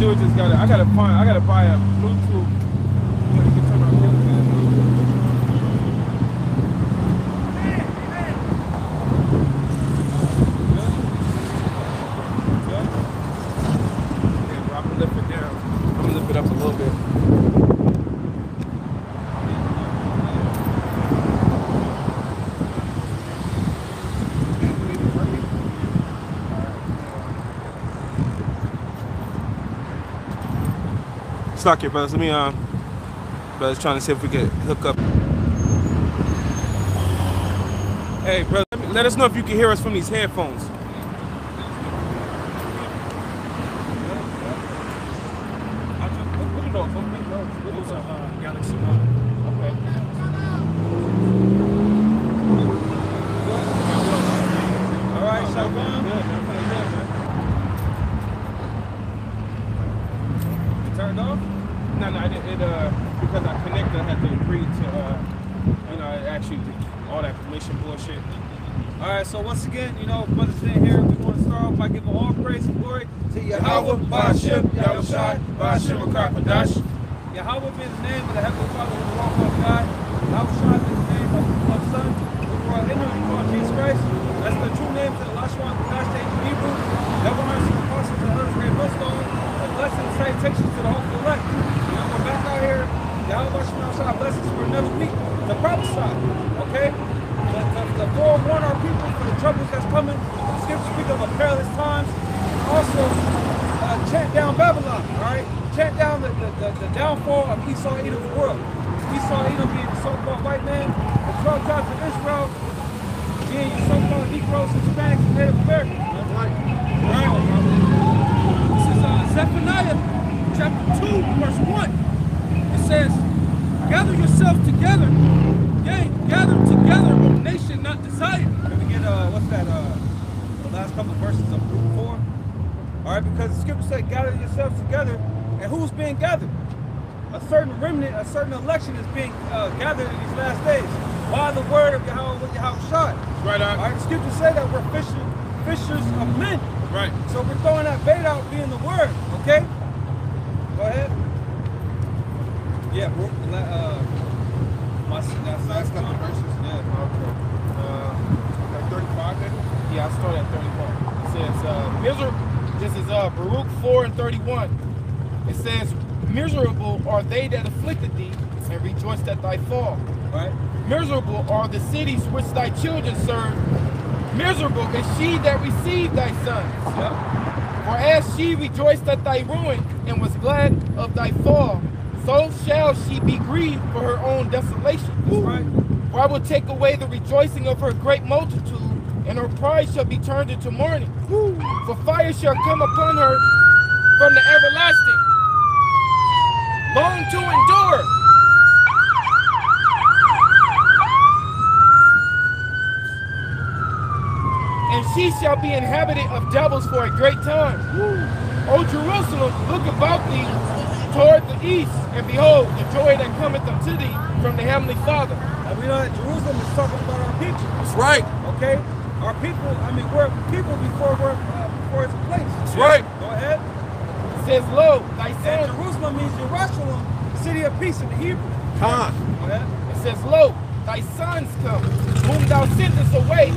just gotta. I gotta find. I gotta buy a Bluetooth. You can turn on Bluetooth. Yeah, bro, I'm gonna lift it down. I'm gonna lift it up a little bit. Stock here, brothers. Let me, um, brothers, trying to see if we can hook up. Hey, brother, let us know if you can hear us from these headphones. They that afflicted thee, and rejoiced at thy fall. Right? Miserable are the cities which thy children serve. Miserable is she that received thy sons. For as she rejoiced at thy ruin, and was glad of thy fall, so shall she be grieved for her own desolation. Right. For I will take away the rejoicing of her great multitude, and her pride shall be turned into mourning. For fire shall come upon her from the everlasting, to endure. And she shall be inhabited of devils for a great time. O Jerusalem, look about thee toward the east, and behold, the joy that cometh unto thee from the heavenly Father. And we know that Jerusalem is talking about our people. That's right. Okay? Our people, I mean, we're people before we're uh, before it's a place. That's right. Go ahead. It says, Lo, thy And. Jerusalem means Jerusalem, city of peace in the Hebrew. Go. It says, Lo, thy sons come, whom thou sentest away.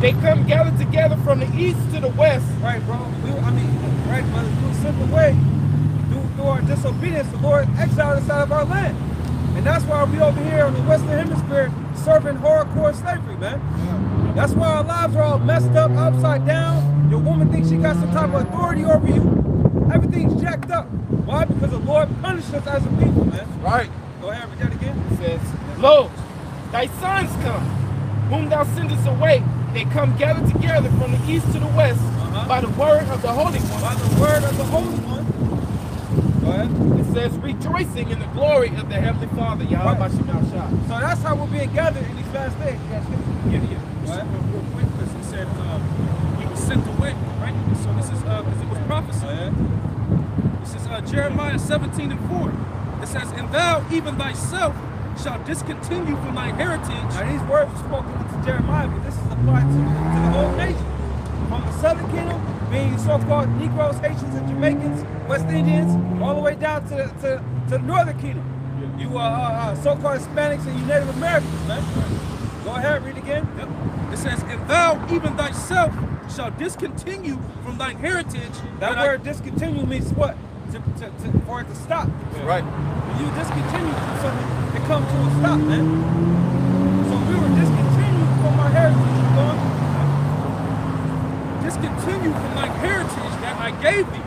They come gathered together from the east to the west. Right, bro. We, I mean, right, brother, through a simple way, through, through our disobedience, the Lord exiled us out of our land. And that's why we over here on the Western Hemisphere serving hardcore slavery, man. That's why our lives are all messed up, upside down. Your woman thinks she got some type of authority over you. Everything's jacked up. Why? Because the Lord punished us as a people, man. Right. Go ahead, read that again. It says, Lo, thy sons come, whom thou sendest away. They come gathered together from the east to the west Uh-huh. by the word of the Holy One. By the word of the Holy One. Go ahead. It says, rejoicing in the glory of the Heavenly Father, Yahweh Right. So that's how we're being gathered in these last days. Guys Yeah, yeah. Real, quick, because he said um, he was sent away, right? So this is because it was prophesied. Uh, Jeremiah 17 and 4. It says, And thou, even thyself, shall discontinue from thy heritage. Now these words are spoken to Jeremiah, but this is applied to, to the whole nation. From the southern kingdom being so-called Negroes, Haitians, and Jamaicans, West Indians, all the way down to, to, to the Northern Kingdom. You are uh, uh, so-called Hispanics and you Native Americans, man. Go ahead, read again. Yep. It says, And thou even thyself shall discontinue from thine heritage. That I- word discontinue means what? To, to, to, for it to stop. Right. When you discontinue from something, it comes to a stop, man. So we were discontinued from our heritage. You going? discontinue from thine heritage that I gave thee.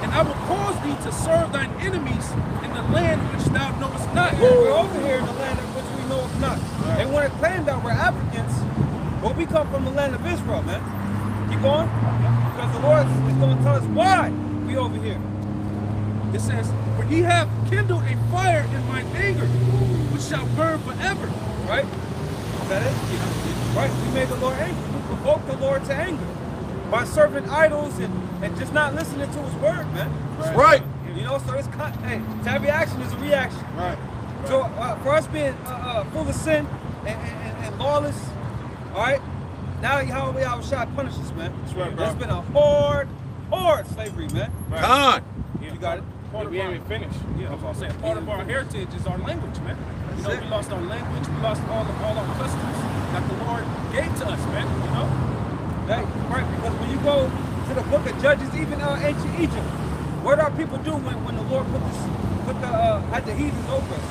And I will cause thee to serve thine enemies in the land which thou knowest not. We're over here in the land of which we know it's not. They want to claim that we're Africans, but we come from the land of Israel, man. Keep going. Because the Lord is going to tell us why we over here. It says, For ye have kindled a fire in mine anger, which shall burn forever. Right? Is that it? Right. We made the Lord angry. We provoked the Lord to anger by serving idols and, and just not listening to his word, man. That's right. You know, so it's con- hey, to every action is a reaction. Right. So uh, for us being uh, uh, full of sin and, and, and lawless, all right, now Yahweh shot punishes, man. That's right, bro. There's been a hard, hard slavery, man. Con. You got it. Part of our- haven't finished. Yeah, that's what I'm saying. Part of our heritage is our language, man. You know, we lost our language, we lost all of all our customs that the Lord gave to us, man. You know? Right, right. Because when you go to the book of Judges, even uh, ancient Egypt, what our people do when, when the Lord put this, put the uh, had the heathens over us?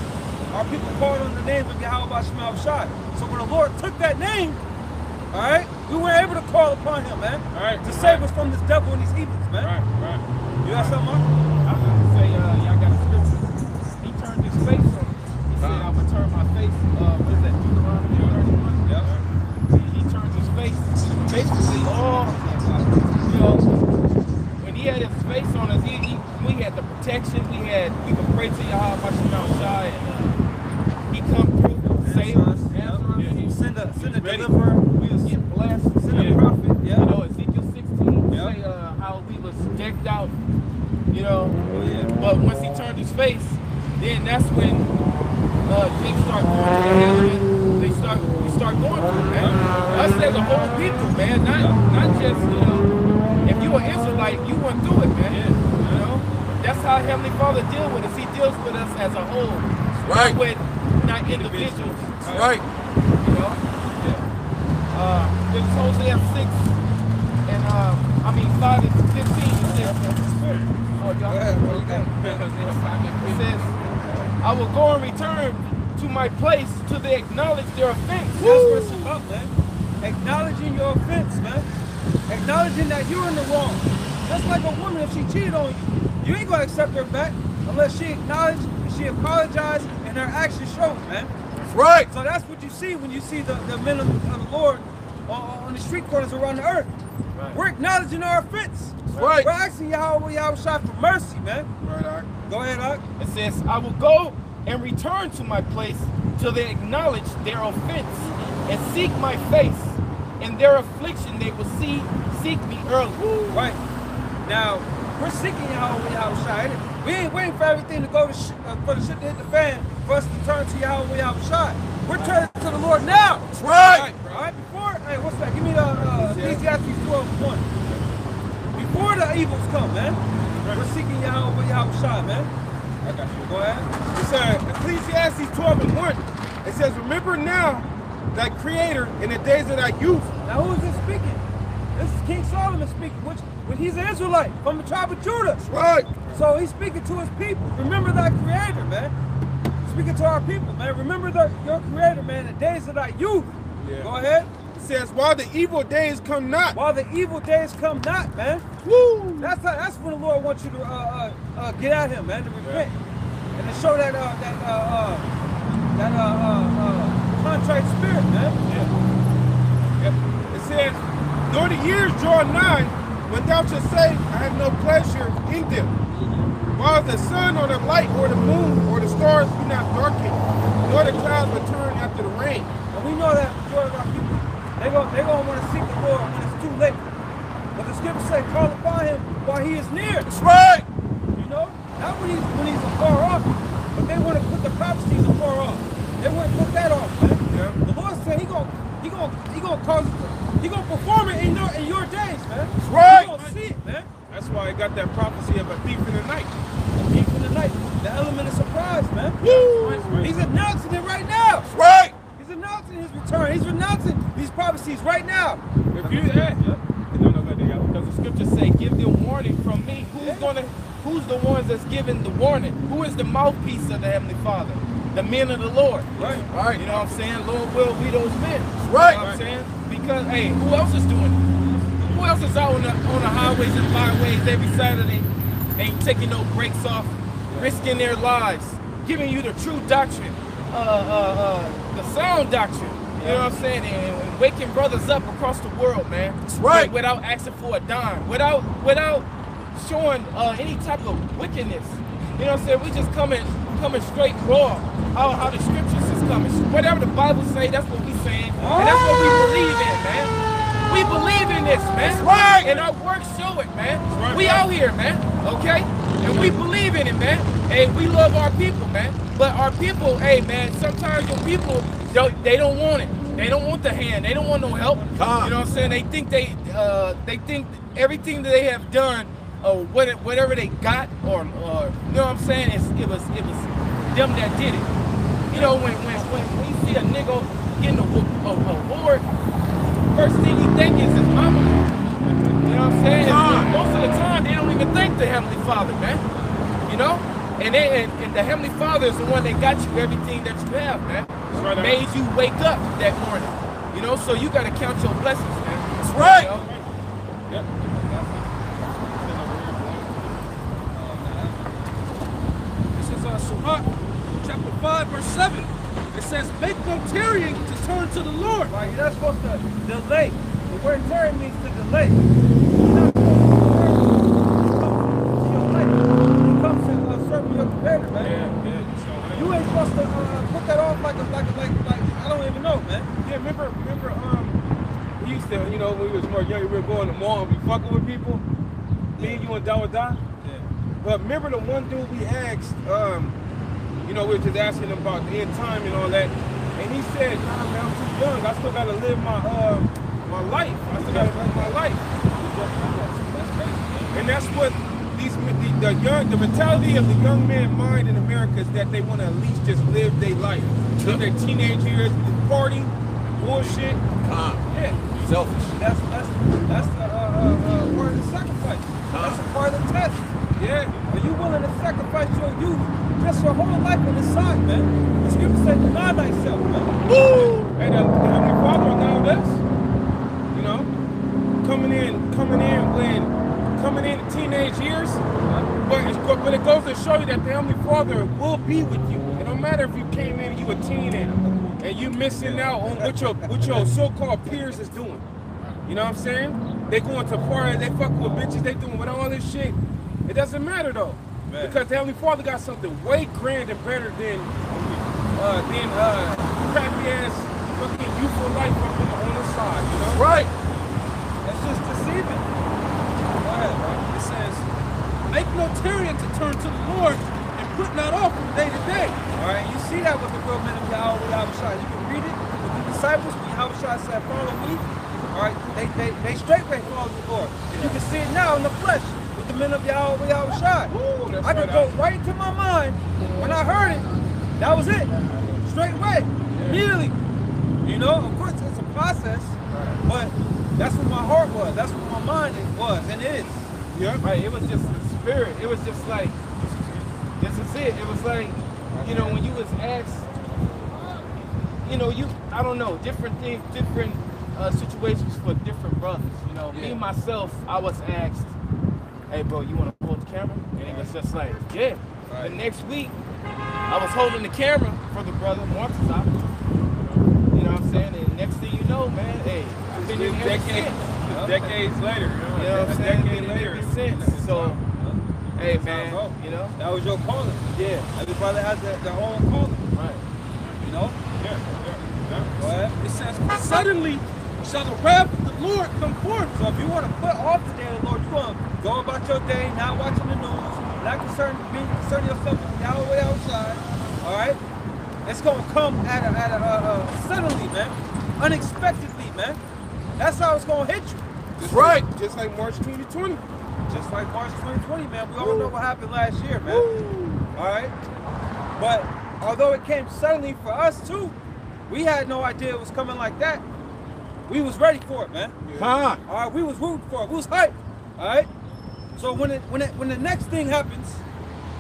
Our people called on the name of Yahweh Shema Shai. So when the Lord took that name, all right, we were able to call upon Him, man, All right. to save us from this devil and these heathens, man. Right. Right. You got something, Mark? Face, uh, what is that, Deuteronomy 31? Yep. He, he turned his face, basically all, you know, when he had his face on us, he, he, we had the protection, we had, we could pray to Yahweh Shai, and uh, he come through, save us, Yep. answer us. Send a send a Ready. deliverer. We was getting blessed. Send a prophet. You know, Ezekiel 16, Yep. say uh, how we was decked out, you know, Oh yeah. but once he turned his face, then that's when uh, things start going to the hell and they start we start going through, man. Us as a whole people, man, not not just you know, if you an Israelite, you went through it, man. You know, that's how Heavenly Father deals with us. He deals with us as a whole, Right. not with not individuals. Right. You know, yeah. Uh, there's Hosea six and um, I mean five and fifteen. It says, oh, y'all- Go ahead, bro, you got it says, I will go and return to my place till they acknowledge their offense. That's it's about, man. Acknowledging your offense, man. Acknowledging that you're in the wrong. Just like a woman, if she cheated on you, you ain't gonna accept her back unless she acknowledged and she apologized and her action showed, man. That's right. So that's what you see when you see the, the men of, of the Lord on, on the street corners around the earth. Right. We're acknowledging our offense. right. We're asking Yahweh Yahweh Shai for mercy, man. Right, Ark? Go ahead, Ak. It says, I will go and return to my place till they acknowledge their offense and seek my face. Their affliction, they will see seek me early. Right. Now, we're seeking Yahweh Shai. We ain't waiting for everything to go to sh- uh, for the shit to hit the fan for us to turn to Yahweh Shai. We're turning to the Lord now. That's right. All right, before, hey, what's that? Give me the uh, Ecclesiastes 12 1. Before the evils come, man, we're seeking Yahweh Yahweh Shai, man. I got you. Go ahead. It says, Ecclesiastes 12 and 1. It says, Remember now thy creator in the days of thy youth. Now, who is this speaking? This is King Solomon speaking, which when he's an Israelite from the tribe of Judah. Right. So he's speaking to his people. Remember thy creator, man. Speaking to our people, man. Remember the, your creator, man, the days of thy youth. Yeah. Go ahead. It says, While the evil days come not. While the evil days come not, man. Woo! That's how, that's when the Lord wants you to uh, uh, uh, get at him, man, to repent. And to show that uh, that uh, uh, that uh, uh, uh, contrite spirit, man. Yep. It says, Nor the years draw nigh thou shalt say, I have no pleasure in them. While the sun or the light or the moon or the stars do not darken, nor the clouds return after the rain. And we know that majority of our people, they go they gonna want to seek the Lord when it's too late. But the scripture say, call upon him while he is near. That's right. You know? Not when he's when he's afar off, but they want to put the prophecies afar off. They to put that off, man. Yeah. The Lord said he gonna he gonna he gonna cause he gonna perform it in your in your days, man. right. He gonna That's why I got that prophecy of a thief in the night. Thief in the night. The element of surprise, man. Woo! He's announcing it right now. Right. He's announcing his return. He's announcing these prophecies right now. If you because the scriptures say, "Give them warning from me." Who's Yeah. gonna? Who's the ones that's giving the warning? Who is the mouthpiece of the heavenly Father? The men of the Lord. Right. Right. You know what I'm saying? Lord will be those men. Right. You know what I'm saying? Because hey, who else is doing it? Who else is out on the on the highways and byways every Saturday, ain't taking no breaks off, risking their lives, giving you the true doctrine, uh, uh, uh, the sound doctrine. You know what I'm saying? And, waking brothers up across the world, man. That's right. Without asking for a dime, without without showing uh, any type of wickedness. You know what I'm saying? We just coming coming straight raw. How, how the scriptures is coming. Whatever the Bible say, that's what we saying. And that's what we believe in, man. We believe in this, man. That's right. And our works show it, man. right, we man. out here, man. Okay? And we believe in it, man. Hey, we love our people, man. But our people, hey, man, sometimes your people, don't, they don't want it. They don't want the hand. They don't want no help. You know what I'm saying? They think they, uh, they think everything that they have done, or whatever they got, or, or you know what I'm saying? It's, it was, it was them that did it. You know, when when when, when you see a nigga getting a, a, a award, first thing you think is his mama. You know what I'm saying? Most of the time, they don't even thank the Heavenly Father, man. You know? And, they, and, and the Heavenly Father is the one that got you everything that you have, man. right. Made you wake up that morning. You know, so you got to count your blessings, man. That's right. You know? Yep. This is uh, Sirach, chapter 5, verse 7. It says, Make no tarrying to turn to the Lord. Right, you're not supposed to delay. The word tarry means to delay. You're not supposed to come to serving your competitor, man. Yeah, yeah. You ain't supposed to put that off like a, like like like I don't even know, man. Yeah, remember, remember, um, we used to, you know, when we was more younger, we would go in the mall and be fucking with people. Me and you and Dawa Da. Yeah. But remember the one dude we asked, um, you know, we were just asking him about the end time and all that. And he said, nah, man, I'm too young. I still gotta live my uh my life. I still gotta live my life. And that's what these the, the young the mentality of the young man mind in America is that they want to at least just live their life. Live their teenage years, party, bullshit. Come. Yeah. Selfish. That's that's that's the uh, uh, uh, part of the sacrifice. That's a part of the test. Yeah. Willing to sacrifice your youth, just your whole life on the side, man? The scripture said, deny thyself, man. Woo. And the, the Heavenly Father allowed us, you know, coming in, coming in when, coming in teenage years. But, it's, but it goes to show you that the Heavenly Father will be with you. It don't matter if you came in you a teen and, and you missing out on what your, what your so-called peers is doing. You know what I'm saying? They going to parties, they fucking with bitches, they doing with all this shit. It doesn't matter though. Man. Because the Heavenly Father got something way grander and better than uh than uh crappy ass fucking youthful life up on the, on the side, you know? Right. That's just deceiving. Go ahead, bro. It says, make no tarrying to turn to the Lord and put not off from day to day. All right, you see that with the real men of Yahweh Yahushua. You can read it with the disciples when Yahushua said, follow me. All right, they, they, they straightway followed the Lord. And you can see it now in the flesh men of Yahweh Yahushua. Ooh, that's I could right go out. right to my mind. When I heard it, that was it. Straight away. Immediately. You know, of course, it's a process, but that's what my heart was. That's what my mind was and is. Yeah. Right, it was just the spirit. It was just like, this is it. It was like, you know, when you was asked, you know, you, I don't know, different things, different uh, situations for different brothers. You know, me myself, I was asked, hey, bro, you want to pull the camera? And it was just like, yeah. Right. The next week, I was holding the camera for the brother Marcus. You know what I'm saying? And next thing you know, man, hey, I've been in here decades, since. decades later. You know, You know what a I'm saying? decade later. since. So, hey, That's man, you know? That was your calling. Yeah, Every brother has their, their own calling. right. You know? Yeah, yeah, yeah. Go ahead. It says, suddenly shall the wrath of the Lord come forth. So if you want to put off the day of the Lord, you want to go about your day, not watching the news, not concerned, being concerned yourself with Yahweh outside. All right, it's gonna come at a, at a, uh, uh, suddenly, man, unexpectedly, man. That's how it's gonna hit you. Just Right. Like, just like March 2020. just like March 2020, man. We all know what happened last year, man. All right. But although it came suddenly for us too, we had no idea it was coming like that. We was ready for it, man. Huh? All right, we was rooting for it. We was hyped. All right. So when it when it when the next thing happens,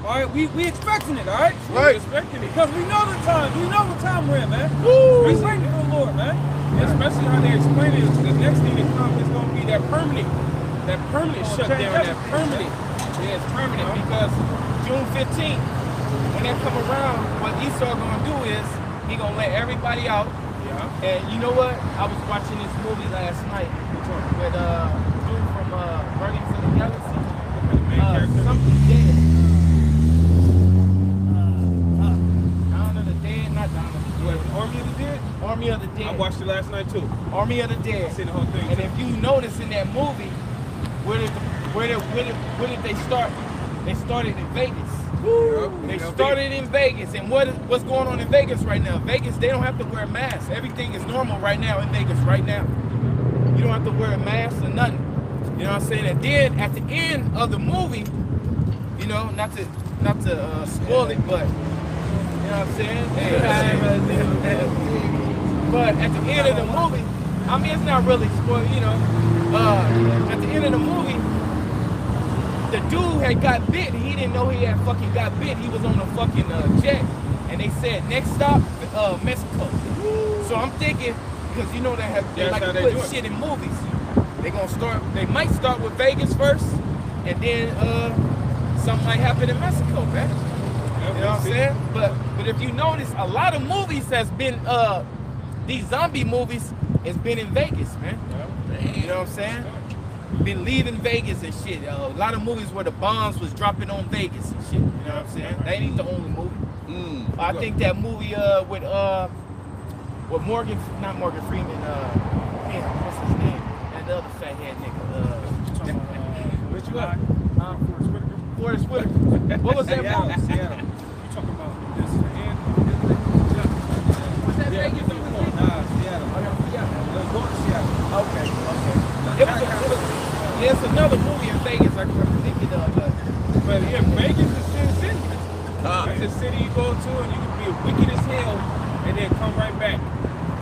all right, we we expecting it. All right. Right. We expecting it because we know the time. We know what time we're in, man. Woo. We waiting for the Lord, man. Especially how they explain it. The next thing that comes is going to be that permanent, that permanent Gonna shutdown. That permanent. Yeah, it's permanent uh-huh. because June 15th, when that come around, what Esau gonna do is he gonna let everybody out. And you know what? I was watching this movie last night with uh dude from uh Guardians of the Galaxy. Uh, something dead. Uh, Dawn of the Dead, not Dawn of the What, Dead. Army of the Dead? Army of the Dead. I watched it last night too. Army of the Dead. I seen the whole thing. And if you notice in that movie, where did where did where did, where did they start? They started in Vegas. They started in Vegas, and what is what's going on in Vegas right now? Vegas, they don't have to wear masks. Everything is normal right now in Vegas right now. You don't have to wear a mask or nothing. You know what I'm saying? And then at the end of the movie, you know, not to not to uh, spoil it, but you know what I'm saying? but at the end of the movie, I mean, it's not really spoiled, you know. Uh, at the end of the movie, the dude had got bit. He didn't know he had fucking got bit. He was on a fucking uh, jet, and they said next stop, uh, Mexico. So I'm thinking, because you know they have they That's like to they put shit in movies. They gonna start. They might start with Vegas first, and then uh, something might happen in Mexico, man. You know what I'm saying? But but if you notice, a lot of movies has been uh these zombie movies has been in Vegas, man. You know what I'm saying? Been leaving Vegas and shit. Uh, a lot of movies where the bombs was dropping on Vegas and shit. You know what I'm saying? That ain't the only movie. Mm. I think that movie uh with uh with Morgan not Morgan Freeman, uh damn, what's his name? And the other fat head nigga. Uh What you got? uh, Forest Whitaker. What was that Seattle, movie? Seattle. You talking about this and Was that Yeah, Vegas? or was it- Nah, Seattle. Oh, yeah, yeah. Let's go to Seattle. Okay, okay. It was, a, it was yeah, it's another movie in Vegas I can thinking of, but But yeah, Vegas is Sin City. Huh. It's a city you go to and you can be wicked as hell and then come right back.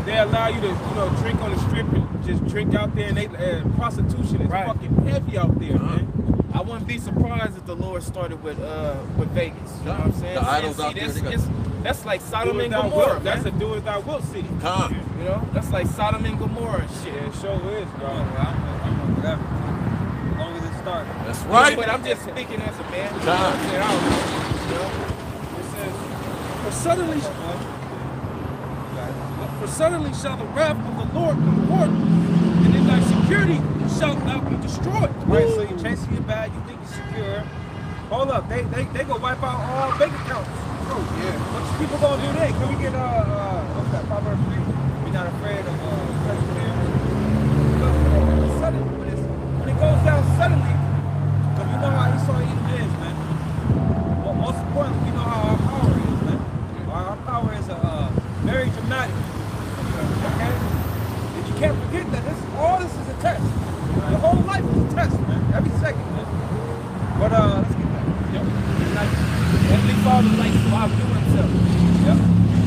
They allow you to, you know, drink on the strip and just drink out there and they uh, prostitution is Right. fucking heavy out there, Uh-huh. man. I wouldn't be surprised if the Lord started with uh with Vegas. You know what I'm saying? The idols See, out there, that's, it's- that's like Sodom and Gomorrah, wilt. That's a do as thou wilt city. Huh. You know, that's like Sodom and Gomorrah and shit. Yeah, it sure is, bro. I'm, I'm whatever. As long as it starts. That's right. But I'm just speaking as a man. You know Time. what I'm saying? I don't know. You know? It says, For suddenly, for suddenly shall the wrath of the Lord come forth, and in thy security shalt thou be destroyed. Right, so you're chasing your bag, you think you're secure. Hold up, they they they go wipe out all bank accounts. Oh yeah. What you people gonna do then? Can we get uh uh what's that Proverbs three? Be not afraid of uh. Look, when it's when it goes down suddenly, because we know how Esau Edom is, man. But most importantly, we know how our power is, man. Our, our power is uh very dramatic. Okay? And you can't forget that this all this is a test. The whole life is a test, man. Every second, man. But uh, let's get back. Yep. Like, Heavenly Father likes to outdo himself. Yep.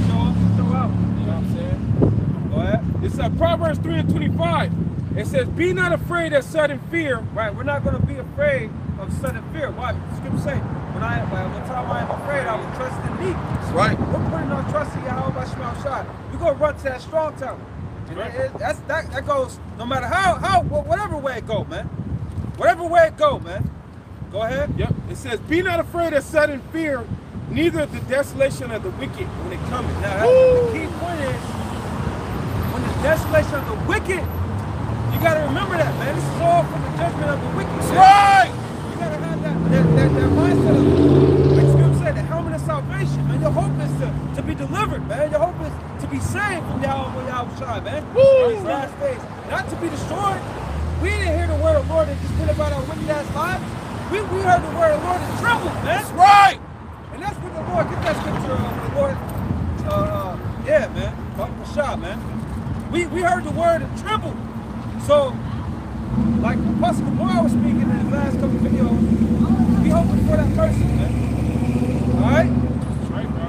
Show up, show out. You know what I'm saying? Go ahead. It's uh, Proverbs 3 and 25. It says, Be not afraid of sudden fear. Right, we're not gonna be afraid of sudden fear. Why? The scripture say, when I when one time I am afraid, I will trust in thee. That's right. We're putting our trust in Yahweh Shema Shai. We're gonna run to that strong tower. And Right. it- it- that's that that goes no matter how how whatever way it go, man. Whatever way it go, man. Go ahead. Yep. It says, Be not afraid of sudden fear, neither of the desolation of the wicked when it cometh. Now, the key point is when the desolation of the wicked, you got to remember that, man. This is all from the judgment of the wicked. man. right. You got to have that, that, that, that mindset of, like Scripture said, the helmet of salvation, man. Your hope is to, to be delivered, man. Your hope is be saved from Yahweh Yahweh Shai, man. Woo! In these last days. Not to be destroyed. We didn't hear the word of the Lord and just went about our wicked ass lives. We, we heard the word of the Lord and trembled, man. That's right. And that's what the Lord, get that scripture, uh, the Lord, uh, uh, yeah, man, Baruch Shah, man. We, we heard the word and trembled. So, like Apostle Kamara was speaking in his last couple videos, be hoping for that person, man. All right? That's right, bro.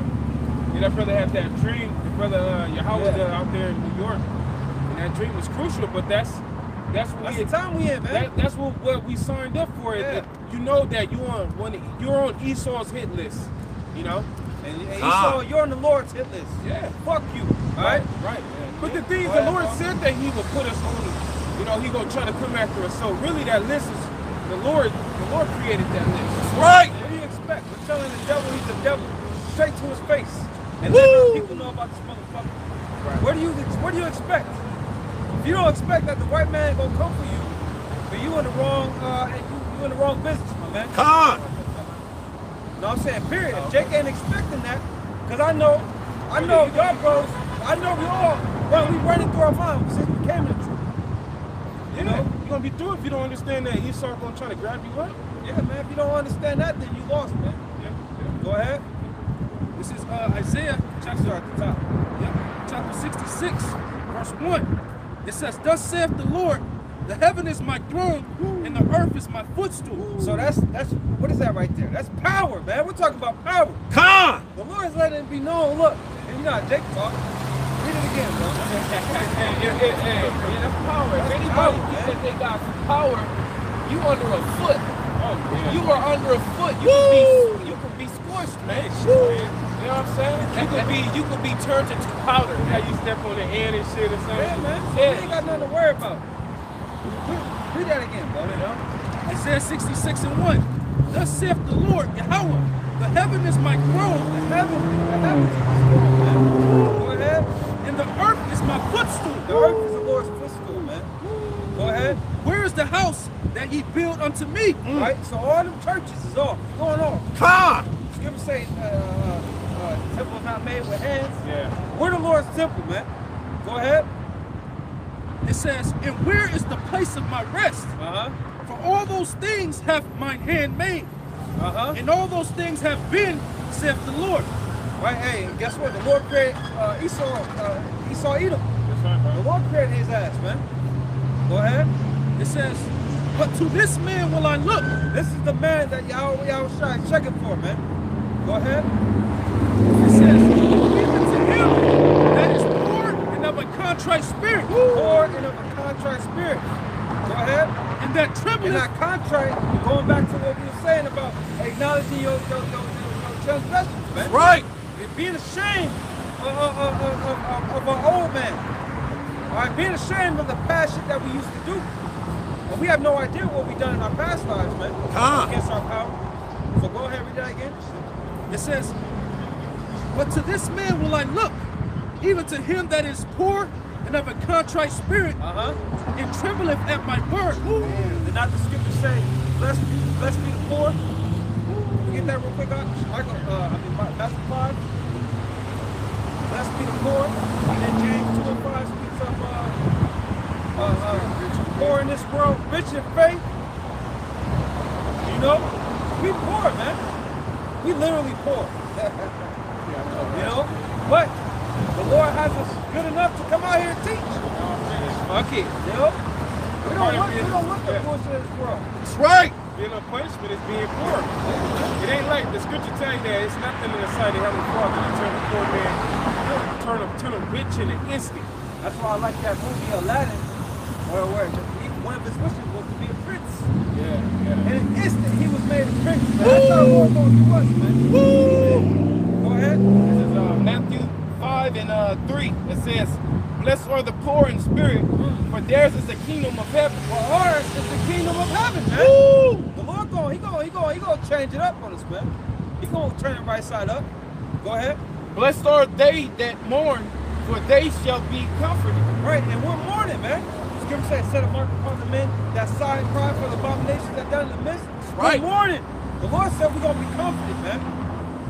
Yeah, that brother had that dream. The brother uh, Yahweh Yeah. out there in New York, and that dream was crucial. But that's that's what That's we the time we in, man. that, that's what, what we signed up for. Yeah. That you know that you're on when you're on Esau's hit list. You know. And, and Ah. Esau, you're on the Lord's hit list. Yeah. Fuck you. All right? Right, man. But the thing, the Lord said that He would put us on. You know, He gonna try to come after us. So really, that list is the Lord. The Lord created that list. Right. What do you expect? We're telling the devil he's the devil straight to his face. And Woo! letting people know about this motherfucker. Right. What do you what do you expect? If you don't expect that the white man gonna come for you, but you in the wrong uh you, you in the wrong business, my man. Con. No, I'm saying period. If Jake ain't expecting that, because I know, I know y'all bros, I know we all, well, we running through our minds since we came to the truth. You know, you're gonna be through if you don't understand that Esau gonna try to grab you up. Yeah, man, if you don't understand that, then you lost, man. Yeah. Go ahead. This is uh, Isaiah chapter, at the top. yeah, chapter 66, verse 1. It says, Thus saith the Lord, the heaven is my throne, and the earth is my footstool. So that's, that's, what is that right there? That's power, man. We're talking about power. Con. The Lord's letting it be known, look, and you know how Jake talk. Read it again, bro. Hey, hey, hey, hey, hey, that's power. If anybody power, thinks that they got power, you under a foot. Oh, yeah. You are under a foot. You could be you could be scorched, man. You know what I'm saying? You could be you could be turned into powder. How you step on the hand and shit or something. Yeah, man. So we ain't got nothing to worry about. Read, that again, bro. You know? Isaiah 66 and 1. Thus saith the Lord, Yahweh, the heaven is my throne, The heaven, the heavens is his throne. Go ahead. and the earth is my footstool. The earth is the Lord's footstool, man. Go ahead. Where is the house that he built unto me? Right? So all them churches is off. Going off. Con. Scripture say, uh, uh, temple is not made with hands. Yeah. We're the Lord's temple, man. Go ahead. It says, And where is the place of my rest? Uh-huh. For all those things have mine hand made, Uh-huh. and all those things have been, saith the Lord. Right, hey, and guess what? The Lord created uh, Esau, uh, Esau Edom. That's right, The. Lord created his ass, man. Go ahead. It says, But to this man will I look, This is the man that Yahweh Yahweh is checking for, man. Go ahead. It says, even to him that is poor and of a contrite spirit, Poor and of a contrite spirit. Go ahead. and that And trembleth that contrite, going back to what we were saying about acknowledging your, your, your, your transgressions, man. Right. And being ashamed of, of, of, of, of, of our old man. All right, being ashamed of the past shit that we used to do. And we have no idea what we done in our past lives, man. Huh. Against our power. So go ahead, read that again. It says, But to this man will I look, even to him that is poor and of a contrite spirit, Uh-huh. and trembleth at my word. Did not the scripture say, blessed be, blessed be the poor? We get that real quick, uh, Michael, uh, I mean, Ma- Matthew 5. Blessed be the poor. And then James 2 and 5 speaks of, uh, uh, uh, poor in this world, rich in faith. You know, we poor, man. We literally poor. you know, but the Lord has us good enough to come out here and teach. Fuck it. You know, we don't want, we don't want the bullshit of this world. That's right. Being a punishment is being poor. It ain't like the scripture tell you that it's nothing in the sight of Heavenly Father to turn a poor man, turn a, turn him rich in an instant. That's why I like that movie Aladdin, where, where he- one of his wishes was to be a prince. Yeah, yeah. In an instant, he was made a prince, man. That's how the Lord gonna do us, man. Go ahead. This is uh, Matthew 5 and uh, 3. It says, Blessed are the poor in spirit, for theirs is the kingdom of heaven. Well, ours is the kingdom of heaven, man. The Lord going, he going, he going, he going to change it up on us, man. He going to turn it right side up. Go ahead. Blessed are they that mourn, for they shall be comforted. Right, and we're mourning, man. The Scripture says, set a mark upon the men that sigh and cry for the abominations that done in the midst. Right. We're mourning. The Lord said we're gonna be comforted, man.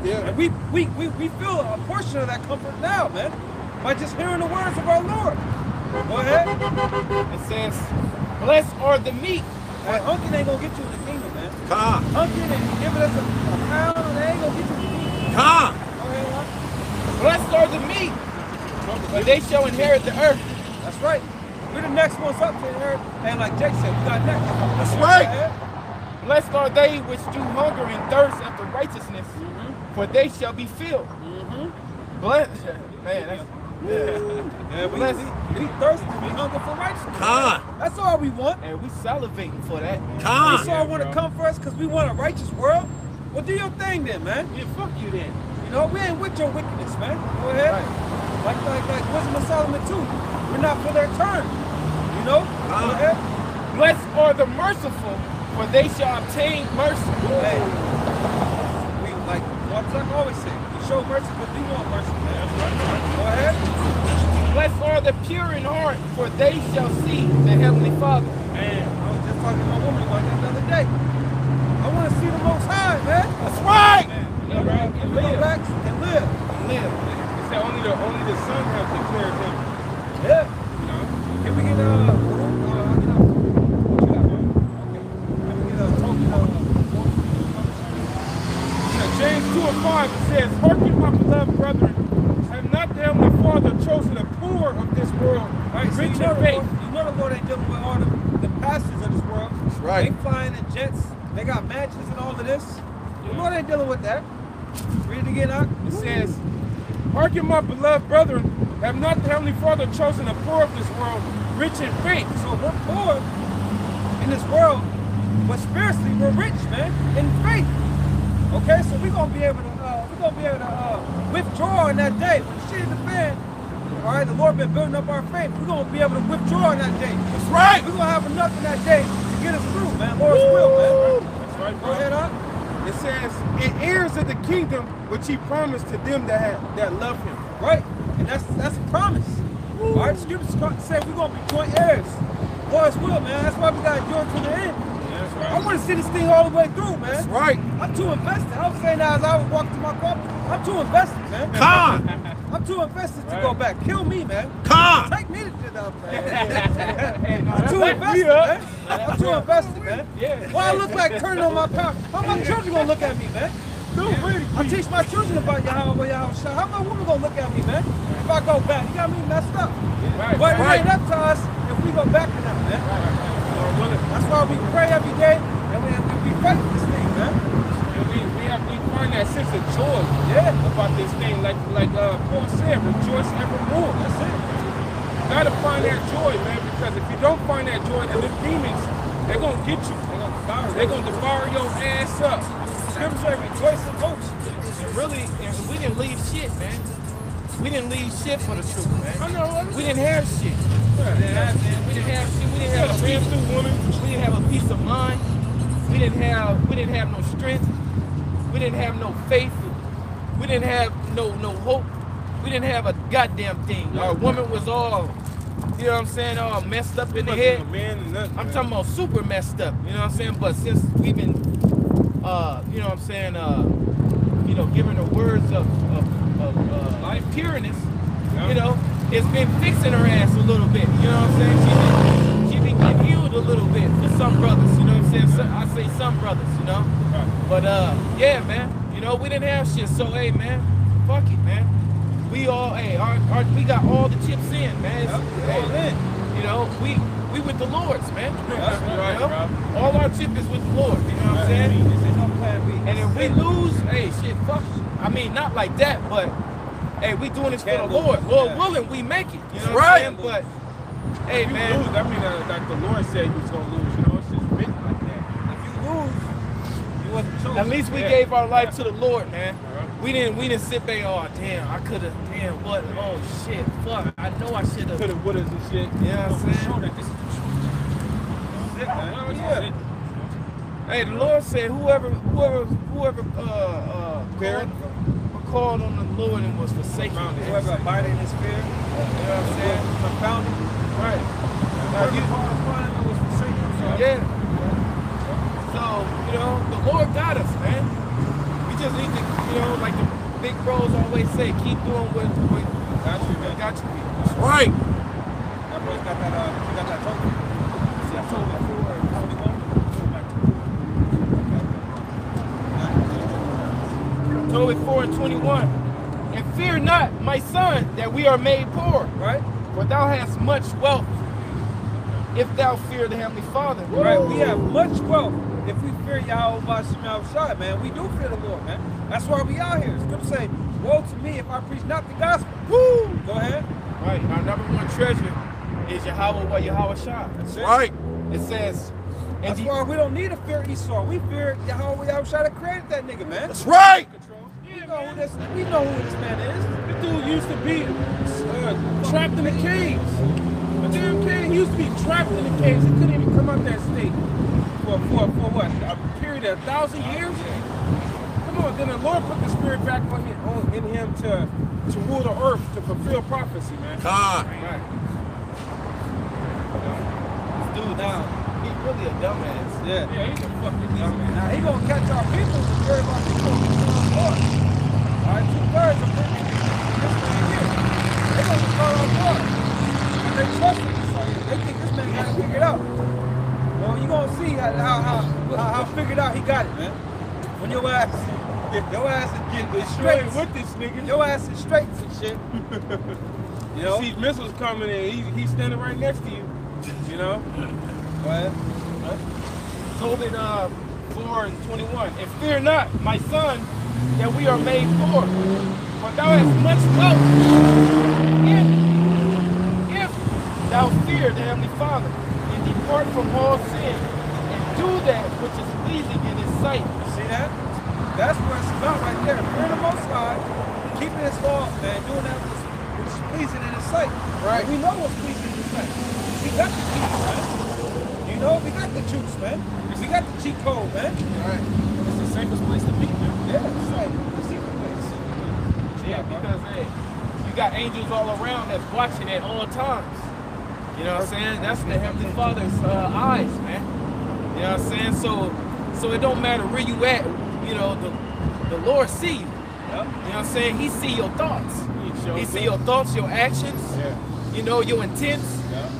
Yeah. And we, we, we, we feel a portion of that comfort now, man, by just hearing the words of our Lord. Go ahead. It says, Blessed are the meek. Hey, hunking ain't gonna get you in the kingdom, man. Con. Hunking and giving us a, a pound, they ain't gonna get you in the kingdom. Con. Go ahead. Blessed are the meek, for they shall inherit the earth. That's right. We're the next ones up to inherit. And like Jake said, we got next. That's right. Blessed are they which do hunger and thirst after righteousness, mm-hmm. For they shall be filled. Blessed, man, that's, Yeah, we, Bless- we, we thirsty. We hunger for righteousness. Con. That's all we want. and we salivating for that. Con. That's all want to come for us because we want a righteous world. Well, do your thing then, man. Yeah, fuck you then. You know, we ain't with your wickedness, man. Go ahead. Right. Like, like, like Wisdom of Solomon too. We're not for their turn. You know? Go Ah. ahead. Blessed are the merciful, for they shall obtain mercy. Hey, we like what's I always say. We show mercy but we want mercy, man. Go ahead. Blessed are the pure in heart, for they shall see the heavenly Father. Man, I was just talking to my woman about that the other day. I want to see the Most High, man. That's right. You know, right? And live. back and live. Live. It said only the only the son have declared him. Yeah. You know. Can we get uh, you know, what you got, man? Okay. Can we get a token of Yeah, James 2 and 5 it says, Hearken, my beloved brethren, have not the Heavenly Father chosen the poor of this world, Right, so you rich know, in faith? Lord, you know the Lord ain't dealing with all the, the pastors of this world. That's right. They flying in jets. They got mansions and all of this. The Lord ain't dealing with that. Read it again, Doc. It says, Hearken, my beloved brethren, have not the Heavenly Father chosen the poor of this world, rich in faith? So we're poor in this world, but spiritually we're rich, man, in faith. Okay, so we're gonna be able to we're gonna be able to uh, withdraw on that day when shit in the fan. All right, the Lord been building up our faith. We're gonna be able to withdraw on that day. That's right. We're gonna have enough in that day to get us through, man. Lord's will, man. That's right, Go ahead, up. It says, and heirs of the kingdom which he promised to them that have, that love him. Right, and that's that's a promise. All right, scriptures say we're gonna be joint heirs. Lord's will, man. That's why we gotta do it to the end. Yeah, that's I want to see this thing all the way through, man. That's right. I'm too invested. I was saying that as I was walking to my car. I'm too invested, man. Con. I'm too invested to go back. Kill me, man. Con. Take me to the other man. Hey, no, I'm too invested, me man. I'm too invested, man. Yeah. Why I look like turning on my power? How my children gonna look at me, man? I teach my children about Yahweh, Yahweh Shah. How my woman gonna look at me, man? If I go back, you got me messed up. Right. But it Right. ain't up to us if we go back to them, man. That's why we pray every day and we, we, we fight this thing, man. And we, we have we find that sense of joy Yeah. about this thing. Like like uh, Paul said, rejoice evermore. That's it. You gotta find that joy, man, because if you don't find that joy, then the demons, they're gonna get you. They're gonna devour They're gonna devour your ass up. Scripture rejoice. And really, and we didn't leave shit, man. We didn't leave shit for the truth, man. I know. We didn't have shit. We didn't have, we didn't have shit. We didn't have a peace. woman. We didn't have a peace of mind. We didn't have. We didn't have no strength. We didn't have no faith. We didn't have no no hope. We didn't have a goddamn thing. Our woman was all, you know what I'm saying, all messed up in the head. Nothing. I'm talking about super messed up. You know what I'm saying? But since we've been, uh, you know what I'm saying, uh, you know, giving the words of, of, of uh, life pureness, Yeah. you know, it's been fixing her ass a little bit. You know what I'm saying? She been, she been getting healed a little bit for some brothers. You know what I'm saying? So, I say some brothers. You know, Right. but uh, yeah, man. You know, we didn't have shit. So hey, man, fuck it, man. We all, hey, our, our, we got all the chips in, man. Yep, hey, all in. You know, we we with the Lord's, man. That's You know? bro. All our chip is with the Lord. You know what I'm saying? No plan B. And if we lose, hey, shit, fuck. I mean, not like that, but hey, we doing this for the lose. Lord. Lord Yeah. willing, we make it. You know what I'm saying? But hey, If you man, lose, that means that, that the Lord said you was gonna lose. You know, it's just written like that. If you lose, you wasn't chosen. at least we Yeah. gave our life to the Lord, man. Right. We didn't we didn't sit there. Oh damn, I could have. Damn, what? Oh shit, fuck. I know I should have. Coulda, wouldas and shit. Yeah, I'm saying. sure that this is it, man. Yeah. Hey, the Lord said, whoever, whoever, whoever, uh, uh, Feared. called, on the Lord and was forsaken. Whoever abided in his fear, You know what I'm saying? confounded. Right. Now you, called him was forsaken. So, yeah. So, you know, the Lord got us, man. We just need to, you know, like the big bros always say, keep doing what, what Got you, man. got you. That's right. That boy's got that, uh, he got that token. See, I told him before, 21. Tobit 4 and 21. And fear not, my son, that we are made poor, Right? for thou hast much wealth if thou fear the Heavenly Father. Right, we have much wealth if we fear Yahweh Bashim Yahushua, man. We do fear the Lord, man. That's why we out here. Scripture say, woe to me if I preach not the gospel. Woo! Go ahead. Right. Our number one treasure is Yahweh what Yahweh Shah. That's it. Right. It says, and That's why we don't need to fear Esau. We fear Yahweh Yahushua that created that nigga, man. That's right. We know who this, we know who this man is. This dude used to be uh, trapped in a cage. A damn. He used to be trapped in a cage. He couldn't even come out that state for for for what? A period of a thousand years. Come on. Then the Lord put the spirit back on him, on, in him to to rule the earth to fulfill prophecy, man. Con. Right. This dude, now, he's really a dumbass. Yeah. Yeah, he's a fucking dumbass. Now he gonna catch our people to worry about people on the Lord. All right, two thirds of them, this man here, they gonna call on. And they trust him. So they think this man got it figured out. Well, you gonna see how how how, how, figured out he got it, man. When your ass, your ass is getting Straight with this nigga. Your ass is straight and shit. You know? You see missiles coming in. He, he's standing right next to you. You know. Go ahead. Tobit uh, 4 and 21. And fear not, my son, that we are made for. For thou hast much wealth. If, if thou fear the Heavenly Father, and depart from all sin, and do that which is pleasing in his sight. See that? That's what it's about right there. Fearing the Most High, keeping His law, man, doing that which is pleasing in His sight. Right. We know what's pleasing in His sight. We got the juice, man. You know, we got the juice, man. We got the cheat code, man. All right. It's the safest place to be. Yeah, it's like the secret. Yeah, because hey, you got angels all around that's watching at all times. You know what I'm saying? That's the Heavenly Father's uh, eyes, man. You know what I'm saying? So, so it don't matter where you at. You know, the the Lord see you. Yep. You know what I'm saying? He see your thoughts. shows He see your thoughts, your actions. Yeah. You know your intents. Yeah.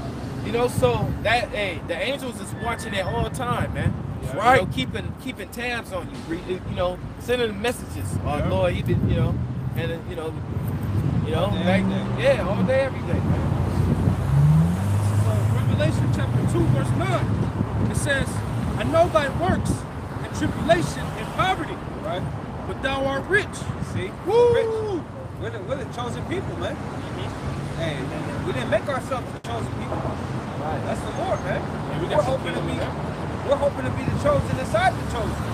You know, so that hey, the angels is watching at all time, man. Yeah. Right. You know, keeping keeping tabs on you. You know, sending messages. Oh Yeah. Lord, he been, you know, and uh, you know, you know, All day, day. yeah, all day, every day. So Revelation chapter 2, verse 9, it says, I know thy works and tribulation and poverty, Right? but thou art rich. See? Woo! Rich. We're the, we're the chosen people, man. Hey, we didn't make ourselves the chosen people. Right. That's the Lord, man. we we're got hoping to be. We're hoping to be the chosen inside the chosen.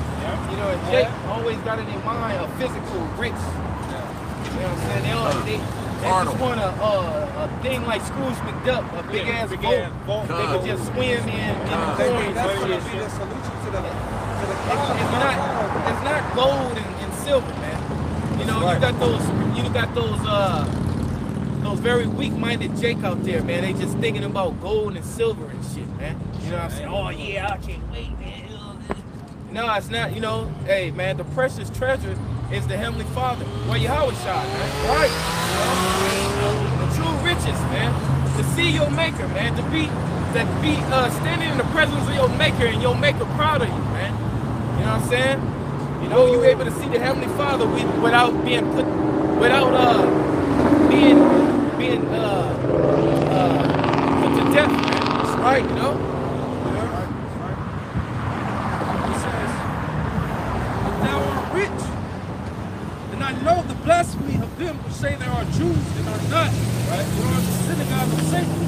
You know, and Jake always got in their mind a physical rich. You know what I'm saying? They, all, they, they just want a, uh, a thing like Scrooge McDuck, a big Yeah, ass big boat. boat. They could just swim in, in the They think that's going to be the solution to the to the It's, problem. it's not it's not gold and, and silver, man. You know, you got those you got those uh those very weak-minded Jake out there, man. They just thinking about gold and silver and shit, man. You know what I'm saying? Oh yeah, I can't wait, man. No, it's not, you know, hey man, the precious treasure is the Heavenly Father. Where Yahweh shot, man. Right. You know, the true riches, man. To see your maker, man. To be that be uh standing in the presence of your maker and your maker proud of you, man. You know what I'm saying? You know, you're able to see the Heavenly Father without being put, without uh, being, being uh, uh, to death, man. That's right, you know. It says, But thou art rich. And I know the blasphemy of them who say they are Jews and are not, right? Who are the synagogue of Satan.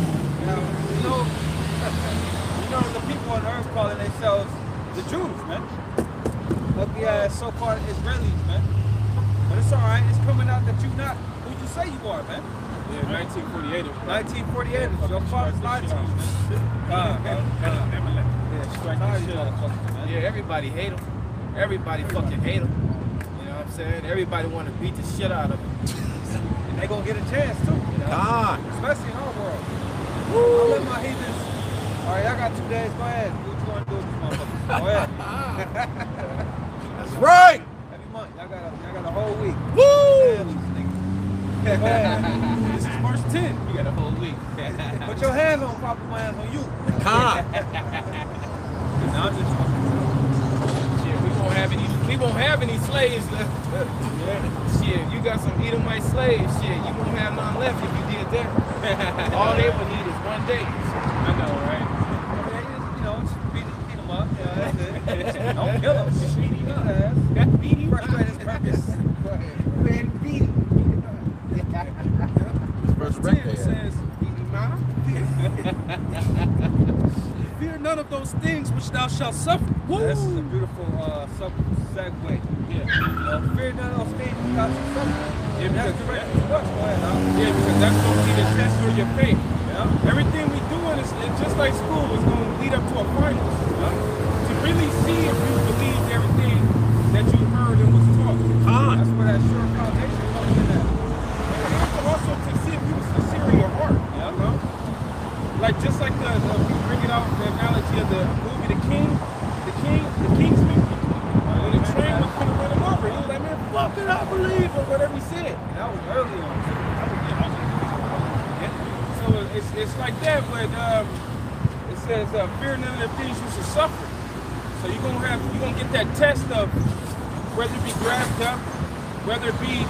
Now, you know, you know the people on earth calling themselves the Jews, man. Ugly ass so-called Israelis, man. But it's all right. It's coming out that you're not who you say you are, man. Yeah, 1948. 1948 is your father's lied to you, man. Uh, yeah, strike the shit out of fuckers, man. Yeah, everybody hate him. Everybody fucking hate him. You know what I'm saying? Everybody want to beat the shit out of him. And they gonna get a chance too, you know? Especially in our world. I'll let my heathens. All right, y'all got two days. Go ahead. Do what you want to do with these motherfuckers. Go ahead. That's right. Every month, y'all got a, y'all got a whole week. Woo! Go ahead. ten. You got a whole week. Put your hands on Papa Wines on you. Come. now I'm just. Shit, we won't have any. We won't have any slaves left. yeah. Shit, you got some Edomite slaves. Shit, you won't have none left if you did that. All they would need is one day. I know, right? You know, beat, beat them up. Yeah, that's it. Don't kill them. Beat him up. Beat him up. Fear none of those things which thou shalt suffer. This is a beautiful uh, sub segue. Yeah. Uh, fear none of those things without you suffer. Yeah, That's because- to what? Go ahead, Al. Yeah, because that's going to be the test for your faith. Yeah. Everything we doing is it's just like school. It's going to lead up to a final. To really see if you believed everything that you heard and was taught. Con. That's where that sure foundation comes in at. And also to see if you was sincere in your heart. Yeah. You know? Like just like the, the we bring it out the analogy of the movie The King, the King, the King's Kingsman. When the train was gonna run him over, he was like, man, fuck it, I believe, or whatever he said. And that was early on. too. That was- So it's, it's like that, but um, it says, uh, fear none of the things you should suffer. So you're gonna have you're gonna get that test of whether it be grabbed up, whether it be,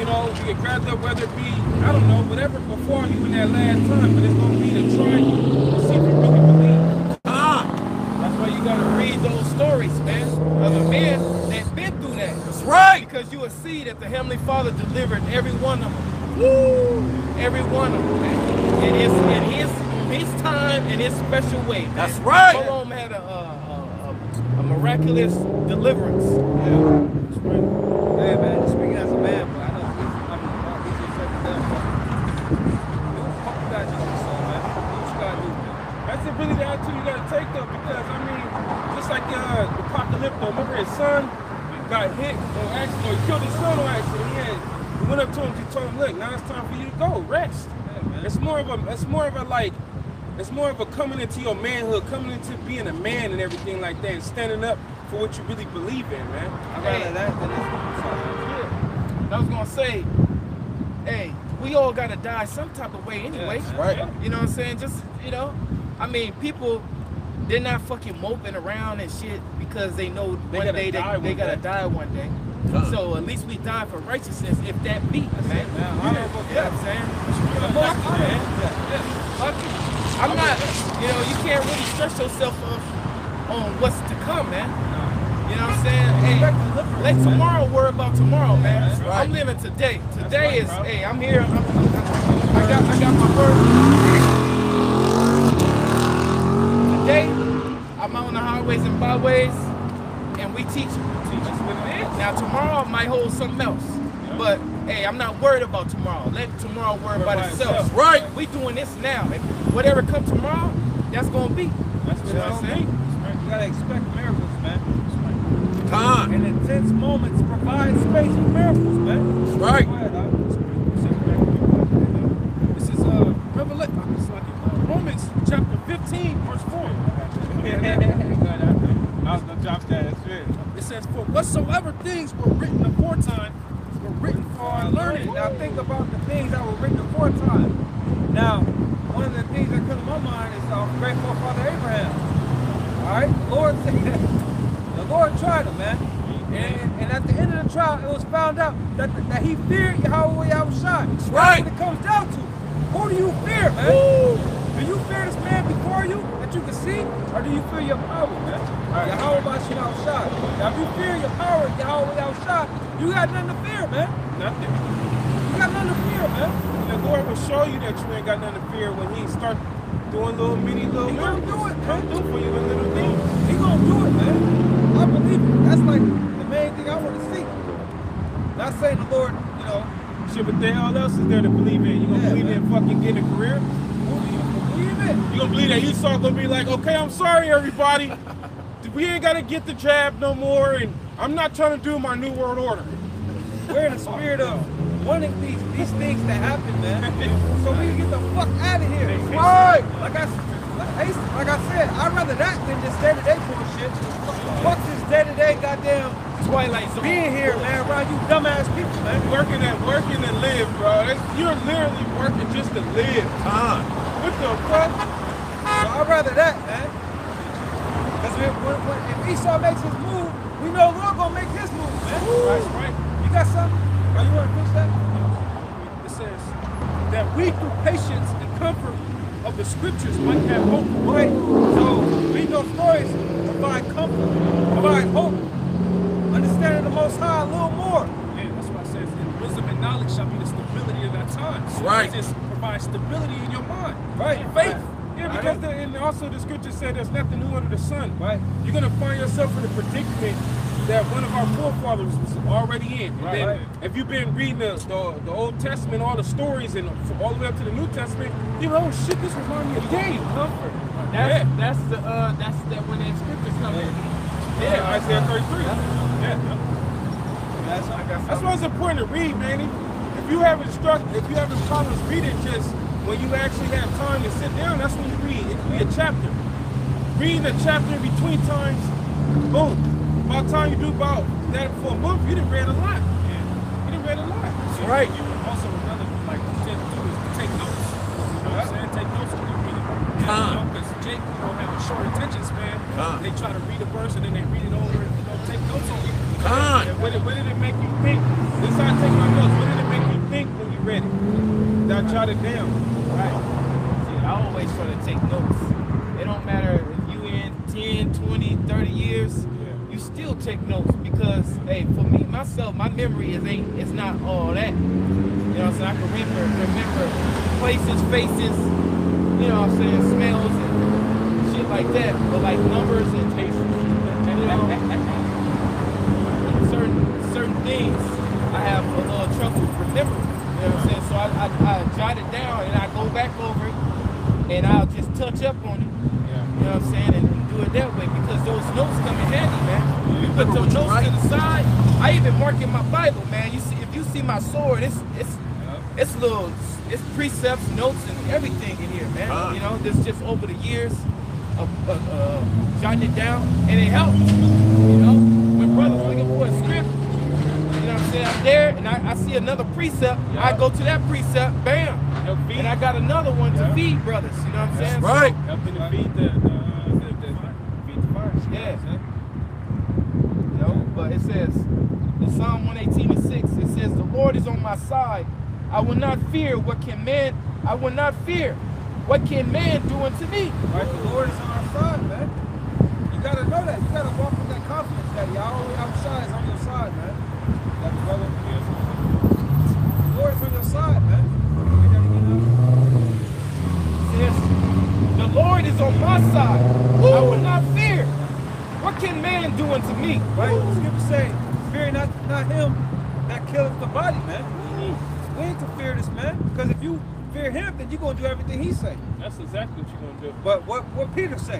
you know, you get grabbed up, whether it be, I don't know, whatever before you in that last time, but it's gonna be to try you to see if you really believe. Con. That's why you gotta read those stories, man, of the men that been through that. That's right. Because you will see that the Heavenly Father delivered every one of them. Woo! Every one of them. man. In his, in his, his time, and his special way. man. That's right. Them had a, a, a, a miraculous deliverance. Yeah, man. Just speaking as a man, but I know he's, I mean, uh, he's just said that. Do what you gotta do, so, man. Do what you gotta do, man. That's the really the attitude you gotta take though, because I mean, just like uh, the Apocalypto, remember his son got hit on accident, or he killed his son on accident. He had, he went up to him, he told him, look, now it's time for you to go, rest. Yeah. It's more of a, it's more of a like, it's more of a coming into your manhood, coming into being a man and everything like that, and standing up for what you really believe in, man. I'd rather that than this. Yeah. I was gonna say, hey, we all gotta die some type of way anyway. man. Right. You know what I'm saying? Just you know, I mean, people they're not fucking moping around and shit because they know They one gotta day they, they gotta day. die one day. Huh. So at least we die for righteousness, if that be, man. it, man. You Honorable know what I'm saying? It, man. Fuck it. I'm not, you know, you can't really stress yourself on, on what's to come, man. You know what I'm saying? Hey, let tomorrow worry about tomorrow, man. That's right. I'm living today. Today right, is, bro. hey, I'm here. I'm, I'm, I got, I got my word. Today, I'm out on the highways and byways, and we teach. Now tomorrow might hold something else, but hey, I'm not worried about tomorrow. Let tomorrow worry about itself. itself. Right. We doing this now. If whatever come tomorrow, that's gonna be. That's You what I'm saying? You gotta expect miracles, man. Con. And intense moments provide space for miracles, man. Right. Go ahead, Al. This is uh, Revelation, it's like uh, Romans chapter 15, verse 4. I was gonna drop that. That's it. Says, For whatsoever things were written aforetime were written for our learning. Now think about the things that were written aforetime. Now, one of the things that comes to my mind is uh, our great forefather Abraham. All right, the Lord said, the Lord tried him, man. And, and at the end of the trial, it was found out that, that he feared Yahweh Yahushua. That's right. what it comes down to. Who do you fear, man? Do you fear this man before you that you can see, or do you fear your power, man? Yahweh Bashem outside. Now, if you fear your power, Yahweh outside, you got nothing to fear, man. Nothing. You got nothing to fear, man. And the Lord will show you that you ain't got nothing to fear when He start doing little mini little He gonna do it, Come do for you in little things. He gonna do it, man. I believe it. That's like the main thing I want to see. Not saying the Lord, you know, Shit, but then all else is there to believe in. You gonna Yeah, believe man. in fucking getting a career? You believe in? You gonna believe that Esau gonna be like, okay, I'm sorry, everybody. We ain't gotta get the jab no more, and I'm not trying to do my new world order. We're in the spirit of wanting these these things to happen, man. So we can get the fuck out of here. Right. Like I, like I, used- like I said, I'd rather that than just day to day bullshit. Fuck this day to day goddamn Twilight Zone. being here, man, around you dumbass people, man. Working and working and live, bro. That's, you're literally working just to live. Con. What the fuck? So I'd rather that, man. Because if, if Esau makes his move, we know Lord gonna make his move, man. That's right. You got something? Oh, you want to fix that? It says, That we through patience and comfort of the scriptures might have hope. Right. So read those stories provide comfort, provide hope, understanding the Most High a little more. Yeah, that's why it says that wisdom and knowledge shall be the stability of our times. Right. Provides stability in your mind. Right. Faith. Yeah, because the, and also the scripture said there's nothing new under the sun. Right. You're gonna find yourself in a predicament that one of our forefathers was already in. And Right. then Right. if you've been reading the, the the Old Testament, all the stories, and all the way up to the New Testament, you know, oh shit, this reminds me of Dave. Comfort. That's Yeah. that's the uh that's that when that scriptures come in. Yeah, Isaiah 33. Yeah. That's That's why it's important to read, man. If you have instruct, if you have problems reading, just when you actually have time to sit down, that's when you read. It can be a chapter. Reading a chapter in between times, boom. By the time you do about that for a month, you didn't read a lot. You didn't read a lot. Right. You also another like tip too is take notes. You know what I'm saying? Take notes when you read it. Because Jake, you know, have a short attention span. Con. They try to read a verse and then they read it over and you know, take notes on it. Con. And what, did, it make you think? This I take my notes. What did it think when you read it? That jot it down. Right. See, I always try to take notes. It don't matter if you in 10, 20, 30 years, you still take notes because, hey, for me, myself, my memory is ain't, it's not all that. You know what I'm saying? I can remember, remember places, faces, you know what I'm saying, smells and shit like that. But like numbers and tastes, you know, certain, certain things, I have a little trouble You know what I'm saying? So I, I, I jot it down and I go back over it and I'll just touch up on it. You know what I'm saying? And, and do it that way because those notes come in handy, man. You put those notes to the side. I even mark in my Bible, man. You see, if you see my sword, it's it's it's little, it's precepts, notes, and everything in here, man. Ah. You know, this just over the years of, of uh, jotting it down, and it helps. You know, when brothers looking for a script, you know what I'm there, and I, I see another precept. I go to that precept, bam, and I got another one to feed brothers. You know what I'm saying? So- Right. Helping to feed the, uh, the, the, the, feed the fire. Yeah. You know, but it says in Psalm 118 and 6, it says, The Lord is on my side. I will not fear what can man I will not fear. What can man do unto me? Right, the Lord is on our side, man. You gotta know that. You gotta walk with that confidence that Yahweh outside is on your side, man. That brother, the Lord is on your side, man. You gotta get It says, The Lord is on my side. I will not fear. What can man do unto me? Right? The scripture say, fear not, not him that killeth the body, man. We ain't to fear this man, because if you fear him, then you're gonna do everything he say. That's exactly what you're gonna do. But what what Peter say?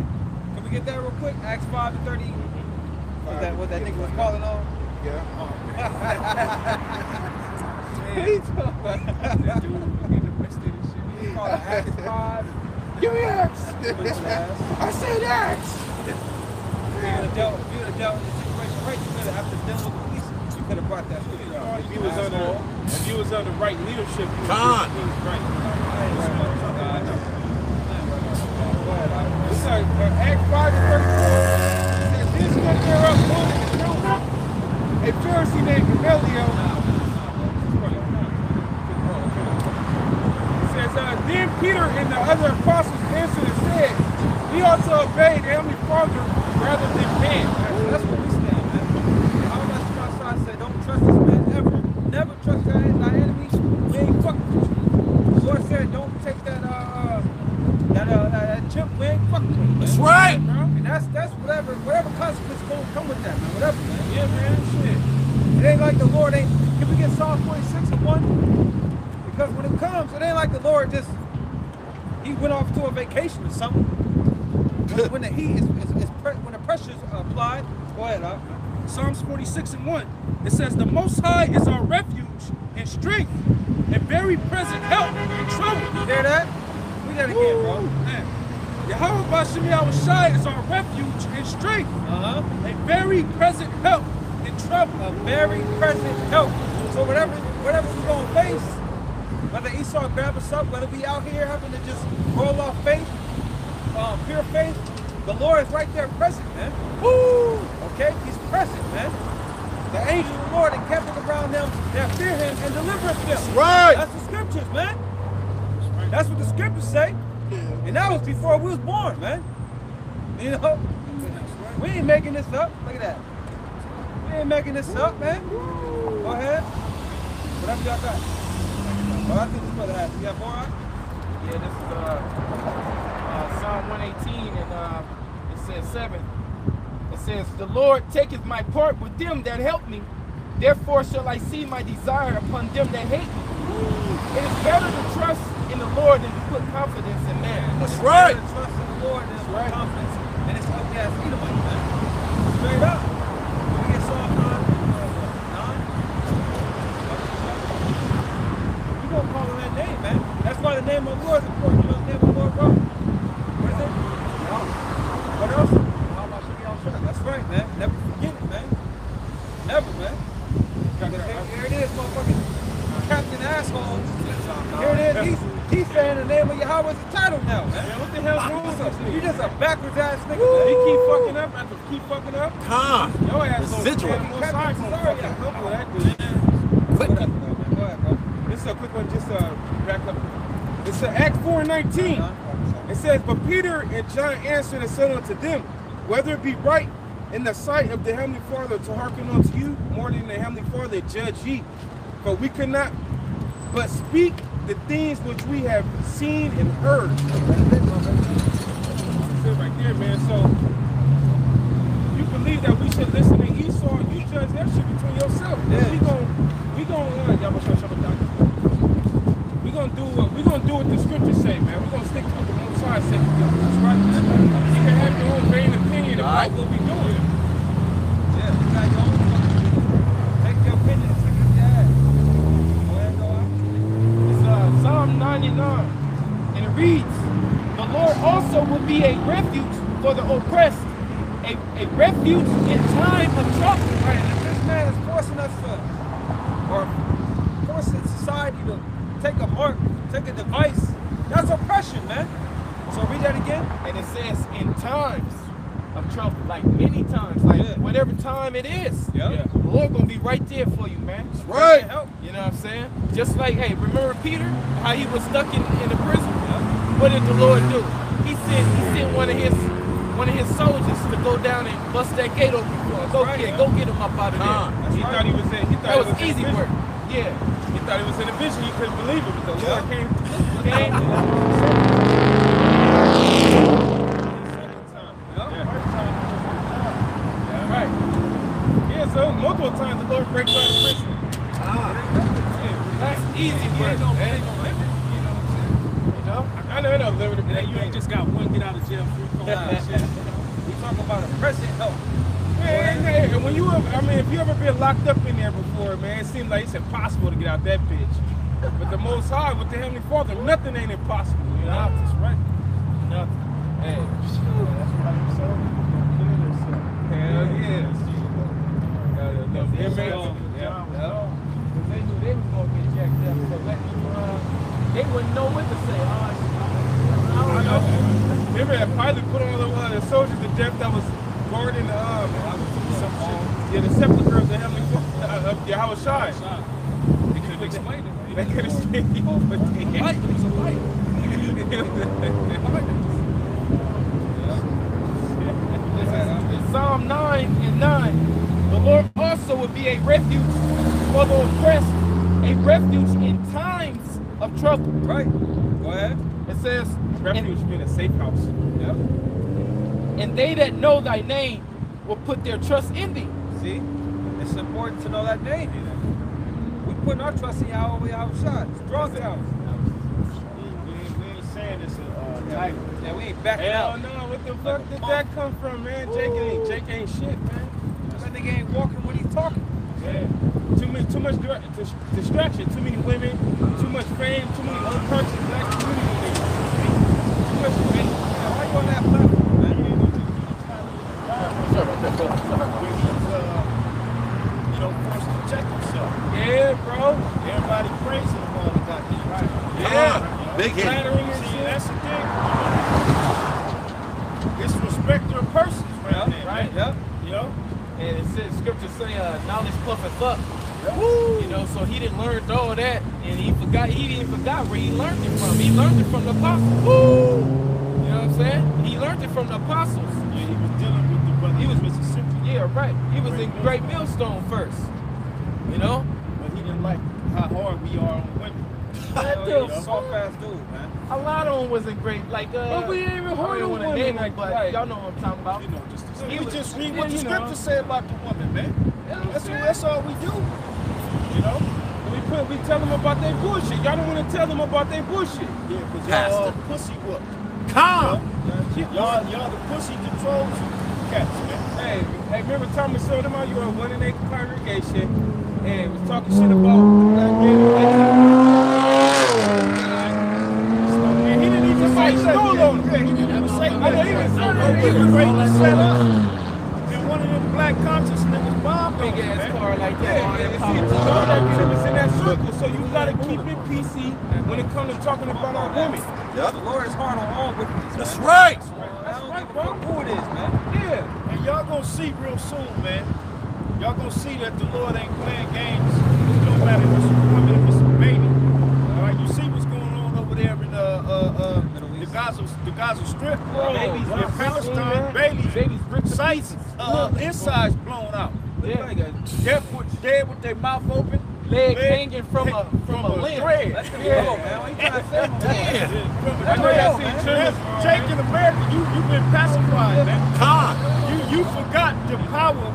Can we get that real quick? Acts 5 to 30. What that, what that nigga was calling on? He called it Acts 5. Give me. Ass. I said X. If you would have dealt, if you would have dealt with the situation right, you could have, police, you could have brought that. If you was under, right leadership, you was, you was right. It's like uh, Acts 5 and 34. It says, This stood up one in the room. A Pharisee named Gamaliel. Says, uh, Then Peter and the other apostles answered and said, We ought to obey the Heavenly Father rather than man. That's, that's where we stand, man. All that my side said, don't trust this man ever. Never trust our, our enemies. We ain't fucking with you. The Lord said, don't take that, uh, uh, that, uh, that, chip. We ain't fucking with you. That's right. And that's, that's whatever, whatever consequence gonna come with that, man. Whatever, man. Yeah, man. It ain't like the Lord ain't. Can we get Psalm 46 and 1? Because when it comes, it ain't like the Lord just, he went off to a vacation or something. When, when the heat is, is, is when the pressure's applied, go ahead, uh. Psalms 46 and 1. It says, The Most High is our refuge and strength and very present help in trouble. You hear that? We that again, bro. Man, Yahweh Bashem Yahushai is our refuge and strength Uh-huh. and very present help trouble. A very present help. So whatever whatever we're gonna face, whether Esau grab us up, whether we out here having to just roll off faith, um, pure faith, the Lord is right there present, man. Woo! Okay? He's present, man. The angel of the Lord encampeth around them that fear him and delivereth them. Right. That's the scriptures, man. That's what the scriptures say. And that was before we was born, man. You know? We ain't making this up. Look at that. We ain't making this up, man. Go ahead. Whatever y'all got. Well, I think this brother has. You got more on? Yeah, this is uh, uh, Psalm 118 and uh, it says 7. It says, The Lord taketh my part with them that help me. Therefore shall I see my desire upon them that hate me. It is better to trust in the Lord than to put confidence in man. That's right. Trust in the Lord and have right. confidence. And it's okay as Edomite, man. Straight up. When we get Psalm 9, You gonna call him that name, man. That's why the name of the Lord is important. You know the name of the Lord, bro? What is it? No. What else? How about you all shut? That's right, man. Never forget it, man. Never, man. Because here, here it is, motherfucking Captain Asshole. Here it is. He's, he's saying the name of Yahweh's the title now, man. Man, what the hell's wrong with this You just a backwards ass nigga. He keep fucking up after keep fucking up. Con. Your ass gonna Residual. stand on side gonna fucking humble that dude. Quick. Whatever, though, man. Go ahead, bro. This is a quick one, just uh, back up. It's Acts 4 and 19. Uh-huh. It says, But Peter and John answered and said unto them, Whether it be right in the sight of the Heavenly Father to hearken unto you more than the Heavenly Father judge ye. For we cannot but speak the things which we have seen and heard. That's it right there, man. So you believe that we should listen to Esau, you judge that shit between yourself. Yeah. We gon' we gon' uh, y'all gonna show something down. We gonna do what we gonna do what the scriptures say, man. We gonna stick to what the Most High say. That's right. You can have your own vain opinion about Right. what we doing. Yeah, you got your own fucking- Take your opinion and stick it in your ass. Go ahead, go out. It's uh, Psalm 99. And it reads, The Lord also will be a refuge for the oppressed, a, a refuge in time of trouble. Right, and if this man is forcing us to, or forcing society to take a mark, take a device, that's oppression, man. So read that again. And it says, in times of trouble, like many times, like Yeah. whatever time it is. Yeah. Yeah. The Lord gonna be right there for you, man. Right. Help. You know what I'm saying? Just like, hey, remember Peter? How he was stuck in, in the prison? What did the Lord do? He sent he sent one of his one of his soldiers to go down and bust that gate open for him. Go right, get yeah. go get him up out of Con. there. He thought he was in. He thought That it was easy work. Yeah. He thought he was in a vision. He couldn't believe it, but the Lord came. Okay. Yeah. Right. Yeah, so multiple times the Lord breaks out of prison. That's easy work, man. You know? I know, I know, live with And you ain't just got one get out of jail free card. shit. We talking about oppression help. Man, hey, and when you ever, I mean, if you ever been locked up in there before, man, it seems like it's impossible to get out that bitch. But the High, Heavenly Father, nothing ain't impossible. You know, Nothing. that's right. Nothing. Hey, Hell yeah. They Yeah, knew man. they knew they was gonna get jacked up, so let you, uh, they wouldn't know what to say. Oh, I I don't know. know. Remember that Pilate put all the, uh, the soldiers to death that was guarding the, um, some shit. Yeah, the sepulcher of the Heavenly Father, uh, of Yahweh Shai. They couldn't explain it. They could have stayed you, but they Light, it's a light. In Psalm 9 and 9, the Lord also will be a refuge for the oppressed, a refuge in times of trouble. Right. Go ahead. It says, Refuge being a safe house. Yep. and they that know thy name will put their trust in thee. See? It's important to know that name. We putting our trust in Yahweh Yahweh Shai. Strong town. We ain't, we ain't saying it's a uh, title. Yeah, we ain't backing Hell out. no, what the fuck did that come from, man? Jake ain't, Jake ain't shit, man. That nigga ain't walking when he's talking. Yeah. Too much, too much dir- distraction. Too many women. Too much fame. Too many unconscious black community. Too much fame. Yeah, why you on that platform, man? you know, forced to check himself. Yeah, bro. Everybody praising him all the goddamn time. Yeah. Big hit. See, that's the thing. Disrespect your persons right Yeah, there, right. man. Yep. And it says, scripture say, uh, knowledge puffeth up, You know, so he didn't learn all that, and he forgot. He didn't forgot where he learned it from. He learned it from the apostles. You know what I'm saying? He learned it from the apostles. Yeah, he was dealing with the brother He was- in Mississippi, Yeah, right. He was in Great Millstone first. You know? but he didn't like how hard we are on women. That Oh, dude, yeah, soft ass dude, man. a lot of them wasn't great. Like, uh, But we ain't even I heard of wanna women name like- but like- y'all know what I'm talking about. You know, just to We He was- just read yeah, what the you know. scriptures say about the woman, man. That's, man. that's all we do. You know? We tell them about their bullshit. Y'all don't want to tell them about their bullshit. Yeah, because y'all all pussy whooped. Calm. Y'all, y'all the pussy controls cats, man. Hey, hey, remember Thomas Sotomayor? You were a one in a congregation and was talking shit about black men. And he didn't even say stole on him. Yeah, he didn't even say I know he was that. He was ready to set up. And one of them black conscious niggas bombed on Big him, ass man. car like that. all Yeah, that see, power. y'all like trippers in that circle, so you gotta keep it PC when it comes to talking about our women. Yep. The Lord is hard on all wickedness. That's right. I don't give a fuck who it is, man. Yeah. And y'all gonna see real soon, man. Y'all gonna see that the Lord ain't playing games. No matter if it's a woman, if it's a baby. All right, you see what's going on over there in uh uh uh the Gaza the Gaza Strip. Bro, babies in Palestine, Man. babies, Babies ripped to sights, uh, insides blown out. Yeah. Dead with dead with their mouth open, Leg Leg hanging from a from a limb. thread. Let them go, man. Why you trying to say them? From a I know y'all thread. seen Children's Jake in America, you you been pacified, man. Calm. You you forgot the power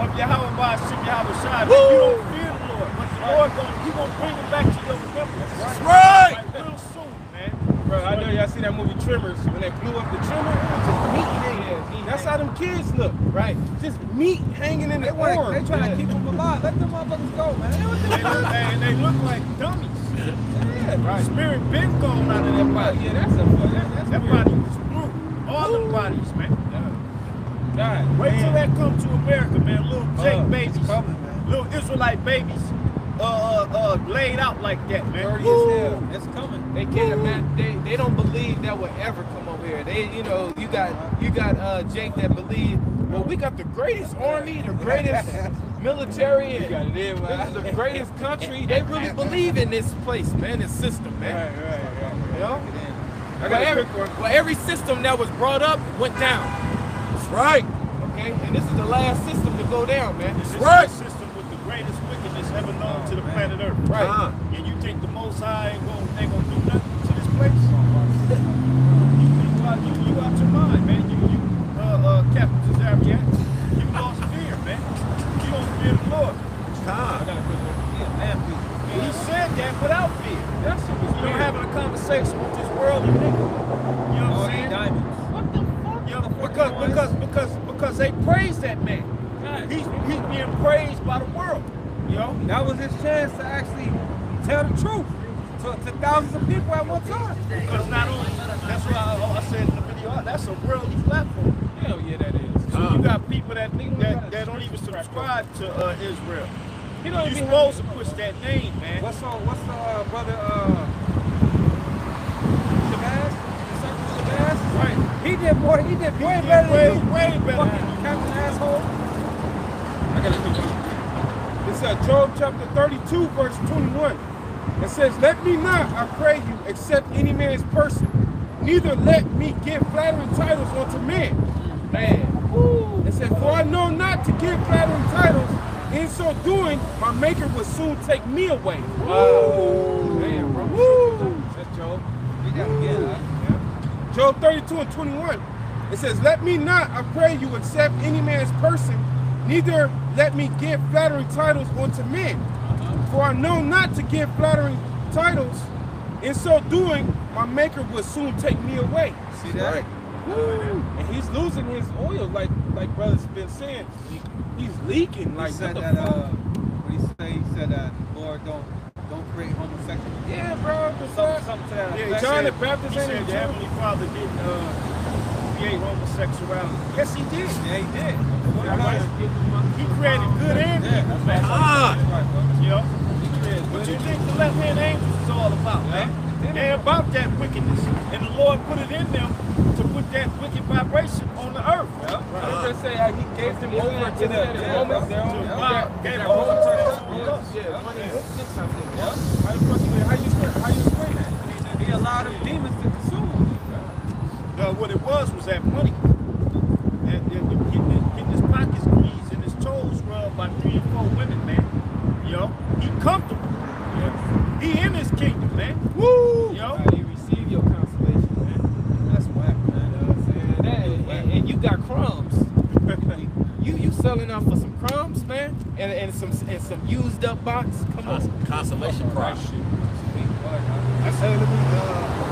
of Yahweh by Hashem Yahweh Shai. man. You don't fear the Lord, but the Lord gonna he gonna bring it back to your remembrance. That's right. Like real soon, man. Bro, I know y'all see that movie Tremors when they blew up the trimmer. Just meat hanging. That's how them kids look. Right. Just meat hanging in They the want they trying to keep them alive. Let them motherfuckers go, man. They look, and they look like dummies. Yeah, Right. Spirit been gone out of that body. Yeah, that's a. That, that's That body was blue. All the bodies, man. God, Wait till man. that come to America, man. Little Jake Uh, babies, coming, man. little Israelite babies, uh, uh, uh, laid out like that, man. dirty. It's coming. They can't imagine. They, they don't believe that would ever come over here. They, you know, you got you got uh, Jake that believe. Well, we got the greatest army, the greatest military, and got it in, this is the greatest country. They really believe in this place, man. This system, Right, man. right, right. You know? I got every, well, every system that was brought up went down. That's right. Okay, and this is the last system to go down, man. This Right. is the system with the greatest wickedness ever known oh, to the planet Earth. Right. Calm. And you think the Most High ain't gonna, ain't gonna do nothing to this place? You, you, out, you, you out your mind, man. You, you, uh, uh, Captain Cesariak, you lost fear, man. You don't fear the Lord. Calm. Yeah, man, please. And he said that without fear. That shit was You know, weird. having a conversation with this worldly nigga. You know what Oh, I'm they saying? diamonds. You know, because, because, because, because they praise that man. He's, he's being praised by the world. You know? That was his chance to actually tell the truth to, to thousands of people at one time. Because not only, that's why I, I said in the video, that's a worldly platform. Hell yeah, that is. So you got people that that, that don't even subscribe to uh, Israel. He don't You're supposed to push that name, man. What's on? What's the uh, brother? Uh, Shabazz? Shabazz? Right. He did more. He did way did better way, than you. way better Fucking you. Captain Asshole. I got a quick one. It's uh, Job chapter 32, verse 21. It says, Let me not, I pray you, accept any man's person, neither let me give flattering titles unto men. Man. It says, For I know not to give flattering titles. In so doing, my maker will soon take me away. Wow. Man, bro. Woo. That's Job. We got to get? Job 32 and 21. It says, Let me not, I pray you, accept any man's person, neither let me give flattering titles unto men. For I know not to give flattering titles. In so doing, my maker will soon take me away. See that? Woo. And he's losing his oil, like like brother's been saying. He- he's leaking. Like He said what the that. fuck? Uh, what he say? He said that Lord don't don't create homosexuals. yeah, bro. the Something, fuck? something to that Yeah, effect. John the Baptist He said the. Heavenly Father didn't uh, create homosexuality. Yes, he did. Yeah, he did. He created good and evil. Ah, yep. What you think the left hand angels is all about, man? They're about that wickedness, and the Lord put it in them to put that wicked vibration on the earth. Yeah. Right. Just say uh, he gave them over to the Romans. Gave over to them. Romans. Yeah. How you explain that? He allowed them demons to uh, what it was was that money. And, and getting, his, getting his pockets greased and his toes rubbed by three or four women, man. Yo, he comfortable. Yeah. He in his kingdom, man. Woo! Yo. Know? You receive your consolation, man. That's whack, man. You know what I'm saying? That, and, and, you got crumbs. you you selling out for some crumbs, man, and and some and some used up box. Come Cons on, consolation prize. Available. Uh,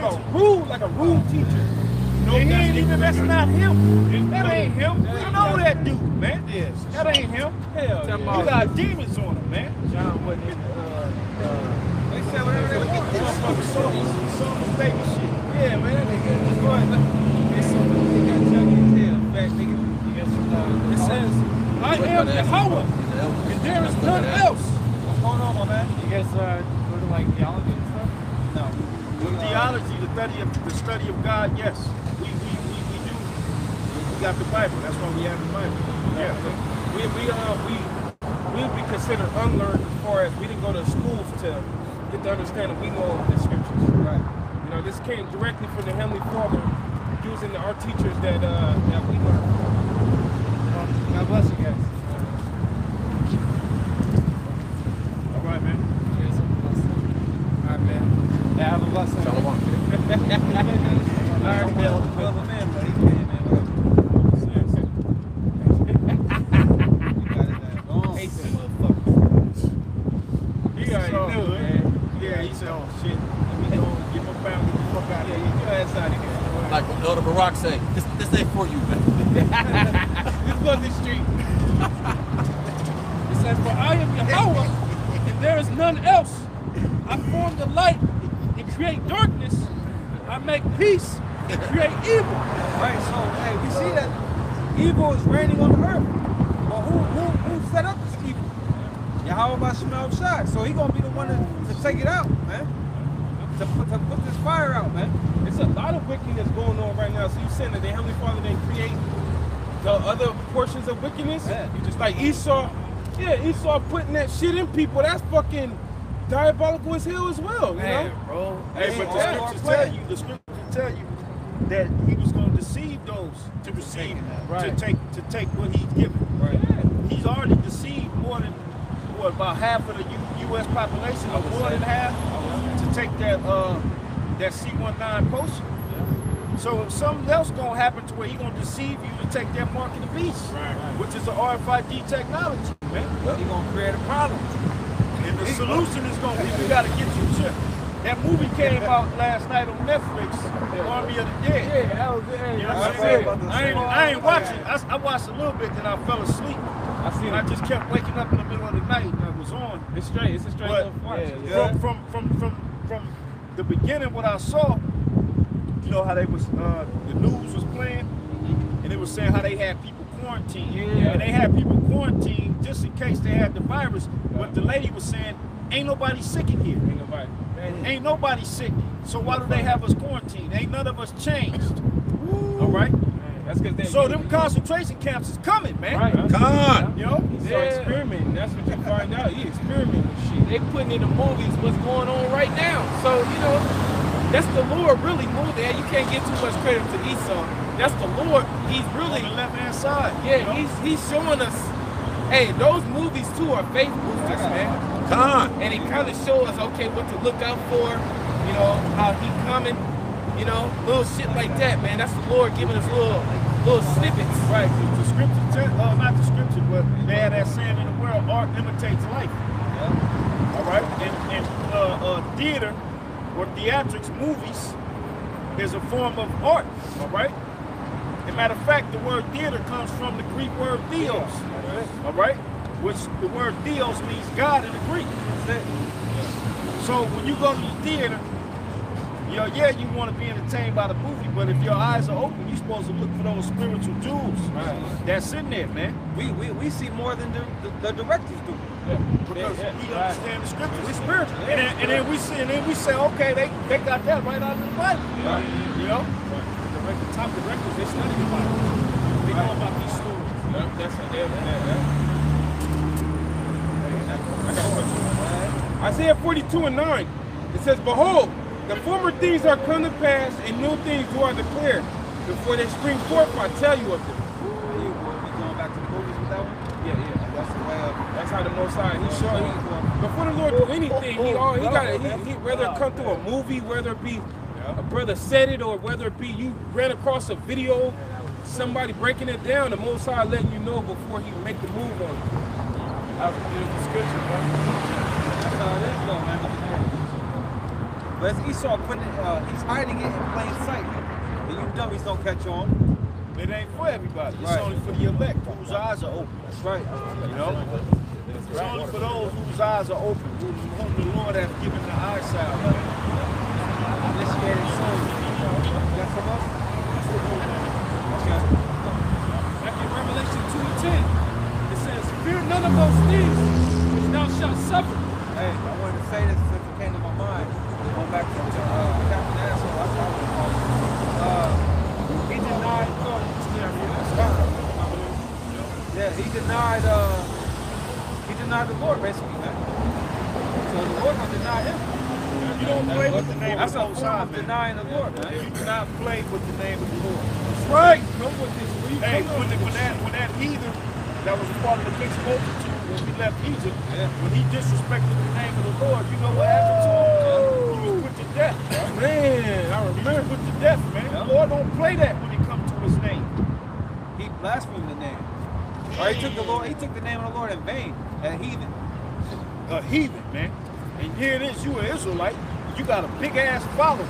bitch rude, like a rude teacher. No, and he ain't even, that's not him. That ain't him. We know that dude, man. Yes. That ain't him. Hell, yeah. you got demons on him, man. John wasn't in the, uh, uh, they said whatever they want. Motherfucker, some, some fake shit. Yeah, man, that nigga was going, says, I am Jehovah, and there is none else. What's going on, my man? You guys, uh, go to, like, theology? theology, the study of the study of God, yes, we we, we, we do. We got the Bible. That's why we have the Bible. Yeah, we we uh we we would be considered unlearned as far as we didn't go to school to get the understanding we know the scriptures, right? You know, this came directly from the Heavenly Father using our teachers that uh that we learned. God bless you guys. Alright, Bill. Esau. Yeah, Esau putting that shit in people. That's fucking diabolical as hell as well. You know? bro. Hey, Hey, but the our scriptures plan. tell you, the scriptures tell you that he was going to deceive those to receive, Right. to take, to take what he's given. Right. He's already deceived more than what about half of the U- U.S. population, or more than half, to take that uh, that C19 potion. So if something else gonna happen to where he gonna deceive you to take that mark of the beast, which is the RFID technology, man. He gonna create a problem. And the solution is gonna be we gotta get you chipped. That movie came out last night on Netflix, Army of the Dead. Yeah, that was it. You know I what I'm saying? I ain't, I ain't watching. I, I watched a little bit, then I fell asleep. I seen And I just kept waking up in the middle of the night and it was on. It's straight. It's a straight But little watch. yeah. from, from from from from the beginning, what I saw, you know how they was uh, the news was playing, and it was saying how they had people quarantined, Yeah. and they had people quarantined just in case they had the virus. But the lady was saying, ain't nobody sick in here. Ain't nobody. Ain't nobody sick. So why do they have us quarantined? Ain't none of us changed. All right. That's they. So them concentration camps is coming, man. Right. Con. You know. He's experimenting. That's what you find out. He experimenting with shit. They putting in the movies what's going on right now. So you know, that's the Lord really moving. You can't get too much credit to Esau. That's the Lord. He's really, On the left hand side. you yeah. know? He's he's showing us. Hey, those movies too are faith boosters, man. Con. And he kind of show us okay what to look out for. You know how he coming. You know, little shit like that, man. That's the Lord giving us little little snippets. Right, the, the scripture, uh, not the scripture, but they had that saying in the world, art imitates life. Yeah. All right, and, and uh, uh, theater or theatrics, movies, is a form of art. All right. As a matter of fact, the word theater comes from the Greek word theos. All right, which the word theos means God in the Greek. So when you go to the theater, you know, yeah, you want to be entertained by the movie, but if your eyes are open, you're supposed to look for those spiritual jewels that's in there, man. We, we, we see more than the, the, the directors do. Because Yeah, we understand the scriptures. We spiritual. And then, and then we see, and then we say, okay, they, they got that right out of the Bible. You know? The top directors, they study the Bible. They know about these stories. Yeah, that's what they're Isaiah 42 and 9. It says, Behold, the former things are come to pass, and new things do I declare. Before they spring forth, I tell you of them. Are you, we going back to the movies with that one? Yeah, yeah. That's the way of That's how the Most High. He sure he before the Lord do anything, he all he got it. He, he whether it come through a movie, whether it be a brother said it, or whether it be you ran across a video, somebody breaking it down. The Most High letting you know before he make the move on it. That was a beautiful scripture, bro. That's how it is, though, man. But it's Esau putting it, uh, he's hiding it in plain sight. And you dummies don't catch on. It ain't for everybody. It's Right. only for the elect whose eyes are open. That's right. You know? It's only for those whose eyes are open, whom the Lord has given the eyesight. Initiated souls. That's from us? Okay. Back in Revelation 2 and 10, it says, Fear none of those things which thou shalt suffer. Hey, I wanted to say this since it came to my mind. Going back to uh, Captain Asshole, that's how we call him. Uh, he denied, yeah, he denied, uh, denied the Lord, basically, man. So the Lord gonna deny him. You don't play with the name That's of the Most form High, of man. denying the Lord, man. You do not play with the name of the Lord. That's right. Come with this. You Hey, when, the, with when that when that heathen that was a part of the mixed multitude when we left Egypt, Yeah. when he disrespected the name of the Lord, you know what happened to him? He was put to death. Man, I He was remember. put to death, man. The Lord don't play that when it comes to his name. He blasphemed the name. Or he took the Lord, he took the name of the Lord in vain, a heathen. A heathen, man. And here it is, you an Israelite. You got a big ass following.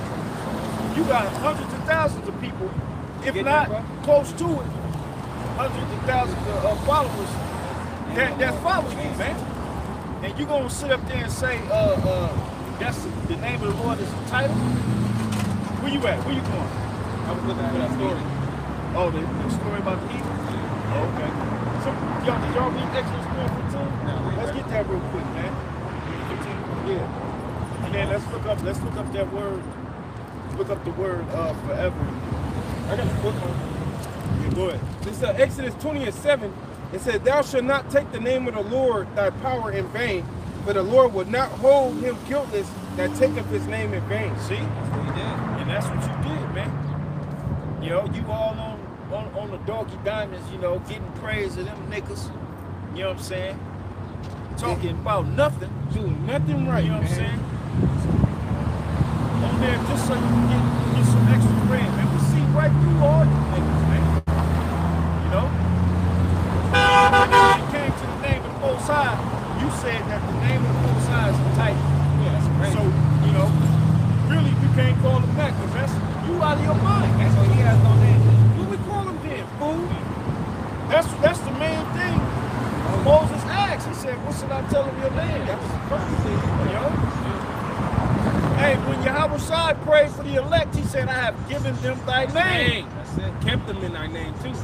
You got hundreds of thousands of people, if not that, close to it, hundreds of thousands of uh, followers that, that follow you, man. And you gonna sit up there and say, uh, uh, that's the name of the Lord is a title? Where you at? Where you going? I was looking for that story. Oh, the, the story about the eagle? Oh, okay. So, y'all, did y'all read Exodus 4 15? Let's that real quick, man. Yeah. And then let's look up, let's look up that word. Look up the word uh, forever. I got a quick one. Yeah, go ahead. This is uh, Exodus 20 and 7. It said, Thou shalt not take the name of the Lord thy power in vain, for the Lord will not hold him guiltless that taketh his name in vain. See? That's what he did. And that's what you did, man. You know, you all on, on, on the doggy diamonds, you know, getting praise of them niggas. You know what I'm saying? Talking about nothing. Doing nothing right, You know what I'm man. saying? On there just so you can get, get some extra bread, man. We see right through all you niggas, man. You know? When it came to the name of the Most High, you said that the name of the Most High is a title. Yeah, that's great. So, you know, really you can't call him that because that's you out of your mind. And so he has no name. What we call him then, fool? That's that's the main thing. Moses asked, he said, what should I tell him your name? That's the first thing, you know? Hey, when Yahweh Shai prayed for the elect, he said, I have given them thy name. That's it. Kept them in thy name, too.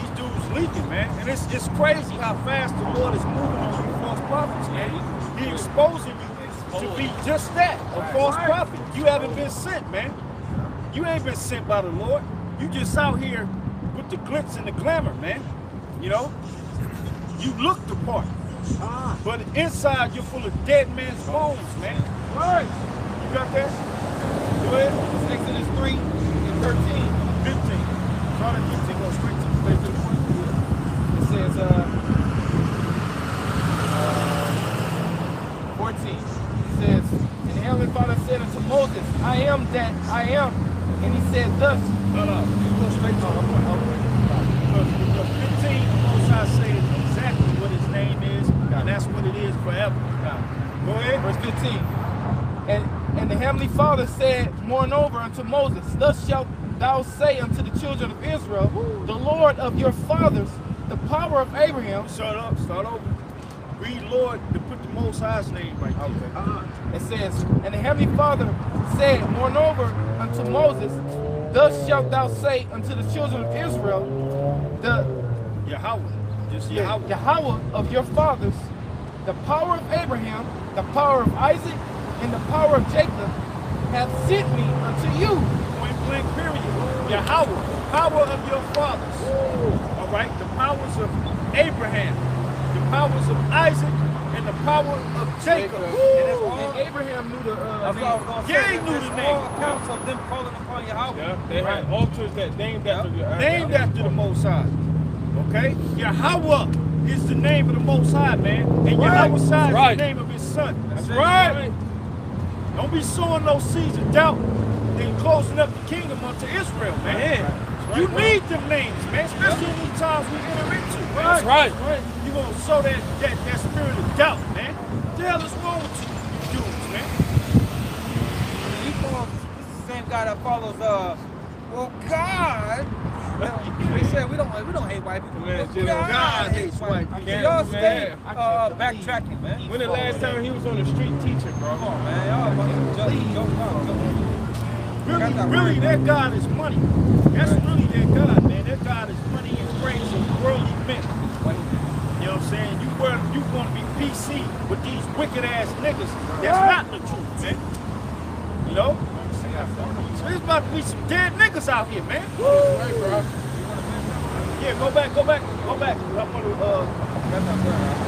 These dudes leaking, man. And it's it's crazy how fast the Lord is moving on you false prophets, man. He exposing you to be just that, a false prophet. You haven't been sent, man. You ain't been sent by the Lord. You just out here with the glitz and the glamour, man. You know? You look the part. But inside you're full of dead man's bones, man. Right. You got that? Go ahead. Exodus 3 and 13. 15. Start at 15, go straight to the Straight to the point. It says, uh, uh, 14. It says, And the Heavenly Father said unto Moses, I am that I am. And he said thus, No, no. You go straight to the point. Because, because 15, the Most High said exactly what his name is, and that's what it is forever. Go ahead. verse 15. And, and the Heavenly Father said, moreover unto Moses, Thus shalt thou say unto the children of Israel, The Lord of your fathers, the power of Abraham, Shut up. Start over. Read Lord to put the Most High's name right there. Okay. Uh-huh. It says, And the Heavenly Father said, Moreover unto Moses, Thus shalt thou say unto the children of Israel, The Yahweh. Just Yahweh. Yahweh of your fathers, the power of Abraham, the power of Isaac, and the power of Jacob, hath sent me unto you. Point blank period. Yahweh. Power of your fathers. All right. The powers of Abraham. The powers of Isaac. And the power of Jacob. And, Woo! and Abraham knew the uh, That's what I was going to say. Yeah, he knew It's the all accounts of them calling upon Yahweh. Yeah, they had altars that named after you. named after the Most High. Okay? Yahweh is the name of the Most High, man. And Right. Yahweh Shai is Right. the name of his son. That's it. right. Don't be sowing no seeds of doubt and closing up the kingdom unto Israel, man. You need them names, man, especially in these times we enter into. Man. That's right. right. You're gonna sow that, that, that spirit of doubt, man. What the hell is wrong with you, you dudes, man? He follows, this is the same guy that follows, uh, well, God. They said we don't we don't hate white people. Man, God, God hates white people. So y'all stay uh, backtracking, man. When the last time he was on the street teaching, bro? Come on, man. Y'all joke, joke, joke. Really, that really, that God is money. That's really that God, man. That God is money and praise and worldly men. You know what I'm saying? You were you gonna be PC with these wicked ass niggas. That's not the truth, man. You know? So there's about to be some dead niggas out here, man. Right, bro. Yeah, go back, go back, go back. I want to, uh,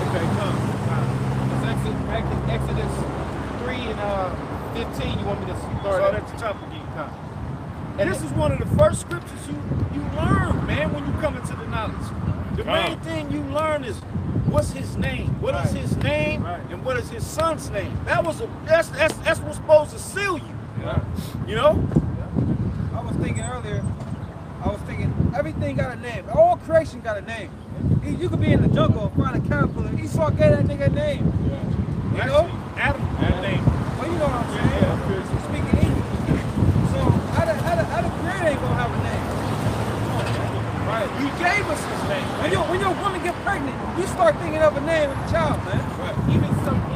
okay, come. It's Exodus, Exodus 3 and uh, 15. You want me to start Start at? the top again, come. And this is one of the first scriptures you you learn, man, when you come into the knowledge. The main thing you learn is what's his name, what is Right. his name, Right. and what is his son's name. That was a that's that's that's what's supposed to seal you. Yeah. You know? I was thinking earlier, I was thinking everything got a name. All creation got a name. You- could be in the jungle and find a caterpillar. Esau gave that nigga a name. You know? Adam had a name. Well, you know what I'm saying? Speaking English. So how the, how the, how the creator ain't gonna have a name? Right. He gave us his name. When your when your woman get pregnant, you start thinking of a name of the child, man. Even something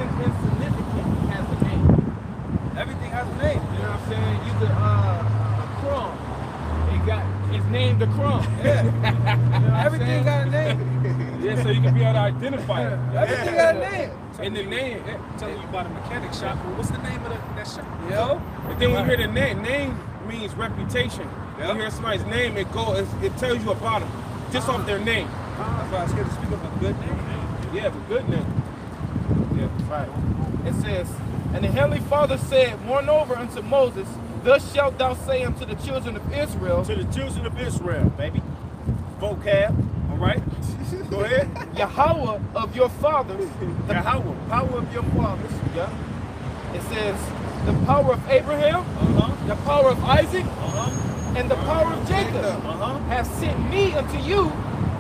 Everything has a name. You know what I'm saying? You could, uh, Crumb. It got, it's named the Crumb. Yeah. you know Everything got a name. yeah, so you can be able to identify it. Everything got a name. And the name, tell you about a mechanic shop. Well, what's the name of the, that shop? Yo. But then when you hear the name, name means reputation. Yep. You hear somebody's name, it go, it, tells you about them just off their name. That's why I scared to speak of a good name. Yeah, a good name. Yeah, right. It says and the Heavenly Father said, Moreover unto Moses, Thus shalt thou say unto the children of Israel, To the children of Israel, baby. Vocab, all right? Go ahead. Yahweh of your fathers, The power, power of your fathers. yeah. It says, the power of Abraham, Uh-huh. the power of Isaac, Uh-huh. and the power of Jacob Uh-huh. have sent me unto you.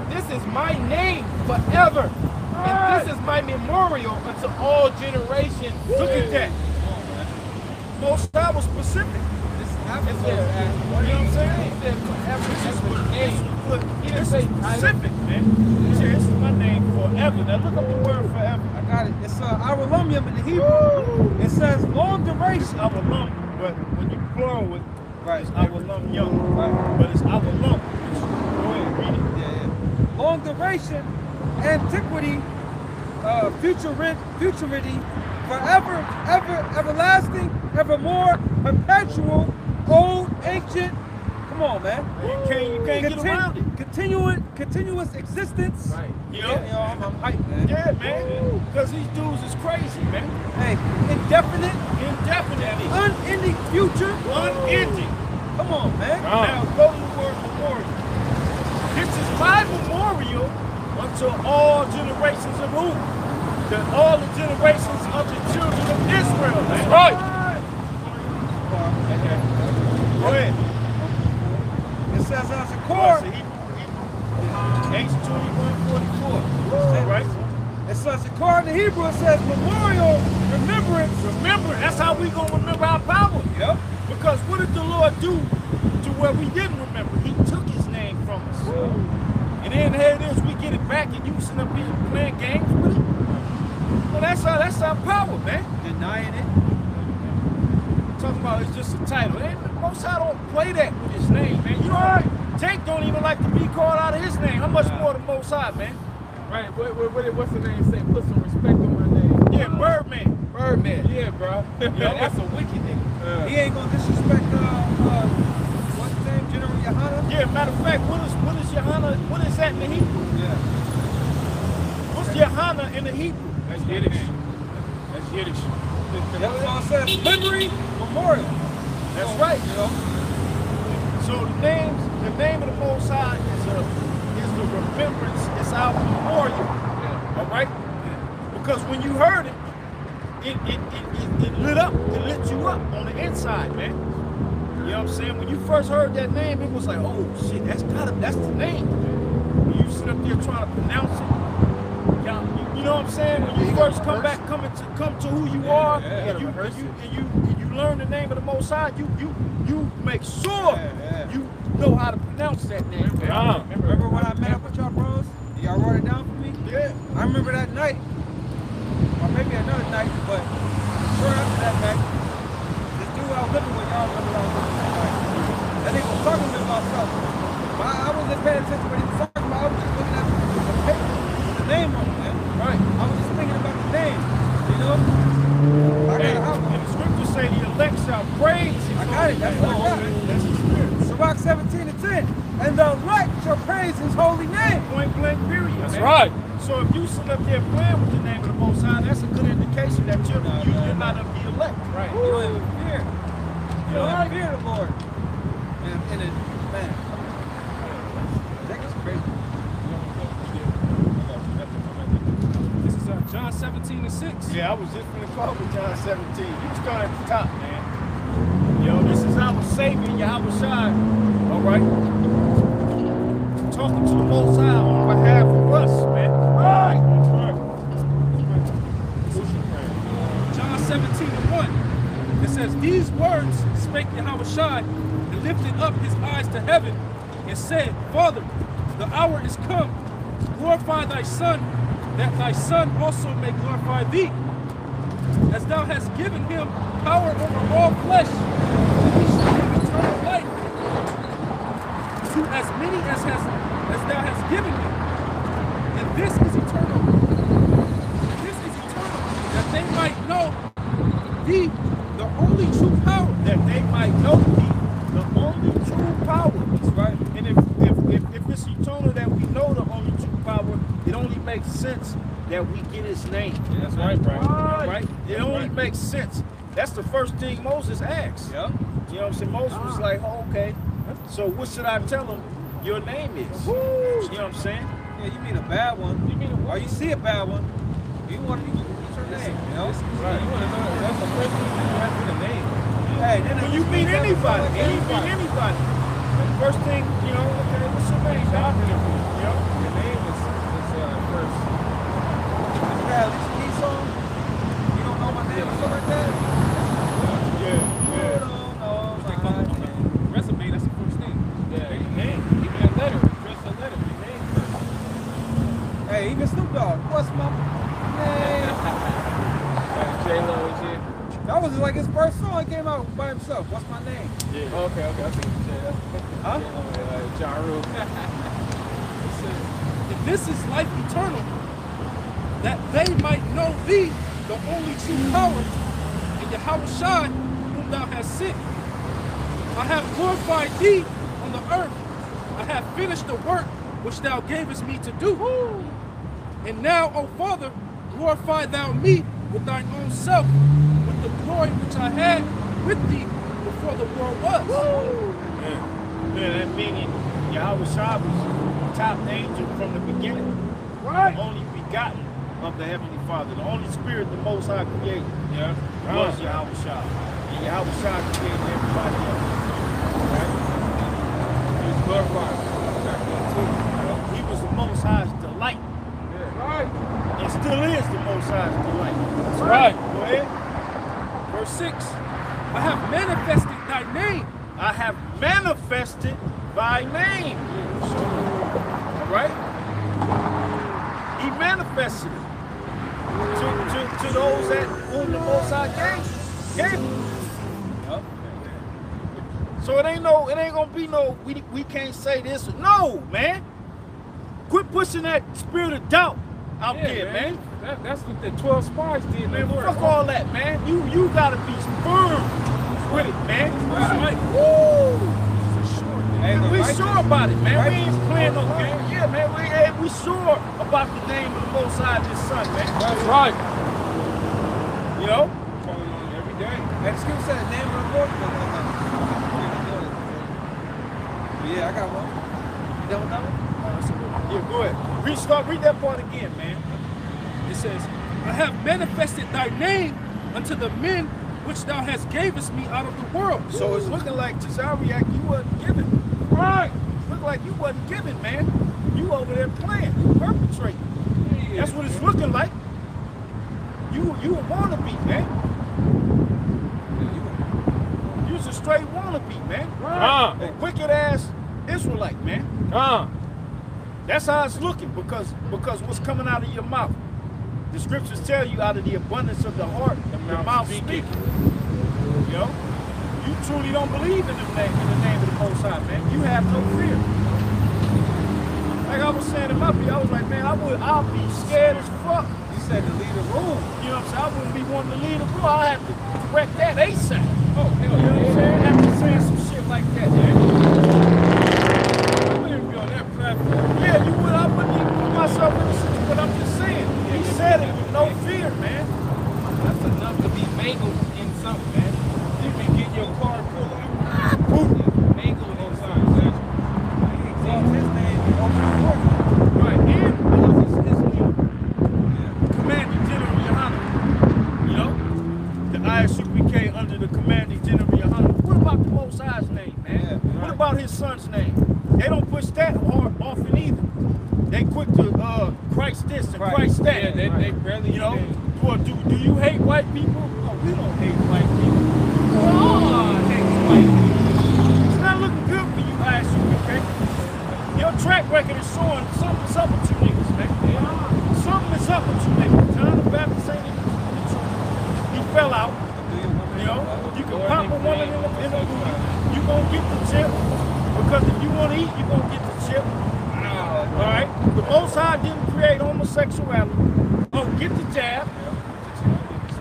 This is my name forever. And this is my memorial unto all generations. Look at that. Most High was specific. This is says, you know what I'm saying? It says forever. This is my name. Look, He didn't say specific, man. He said, this is my name forever. Now look up the word forever. I got it. It's uh, Arulumium in the Hebrew. It says long duration. lump, but when you plural it, Right. it's our lump young. Right. But it's our lump. Go ahead, read it. Yeah, yeah. Long duration, antiquity, uh, futurity, futurity, forever, ever, everlasting, evermore, perpetual, old, ancient. Come on, man. You can't, you can't get around it. Continuing, continuous existence. Right. You Yeah, know? you know, I'm, I'm hyped, man. Yeah, man. Because these dudes is crazy, man. Hey, indefinite, Indefinitely. unending future. Unending. Come on, man. Now go to the word memorial. This is my memorial unto all generations of who? To all the generations of the children of Israel. man. Right. Go ahead. It says as a core. Acts 21, Right? It says according to Hebrew, it says memorial, remembrance. Remember, that's how we gonna remember our power. Yep. Because what did the Lord do to where we didn't remember? He took his name from us. And then here it is, we get it back and you sitting up here playing games with it. Well, that's our that's our power, man. Denying it. Talking about it's just a title. Ain't- Most I don't play that with his name, man. You know what? Tank don't even like to be called out of his name. How much more the Most High, man? Right. What, what, what, what's the name say? Put some respect on my name. Yeah, Birdman. Birdman. Yeah, bro. Yeah, that's a wicked nigga. He ain't gonna disrespect uh, uh what's his name? General Yohana? Yeah, matter of fact, what is what is Johanna? What is that in the Hebrew? Yeah. What's Johanna in the Hebrew? That's Yiddish. That's Yiddish. That's all it says. Memory, memorial. That's oh, right. You know? So the names, the name of the Most High is a is the remembrance. It's our memorial. All right. Because when you heard it, it it, it, it it lit up. It lit you up on the inside, man. You know what I'm saying? When you first heard that name, it was like, oh shit, that's gotta that's the name. When you sit up there trying to pronounce it, y'all, you, you know what I'm saying? When you first come back, coming to come to who you are, and you and you and you and you learn the name of the Most High, you you you make sure you know how to pronounce that name. man. Ah. Remember when I met up with y'all bros? Y'all wrote it down for me? Yeah. I remember that night, or maybe another night, but sure after that night, this dude I was living with, y'all remember I was living with that night. That nigga was talking to. But I, I wasn't paying attention to what he was talking about. I was just looking at the paper, the name on it, man. Right. I was just thinking about the name, you know? I Hey, got it. and the scriptures say the elect shall praise his I got it. That's what I got. That's his spirit. Sirach 17 and 10. And the elect shall praise his holy name. Point blank period. That's man. right. So if you sit up there playing with the name of the Most High, that's a good indication that you're, Nah, you, nah, you're nah. not of the elect. Right. You don't even fear. You don't fear the Lord. And, and it, man, that is crazy. This is uh, John 17 and 6. Yeah, I was just gonna call with John 17. You start at the top, man. Yo, this is our Savior, Yahweh Shai. All right. Talking to the Most High on behalf of us, man. Right. John 17 and 1. It says, These words spake Yahweh Shai, lifted up his eyes to heaven, and said, Father, the hour is come. Glorify thy Son, that thy Son also may glorify thee. As thou hast given him power over all flesh, that he give eternal life to as many as has as thou hast given me. And this is eternal. This is eternal, that they might know thee, the only true power. that they might know thee, the only true power. That's right. And if, if, if, if it's eternal that we know the only true power, it only makes sense that we get his name. Yeah, that's right, bro. Right? It only makes sense. That's the first thing Moses asked. Yeah. You know what I'm saying? Moses was ah. like, oh, okay. So what should I tell him your name is? You know what I'm saying? Yeah, you mean a bad one. You mean a Or you see a bad one. You want to what's your name? You know? Right. You want to know that's the first thing you have to the name. Hey, then When you meet speak up, anybody, you meet anybody, the first thing, you know, okay, what's your name, doc? You know? Your name is, is uh, first. If you had Alicia Keys song, you don't know my name or something like that? Yeah, You yeah. don't know They my call it name. resume. That's the first thing. Yeah, your name. Even a letter. Address a letter. Your name first. Hey, even Snoop Dogg, what's my name? Uh, J Lo and shit. That was like his first song. He by himself. What's my name? Yeah. Okay, okay. I think you said Huh? Uh, John Rule. It this is life eternal, that they might know thee, the only true power, and Yahweh Shai, whom thou hast sent. I have glorified thee on the earth. I have finished the work which thou gavest me to do. And now, O Father, glorify thou me with thine own self, with the glory which I had with thee before the world was. Yeah. Yeah, that meaning Yahweh Shah was top angel from the beginning. Right. The only begotten of the Heavenly Father. The only spirit the Most High created Yeah. was Yahweh Shah. And Yahweh Shah created everybody else. He was glorified. He was the Most High's delight. Yeah. Right. And still is the Most High's delight. That's right. Go ahead. Verse 6 I have manifested thy name. I have manifested by name. All right? He manifested it to, to, to those that whom the Most High gave, gave him. So it ain't no, it ain't gonna be no, we, we can't say this. No, man. Quit pushing that spirit of doubt out Yeah, there, man. That, that's what the 12 spies did. Man, fuck all that, man. You you gotta be firm with it, man. Right. Woo! Hey, the we righteous- sure about it, man. We righteous ain't playing no Lord. game. Yeah, man. We hey, we sure about the name of the Most High this Son, man. That's right. You know? Every day. Hey, the said the name of the. But yeah, I got one. You with that oh, one? Yeah, go ahead. Read start read that part again, man. It says, I have manifested thy name unto the men which thou hast gavest me out of the world. So it's looking like Tazariak, you wasn't given. Right. Look like you wasn't given, man. You over there playing, you perpetrating. That's what it's looking like. You you a wannabe, man. You was a straight wannabe, man. Uh, A wicked ass Israelite, man. uh. That's how it's looking because because what's coming out of your mouth. The scriptures tell you out of the abundance of the heart, the mouth mouth speaks. You know? You truly don't believe in the name in the name of the Most High, man. You have no fear. Like I was saying in my video, I was like, man, I would I'll be scared as fuck. You said to leave the room. You know what I'm saying? I wouldn't be wanting to leave the room. I have to correct that ASAP. Oh, hell You know what I'm saying? After saying some shit like that, man. I wouldn't even be on that platform. Yeah, you would. I wouldn't even put myself in the situation, but I'm just saying. He said it with no fear, man. That's enough to be mangled in something, man. You can get your car pulled out. Mangled inside. That's He exalts his name and open the door. Right, and Moses is the commanding general Yohanan. You know? The ISUPK under the commanding general Yohanan. What about the Most High's name, man? Yeah, What right. about his son's name? They don't push that hard often either. They quick to uh, Christ this and Right. Christ that. Yeah, they, they barely You know, even- well, do, do you hate white people? No, we don't hate white people. God hates white people. It's not looking good for you, ISUPK. Your track record is showing something's up with you niggas, man. Something is up with you niggas. John the Baptist ain't even the truth. He fell out. You know, you can pop a woman in the, in the booty. You gonna get the chip because if you want to eat you're gonna get the chip. All right. The Most High didn't create homosexuality. Oh, get the jab.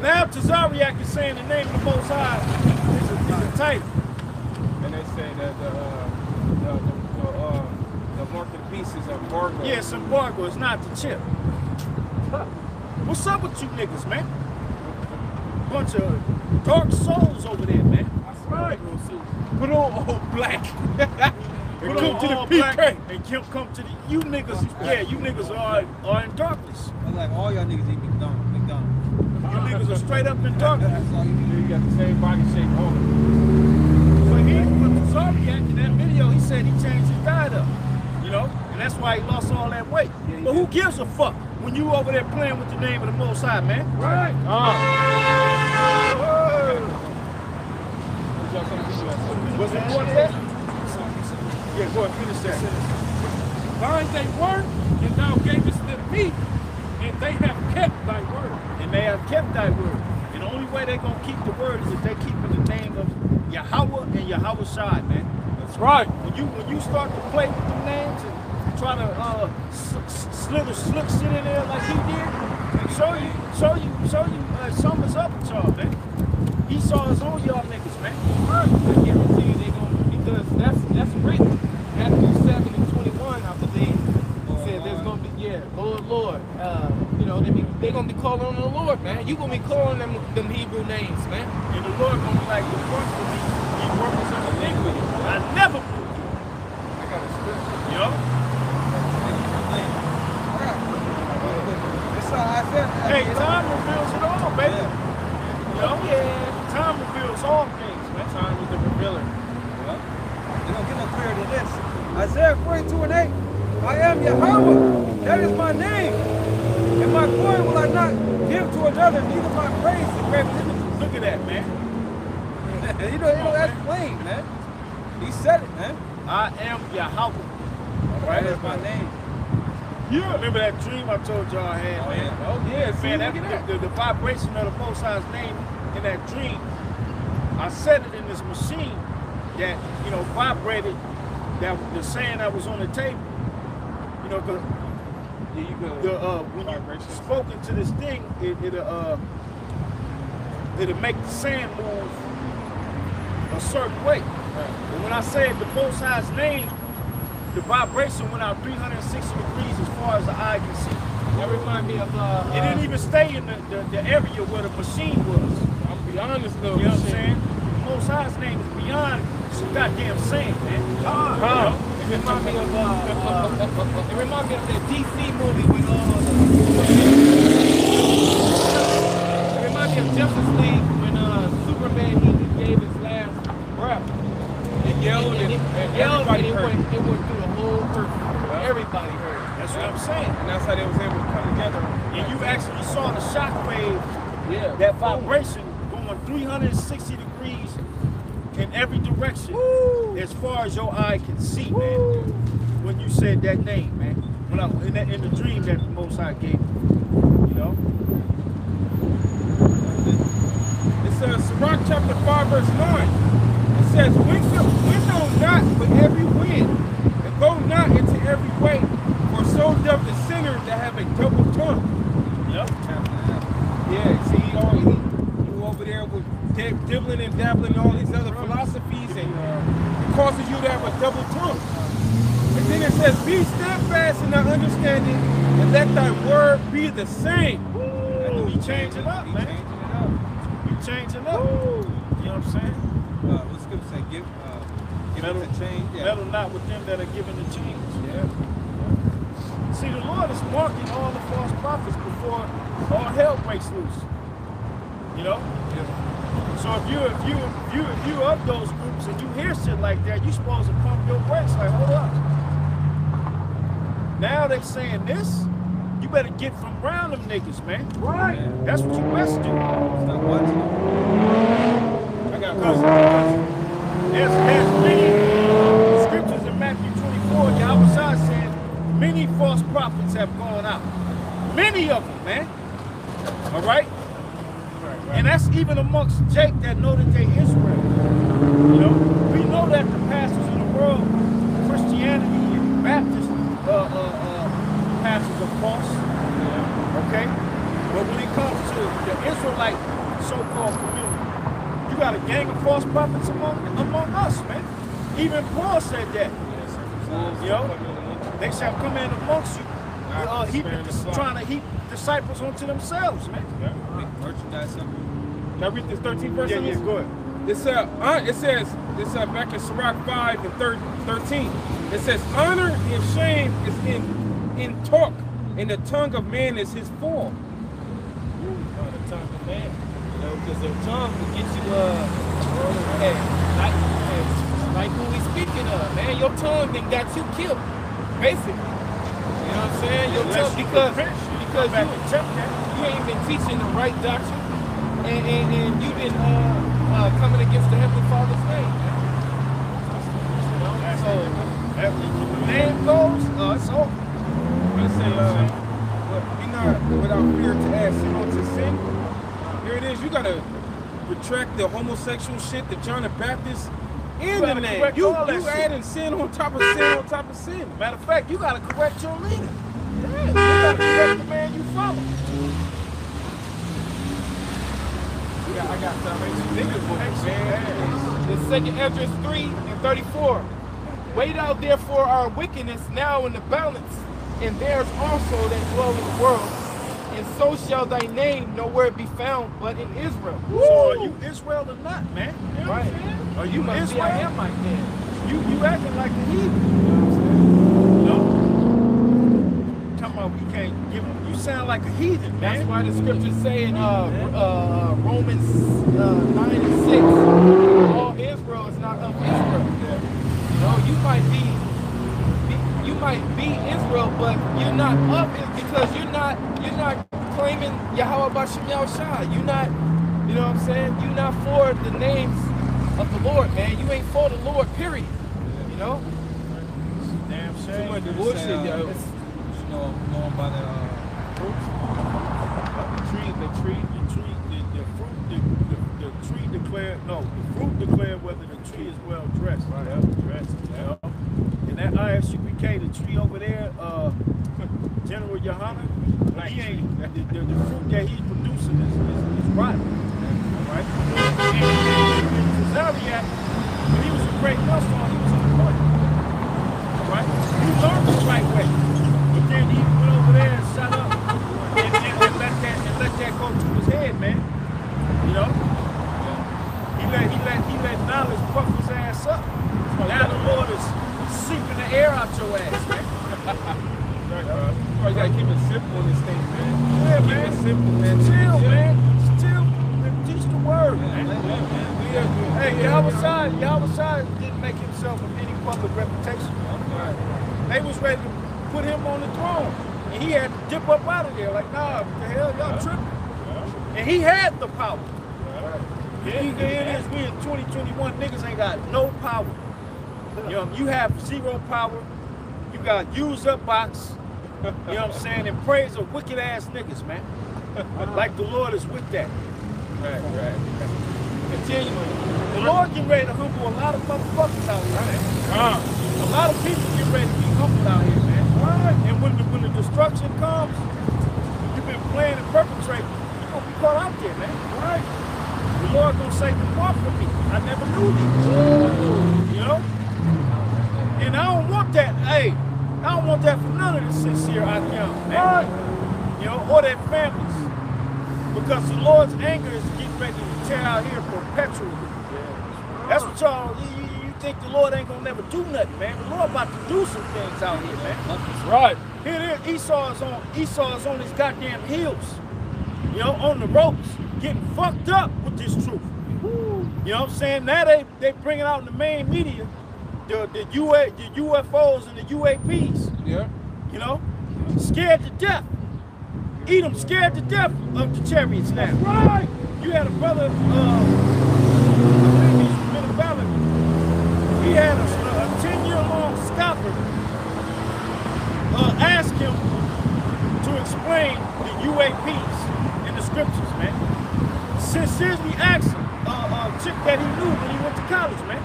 Now Tazariak is saying the name of the Most High is a, is a title. And they say that the uh, the the, the, uh, the mark of the beast is embargo. Yeah, it's embargo. It's not the chip. What's up with you niggas, man? Bunch of dark souls over there, man. Right. Put on all black. And Put come on to the all PK. black. And come, come to the you niggas. Yeah, you niggas are are in darkness. I'm like, all y'all niggas eat McDonald's. McDonald's. You niggas are straight up in darkness. That's all you need. You got the same body shape on. But he, with Zodiac in that video, he said he changed his diet up. You know, and that's why he lost all that weight. Yeah, he but who gives a fuck when you over there playing with the name of the Most High, man? Right. Was it that? Yeah, go ahead, finish that. Thine they were, and thou gavest them meat, and they have kept thy word. And they have kept thy word. And the only way they're gonna keep the word is if they keep in the name of Yahweh and Yahweh Shai, man. That's right. When you when you start to play with the names and try to uh, s- s- slither slick shit in there like he did, show you, show you, show you, uh, something's up with y'all, man. He saw his own y'all niggas, man. I guarantee you they gonna because that's that's written. Matthew seven and twenty one, I believe. Said there's gonna be yeah, Lord, Lord. Uh, you know, they be they gonna be calling on the Lord, man. You gonna be calling them them Hebrew names, man. And the Lord gonna be like, the work for me, he works of iniquity. I never knew you. I got a scripture. You know? It's all I said. Hey, time reveals it all, baby. Yeah. You know? Yeah. Time reveals all things, man. Time is the revealer. Well, you don't get no clearer than this. Isaiah 42 and 8. I am Yahweh. That is my name. And my glory will I not give to another, neither my praise to graven images. Look at that, man. you know, you know, that's plain, man. He said it, man. I am Yahweh. That is my name. You remember that dream I told y'all I had, Oh, man? yeah. Oh yeah, see, Man, that, that. the, the vibration of the Most High's name in that dream, I set it in this machine that, you know, vibrated that the sand that was on the table. You know, 'cause Yeah, you go. the, uh, when you spoke into this thing, it, it'll, uh, it'll make the sand move a certain way. And when I said the Most High's name, the vibration went out 360 degrees as far as the eye can see. That remind me of uh, It didn't even stay in the, the, the area where the machine was. I'm beyond this though. You know what I'm saying? The Most High's name is beyond some goddamn sand, man. God, Huh. you know? It remind me of uh, uh, it remind me of that DC movie with uh, it remind me of Justice League when uh Superman he gave his last breath. It yelled and, it, and yelled and everybody it heard. went, it went through the whole earth. Everybody heard. it. That's what I'm saying. And that's how they was able to come together. And you actually saw the shock wave, Yeah. that vibration going 360 degrees in every direction as far as your eye can see, man. When you said that name, man. When I, in, that, in the dream that the Most High gave me, you know? It says, Sirach chapter 5, verse 9. It says, Window, window not for every wind, and go not into every way, for so doth the sinner that have a double tongue. Yep. Yeah, see, he already you over there with dib- dibbling and dabbling in all these other philosophies, and it causes you to have a double tongue. And then it says, Be steadfast in thy understanding, and let thy word be the same. And you change it up, He man. changing it up. You change it up. You know what I'm saying? Say? Give, uh, give Metal- us a change. Yeah. Meddle not with them that are given the change. Yeah. See, the Lord is marking all the false prophets before all hell breaks loose. You know? Yeah. So if you if you if you if you of those groups and you hear shit like that, you supposed to pump your brakes like, hold up. Now they saying this, you better get from around them niggas, man. Right. That's what you best do. Stop watching. I got Because there's, there's many scriptures in Matthew 24, Yahweh said, many false prophets have gone out. Many of them, man. All right? And that's even amongst Jake that know that they Israel. You know, we know that the pastors in the world Christianity and Baptist uh, uh, uh, pastors are false. Okay? But when it comes to the Israelite so-called community, you got a gang of false prophets among among us, man. Even Paul said that. You know, they shall come in amongst you, uh, trying to heap disciples onto themselves, man. Merchandise. Can I read this 13th verse? Yeah, yeah, go ahead. It says, uh, it says, it says back in Sirach 5 and 13, it says, honor and shame is in in talk, and the tongue of man is his fall. on the tongue of man. You know, because the tongue will get you, uh, hey, like, hey, like who we speaking of, man. Your tongue then got you killed, basically. You know what I'm saying? Your Unless tongue, you because, because you, and check that. you ain't been teaching the right doctrine, and, and, and you been uh, uh, coming against the Heavenly Father's name. You know? So, name goes, uh, it's over. I say, uh, but be not without fear to add sin onto sin. Here it is. You gotta retract the homosexual shit, the John the Baptist, in the name. You you shit. adding sin on top of sin on top of sin. Matter of fact, you gotta correct your leader. Yeah, you gotta correct the man you follow. Yeah, I got salvation. Niggas will man. The second Esdras 3 and 34. Wait out therefore our wickedness now in the balance, and theirs also that dwell in the world. And so shall thy name nowhere be found but in Israel. So are you Israel or not, man? You know what I'm Right. saying? Are you, You must be Israel? a Hamite then. You you acting like a heathen. No. Talking about we can't give you sound like a heathen, man. That's why the scriptures say in uh, uh, Romans uh, 9 and 6, all Israel is not of Israel. You know, you might be, you might be Israel, but you're not of it because you're not you're not claiming Yahweh Bashem Yahushua. You're not, you know what I'm saying? You're not for the names of the Lord, man. You ain't for the Lord, period. You know? Damn shame. Too much bullshit, uh, yo. It's, You know, going by the uh, fruits. The tree, the tree, the tree, the, the fruit, the, the, the tree declared, no, the fruit declared whether the tree is well dressed. Right. Yeah, dressed. Yeah. And that ISUPK, the tree over there, uh, General Yohana, he ain't, the, the, fruit that he's producing is, is, is rotten. Right? And Zariak, when he was a great Muslim, he was on the point. Right? He learned the right way. But then he went over there and shut up and, and, and let that and let that go to his head, man. You know? He let he let he let knowledge puff his ass up. Now the Lord is seeping the air out your ass, man. Oh, you gotta keep it simple in this thing, man. Yeah, keep man. it simple, man. Chill, man. Chill. Teach the word. Hey, Yahweh Shai, Yahweh Shai didn't make himself of any public reputation. They was ready to put him on the throne. And he had to dip up out of there. Like, nah, what the hell, y'all tripping. And he had the power. Yeah, it is, we in 2021, niggas ain't got no power. You know, you have zero power. You got used up box. You know what I'm saying? And praise of wicked ass niggas, man. Like the Lord is with that. Right, right. continuing. The Lord getting ready to humble a lot of motherfuckers out here, man. A lot of people get ready to be humbled out here, man. And when the, when the destruction comes, you've been playing and perpetrating, you're gonna be caught out there, man. Right? The Lord gonna say, depart from me. I never knew thee. You know? And I don't want that, hey, I don't want that for none of the sincere Akim, man. You know, or that families. Because the Lord's anger is getting ready to tear out here perpetually. That's what y'all, you, you- think the Lord ain't gonna never do nothing, man. The Lord about to do some things out here, man. Right. Here it is, Esau is on Esau is on his goddamn heels. You know, on the ropes, getting fucked up with this truth. You know what I'm saying? Now they they bring it out in the main media, the the UA the UFOs and the UAPs. Yeah. You know, scared to death. Eat them scared to death of the chariots now. Right. You had a brother, uh, I believe he's from Mid-Valley. He had a, a 10 year long scoffer uh, ask him to explain the UAPs in the scriptures, man. Sincerely asked him, uh, uh, chick that he knew when he went to college, man.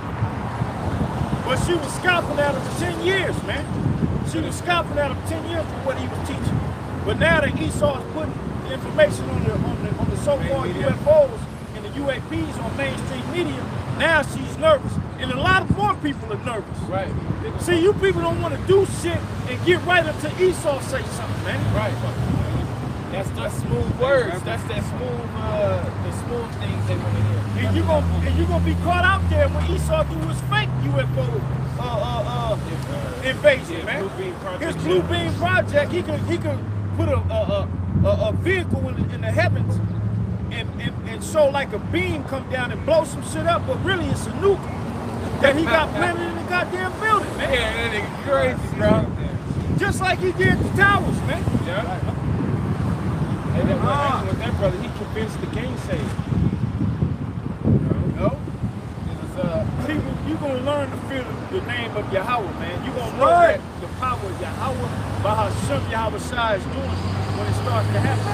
But she was scalping at him for 10 years, man. She was scalping at him 10 years for what he was teaching. But now that Esau's putting the information on the on the, on the so-called. UFOs and the UAPs on mainstream media, now she's nervous. And a lot of more people are nervous. Right. See, you people don't want to do shit and get right up to Esau say something, man. Right. That's the smooth words. That's that smooth, uh, the smooth things they want to hear. And you gonna and you gonna be caught out there when Esau do his fake UFO uh, uh, uh, invasion, man. Blue Beam Project his blue beam project, he could he could put a a, a, a, vehicle in the, in the heavens and, and and show like a beam come down and blow some shit up, but really it's a nuke that he got planted in the goddamn building, man. Yeah, that nigga crazy, bro. Just like he did the towers, man. Yeah. And then what happened with that brother, he convinced the gainsayers. You know? It was, uh, People, you gonna learn to fear the, name of Yahweh, man. You're gonna learn Right. that power of Yahweh by how Yahweh Shai is doing when it starts to happen.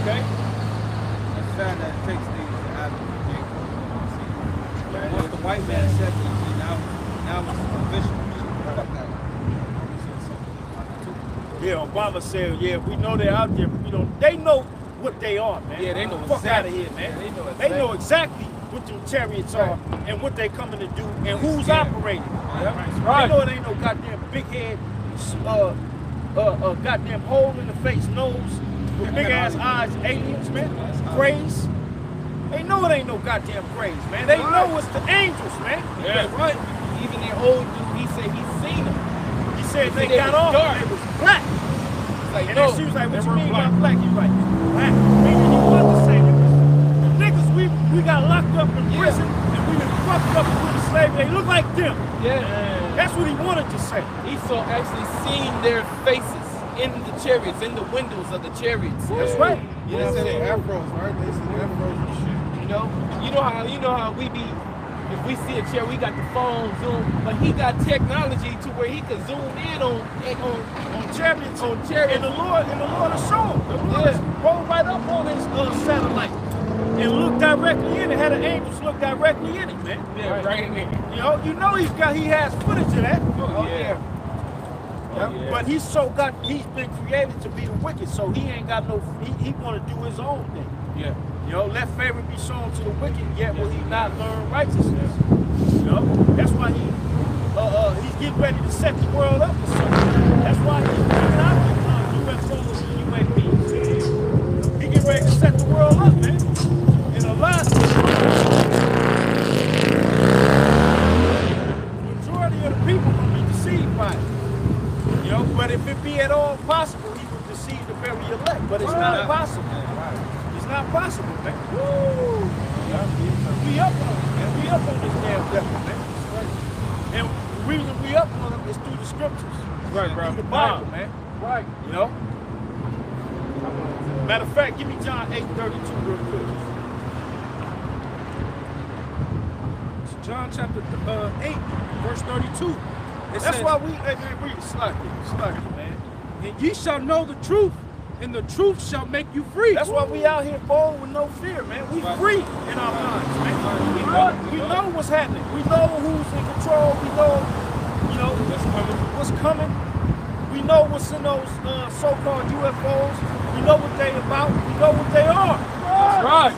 Okay? It's sad that it takes things to happen. Once the white man said this, see, now, now it's official. Yeah, Obama said, yeah, we know they're out there, but we don't. They know what they are, man. Yeah, they know Fuck out of here, man. Yeah, they know They know exactly. What them chariots are and what they coming to do and who's operating. Right. They know it ain't no goddamn big head, uh, uh, uh, goddamn hole in the face, nose, with big ass eyes, aliens, man. Praise. They know it ain't no goddamn praise, man. They know it's the angels, man. yeah, right. Even the old dude, he said he seen them. He said He they said they got off dark. and it was black. Like, And no, then she was like, what you mean black. by black? He was like, black. Meaning he wanted to say it was niggas we, we got locked up in Yeah. prison and we been fucked up with the slavery. They look like them. Yeah. That's what he wanted to say. Esau actually seen their faces in the chariots, in the windows of the chariots. That's right. You know what I'm They saying? afros, right? They said afros and shit. You know, you know how you know how we be. If we see a chair, we got the phone zoom, but he got technology to where he could zoom in on on On chariots, On chariots. And the Lord, and the Lord will show him. The Lord Yeah. yeah. rolled right up on his uh, satellite and look directly in it. Had the angels look directly in it, man. yeah, right in there. You know, you know he's got he has footage of that. Oh yeah. Yeah. But he's so got he's been created to be the wicked, so he ain't got no he, he wanna do his own thing. Yeah. You know, let favor be shown to the wicked, yet will he not learn righteousness. You know, that's why he uh, uh he's getting ready to set the world up for something. That's why he's the uh, UFOs and UAPs. He getting ready to set the world up, man. Lot majority of the people will be deceived by it. You know, but if it be at all possible, he would deceive the very elect. But it's not possible. It's not possible, man. Woo! We up on it, man. We up on this damn devil, man. And the reason we up on him is through the scriptures. Right, bro. Through the Bible, man. Right. You know? Matter of fact, give me John 8 32 real quick. John chapter uh, 8, verse 32. It That's says, why we, hey, man, we sluggy, sluggy, man. And ye shall know the truth, and the truth shall make you free. That's why we out here bold with no fear, man. We free in our minds, man. We know, we know what's happening. We know who's in control. We know, you know, what's coming. We know what's in those uh, so-called UFOs. We know what they about. We know what they are. Right.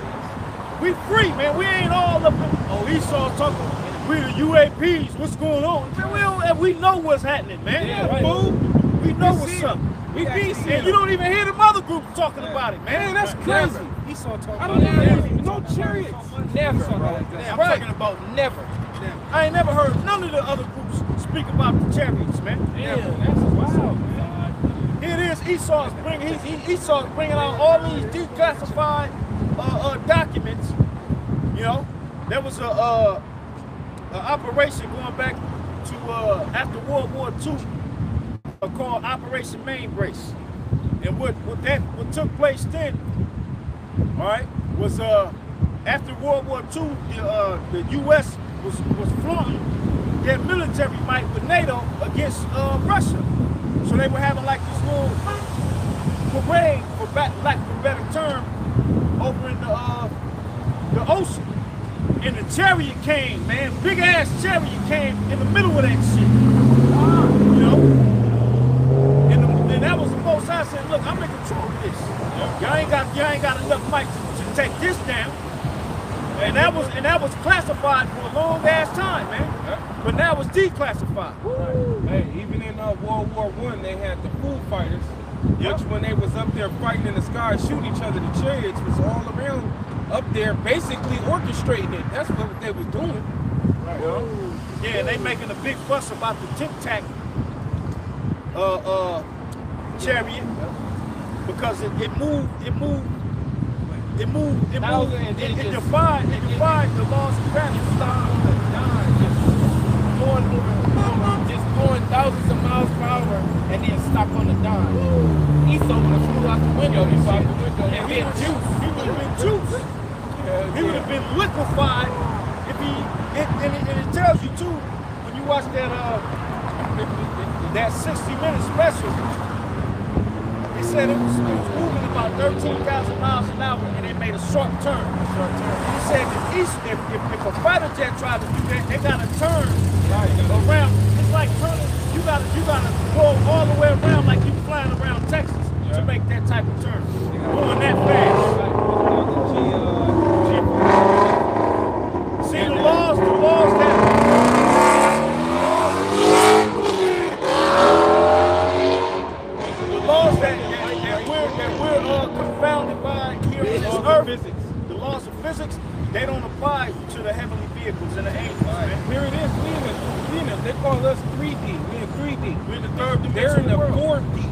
We free, man. We ain't all up in, Esau talking, we the UAPs, what's going on? Man, we, don't, we know what's happening, man. Yeah, right. Fool. We know We what's see up. it. We We be actually and you don't even hear the other groups talking about it, man. Man, that's Never. crazy. Esau talking I don't about never. it. No chariots. Never, Esau bro. like that. I'm Right. talking about never. I ain't never heard none of the other groups speak about the chariots, man. Yeah, that's wild, man. Here it is, Esau's bringing, he, he, Esau's bringing out all these declassified uh, uh, documents. You know, there was a, uh, operation going back to uh, after World War II uh, called Operation Mainbrace, and what what that what took place then, all right, was uh after World War II, the uh, the U.S. was was flaunting their military might with NATO against uh, Russia. So they were having like this little parade, for lack of a better term, over in the the ocean. And the chariot came, man. Big ass chariot came in the middle of that shit. You know? And, the, and that was the most I said, look, I'm in control of this. Y'all ain't got y'all ain't got enough mic to, to take this down. And that was and that was classified for a long ass time, man. But now it's declassified. Hey, even in uh, World War One, they had the Foo Fighters, Yep. which when they was up there fighting in the sky, shooting each other, the chariots was all around up there, basically orchestrating it. That's what they was doing. You know? Yeah, they making a big fuss about the tic tac uh uh chariot because it, it moved it moved it moved it moved it, it, it defied it defied the laws of gravity. Stop on the dime, just going over, just going thousands of miles per hour and then stop on the dime. Esau would have flew out the window. He out the window and been juiced. He would have been. He would have been liquefied if he it, and, it, and it tells you too when you watch that uh that 60 minute special. It said it was, it was moving about 13,000 miles an hour and it made a short turn. He said that if, if, if a fighter jet tried to do that, they gotta turn around. It's like turning, you gotta you gotta go all the way around like you flying around Texas to make that type of turn. Going that fast. They're in dimension They're in the. 4D.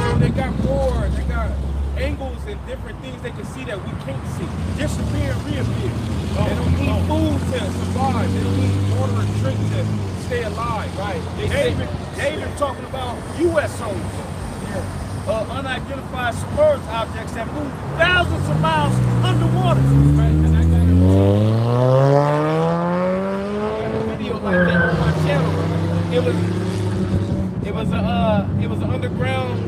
So they got more. They got and different things they can see that we can't see. Disappear and reappear. They don't need food to survive. They don't need water and drink to stay alive. Right. They They say, even, they even talking about USOs. Uh, unidentified submerged objects that move thousands of miles underwater. Right, and I got a video like that on my channel. It was, it was a, uh, it was an underground,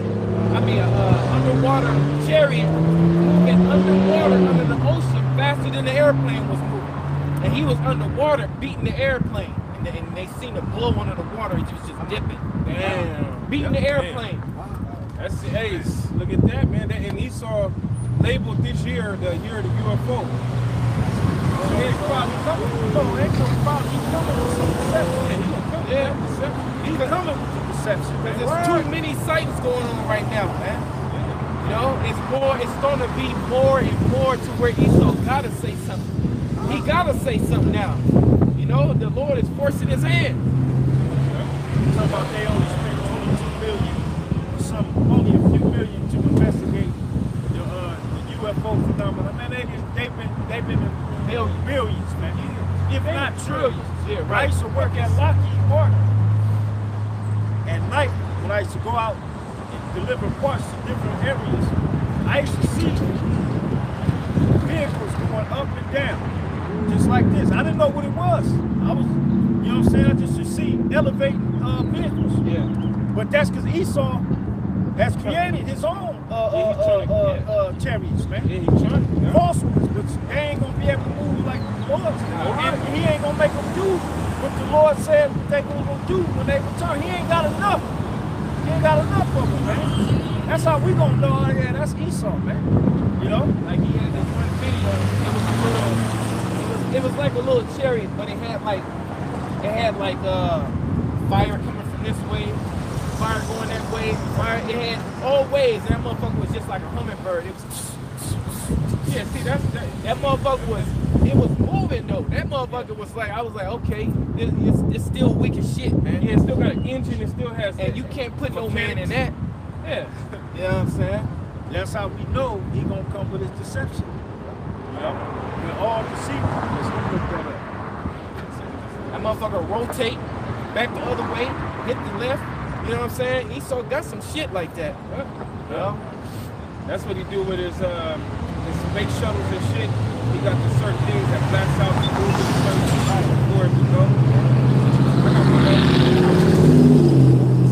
I mean, a uh, underwater chariot moving underwater under the ocean faster than the airplane was moving, and he was underwater beating the airplane, and they, and they seen it blow under the water. It was just dipping, Damn. beating the airplane. That's the ace. Look at that, man. That, and Esau labeled this year the year of the UFO. So they probably coming. No, they could probably coming with some deception. He's coming with the deception. Because there's too many sightings going on right now, man. You know, it's more, it's gonna be more and more to where Esau gotta say something. He gotta say something now. You know, the Lord is forcing his hand. Talking about they only spent 22 billion, or some only a few million to investigate the, uh, the UFO phenomenon. Man, they just, they've been they've been in billions, billions man, if not trillions. Yeah, I right. used to work at Lockheed Martin. At night, when I used to go out and deliver parts to different areas, I used to see vehicles going up and down, just like this. I didn't know what it was. I was, you know what I'm saying? I just used to see elevating uh, vehicles. Yeah. But that's because Esau has created his own uh, uh, uh, yeah. uh, uh, chariots, man. Yeah, he trying. Yeah. False ones, but they ain't gonna be able to move like the. And he ain't gonna make them do what the Lord said they was gonna do when they return. He ain't got enough. He ain't got enough of them, man. That's how we gonna know. Oh, yeah, that's Esau, man. You know? Like he had this one video. It was a little, it was, it was like a little chariot, but it had like, it had like uh, fire coming from this way, fire going that way, fire. It had all ways. And that motherfucker was just like a hummingbird. It was. Yeah, see, that's that, that motherfucker was. It was moving though. That motherfucker was like, I was like, okay, this, it's, it's still wicked shit, man. Yeah, it still got an engine. It still has. And you can't put no man in that. Yeah. You know what I'm saying? That's how we know he gonna come with his deception. You? We're all deceivers. Let's go look that up. That motherfucker rotate back the other way, hit the left. You know what I'm saying? Esau got some shit like that. You know? That's what he do with his um, his space shuttles and shit. He got the certain things that out the certain for it.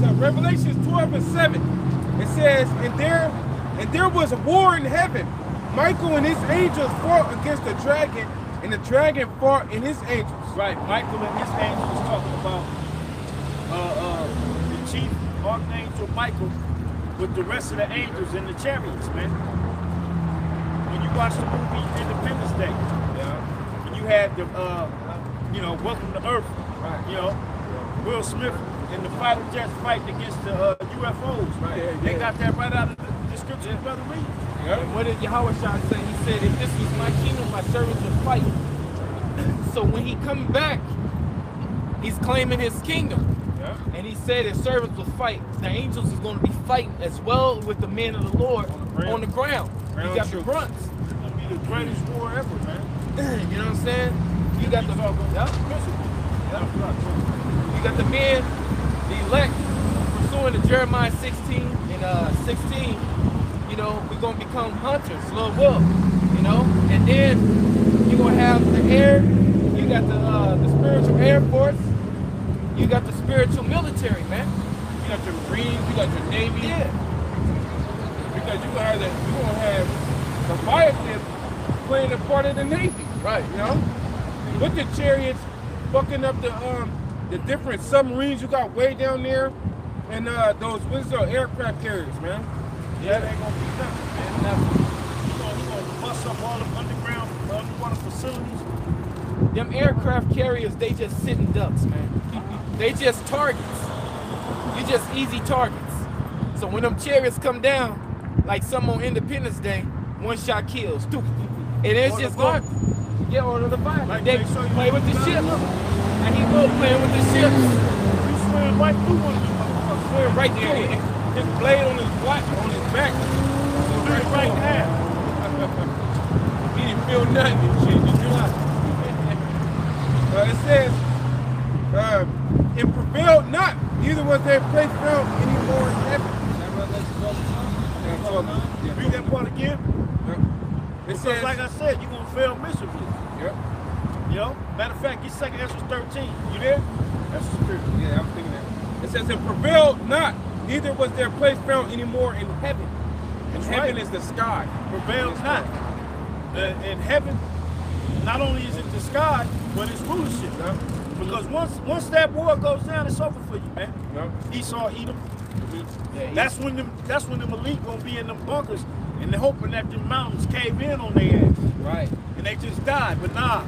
So Revelations 12 and 7, it says, and there and there was a war in heaven. Michael and his angels fought against the dragon, and the dragon fought and his angels. Right, Michael and his angels talking about uh, uh, the chief archangel Michael with the rest of the angels in the chariots, man. When you watch the movie Independence Day, Yeah. and you had the, uh, you know, Welcome to Earth, Right. you know, Will Smith and the fighter jets fighting against the uh, UFOs, right? Yeah, They yeah. got that right out of the description, brother Reed. And what did Yahweh Shah say? He said, if this was my kingdom, my servants would fight. so when he come back, he's claiming his kingdom. Yeah. And he said his servants will fight. The angels is going to be fighting as well with the men of the Lord on the ground. On the Ground you got the troops. grunts. It's gonna be the greatest war ever, man. you know what I'm saying? You got the That's Yep. miserable. That's right. You got the men, the elect, pursuing the Jeremiah 16 and uh, 16. You know, we're gonna become hunters, slow wolf. You know, and then you're gonna have the air. You got the uh, the spiritual air force. You got the spiritual military, man. You got your Marines, you got your Navy. Yeah. Because you gonna have the, you gonna have the Leviathan playing a part of the Navy. Right. You know? With the chariots fucking up the um the different submarines you got way down there and uh those what's those aircraft carriers, man. Yeah, they ain't gonna be nothing, man. Nothing. You gonna, you gonna bust up all the underground, underwater facilities. Them aircraft carriers, they just sitting ducks, man. they just targets. You just easy targets. So when them chariots come down, like some on Independence Day, one shot kills. Two. It's On just going. Yeah, on the fire. Like they they play with the ships. And he go playing with the ships. You swim right through one of them. Swim right Yeah, his blade on his black on his back. It right in half. He didn't feel nothing and shit. Not. Uh, it says, uh, it prevailed not, neither was their place found any more in heaven. So, Read that part again. Yeah. It Because says, like I said, you're gonna fail miserably. Yep. You know? Matter of fact, get second Ezra 13. You there? That's the spirit. yeah, I'm thinking that. It says, it prevailed not, neither was their place found anymore in heaven. And That's heaven right. is the sky. Prevails not. Uh, in heaven, not only is it the sky, but it's rulership. No, Because once once that war goes down, it's over for you, man. no. Esau, Edom. Yeah, That's when them that's when them elite gonna be in them bunkers and they're hoping that the mountains cave in on their ass. right. And they just died. But nah.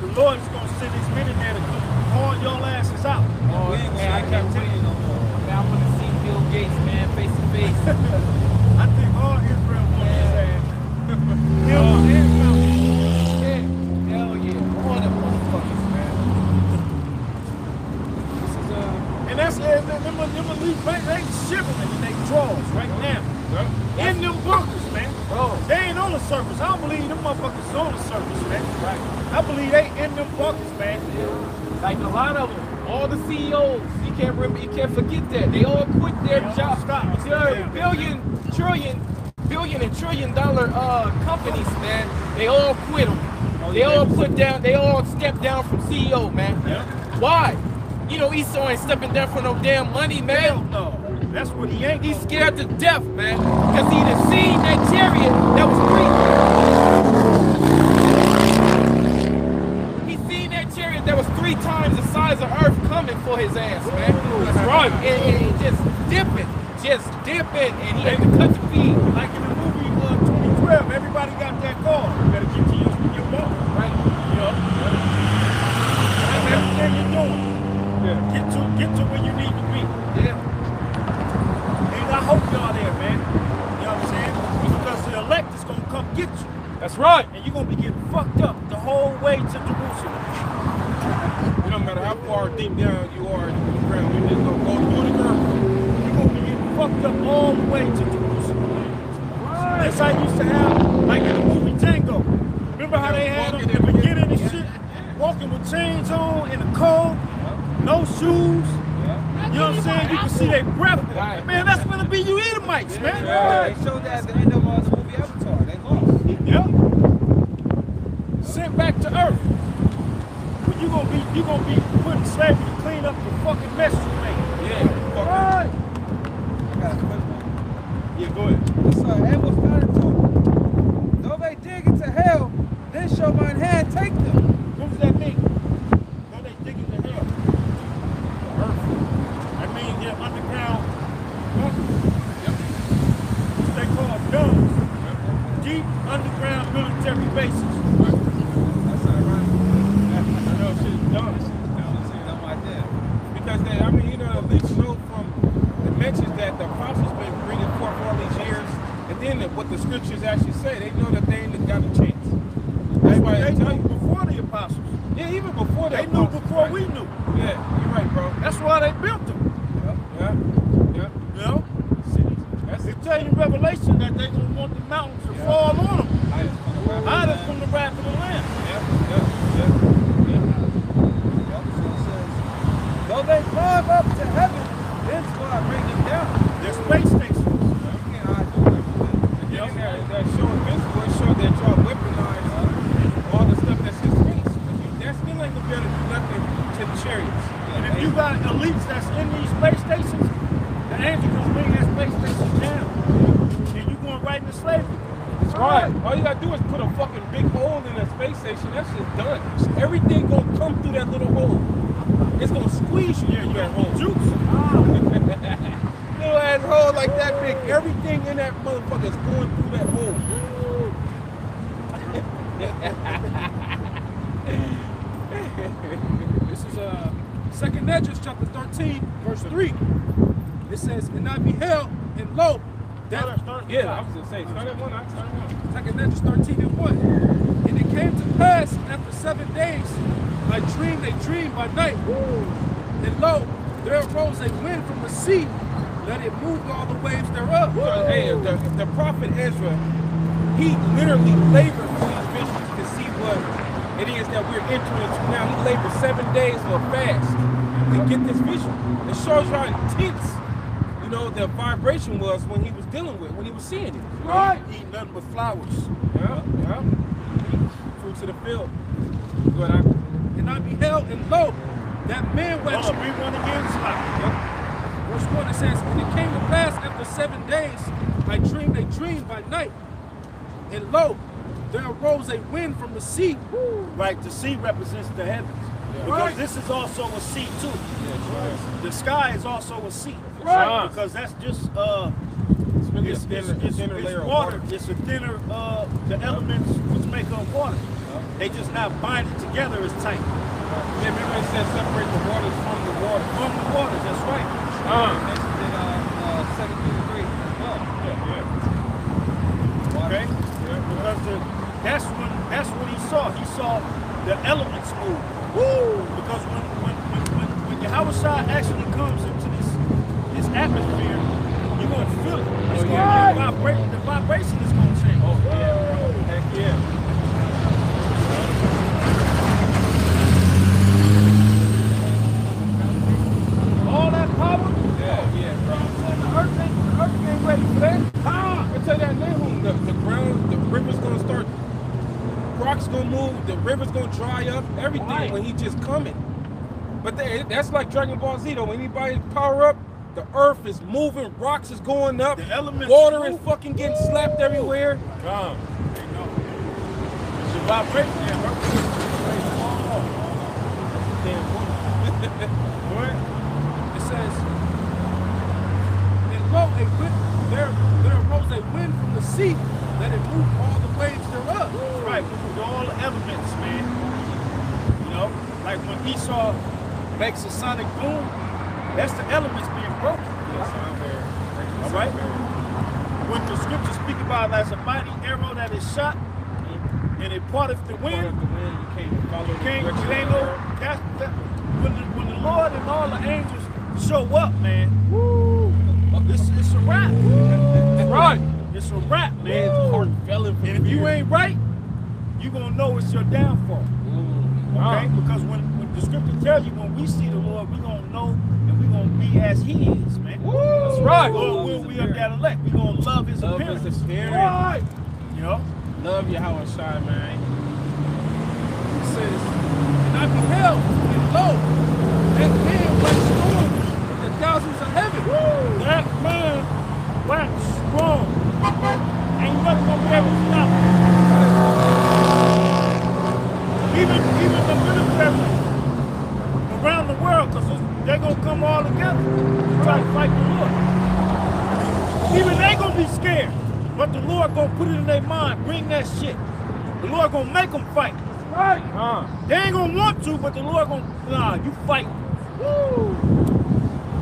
The Lord is gonna send his men in there to come haul your asses out. Oh, We ain't man, I gonna can't see wait. no more. Man, I want to see Bill Gates, man, face to face. I think all Israel wants his ass. Him Oh. and Malcolm. Yeah, hell yeah. All them motherfuckers, man. This is uh, And that's uh, them, them, them elite, they, they shivering in their drawers right now. In them bunkers, man. Bro, They ain't on the surface. I don't believe them motherfuckers on the surface, man. Right. I believe they in them bunkers, man. Yeah. like a lot of them, all the CEOs, you can't remember, you can't forget that. They all quit their They stopped. They're Yeah. billion, trillion, billion and trillion dollar uh, companies, man. They all quit them. Oh, They all put down, they all stepped down from CEO, man. Yeah. Why? You know, Esau ain't stepping down for no damn money, Hell man. no. That's what he ain't. He's scared to death, man. Because he done seen that chariot that was three. He seen that chariot that was three times the size of Earth coming for his ass, man. That's right. And, and he just dipping, just dipping, and he had to cut the feed. Like in the movie uh, 2012, everybody got that call. You better get to your, your bunker, Right? you know? That's everything you're doing. Yeah. Get to, get to where you need to be. Yeah. I hope y'all there, man. You know what I'm saying? Because the elect is gonna come get you. That's right. And you're gonna be getting fucked up the whole way to Jerusalem. It don't matter how far deep down you are in the ground, you just gonna go through the ground. You're gonna be getting fucked up all the way to Jerusalem. That's how you used to have, like in the movie Django. Remember how they had them in the beginning and shit? Walking with chains on in the cold, no shoes. You know what I'm saying? You can see their breath. Right. Man, that's gonna be you Edomites, man. yeah, they showed that at the end of uh, the movie Avatar. They lost. Yep. Sent back to earth. But you gonna be you gonna be putting slavery to clean up the fucking mess you made. Yeah. Fuck Right. I got a quick one. Yeah, go ahead. Amos 9 and 2. Though they dig into hell, then shall mine hand take them. What does that mean? What they digging the hell? The earth. That means they're underground. What they Deep underground military bases. That's ironic. I know shit's dumb. Something like that. Because they, I mean, you know, at least know from the mentions that the apostles been bringing forth all these years, and then what the scriptures actually say, they know that they ain't got a chance. That's why they, tell you before the apostles. Yeah, even before they knew before we knew. Yeah, you're right, bro. That's why they built them. Yeah, yeah, You know, that's it. Tell you in Revelation that they gonna want the mountains to fall on them, hide us from the wrath of the Lamb. Yeah, yeah, yeah. Though they climb up to heaven, then will I bring them down. They're space stations. You can't hide from everything. Yeah, that, that show invincible, it showed that y'all weaponized all the stuff that's in space. But you, that still ain't gonna be able to do nothing to the chariots. And if you got elites that's in these space stations, the angel gonna bring that space station down. And you going right into slavery. That's right. All you gotta do is put a fucking big hole in that space station. That's just done. Everything gonna come through that little hole. It's gonna squeeze you through that hole. Juice. little ass hole like that big. Everything in that motherfucker is going through that hole. This is uh, Second Esdras chapter 13, verse 3. It says, And I beheld, and lo, that, Start, start, yeah, I was gonna say, start at one, I start at one. Second Esdras 13 and 1. And it came to pass after seven days, I dreamed a dream by night. And lo, there arose a wind from the sea, Let it move all the waves thereof. So, hey, the, the prophet Ezra, he literally labored for these visions to see what it is that we're entering into now. He labored seven days of a fast get this vision. It shows you how intense, you know, the vibration was when he was dealing with, when he was seeing it. Right. Eating nothing but flowers. Yeah, yeah. Fruits of the field. But I, And I beheld, and lo, that man went. On, read one again. Verse 1 it says, And it came to pass after seven days, I dreamed a dream by night. And lo, there arose a wind from the sea. Right, the sea represents the heavens. Because Right. this is also a sea too. The sky is also a sea. Right. Because that's just uh it's, it's, it's, it's water. It's a thinner uh the elements which make up water. They just not binding together as tight. Yeah, remember it says separate the waters from the water. From the water, that's right. Mentioned in uh, uh, 17 Okay? Because the, that's when that's what he saw. He saw the elements move. Woo! Because when when when when, when Yahweh actually comes into this this atmosphere, you're gonna feel it. It's oh, gonna be a vibration. The vibration is gonna change. Oh yeah, heck yeah. All that power? Yeah, yeah, bro. The earth ain't, the earth ain't ready for that. Ah, I tell you that now, the, the ground, the river's gonna start, rocks gonna move, the river's gonna dry up, everything when he just coming. But they, that's like Dragon Ball Z though. When anybody power up, the earth is moving, rocks is going up, The elements water is fucking getting slapped everywhere. Come. They know. It's a vibration there, bro. What? It says, and lo, a wind, there, there arose a wind from the sea that it moved all the waves thereof. Right, with all the elements, man. You know, like when Esau makes a sonic boom, that's the elements being broken. All right? When the scriptures speak about it as a mighty arrow that is shot and it parteth the wind, you can't follow you can't, you can't go. That's, that, when, the, when the Lord and all the angels show up, man, Woo. it's, it's a wrap. Right. It's a wrap, man. Man's heart fell in And if you ain't right, you gonna know it's your downfall. Mm-hmm. Okay? Because when, when the scripture tells you when we see the Lord, we're gonna know and we're gonna be as he is, man. That's right. Lord will we of that elect. We gonna love his Love appearance. his appearance. Right. You know? Love you how I shine, man. It says, And I beheld, and lo, that man waxed strong in the thousands of heaven. That man wax strong. Ain't nothing gonna be able to stop him. But the Lord gonna put it in their mind, bring that shit. The Lord gonna make them fight. Right. Uh. They ain't gonna the Lord gonna, nah, you fight. Woo.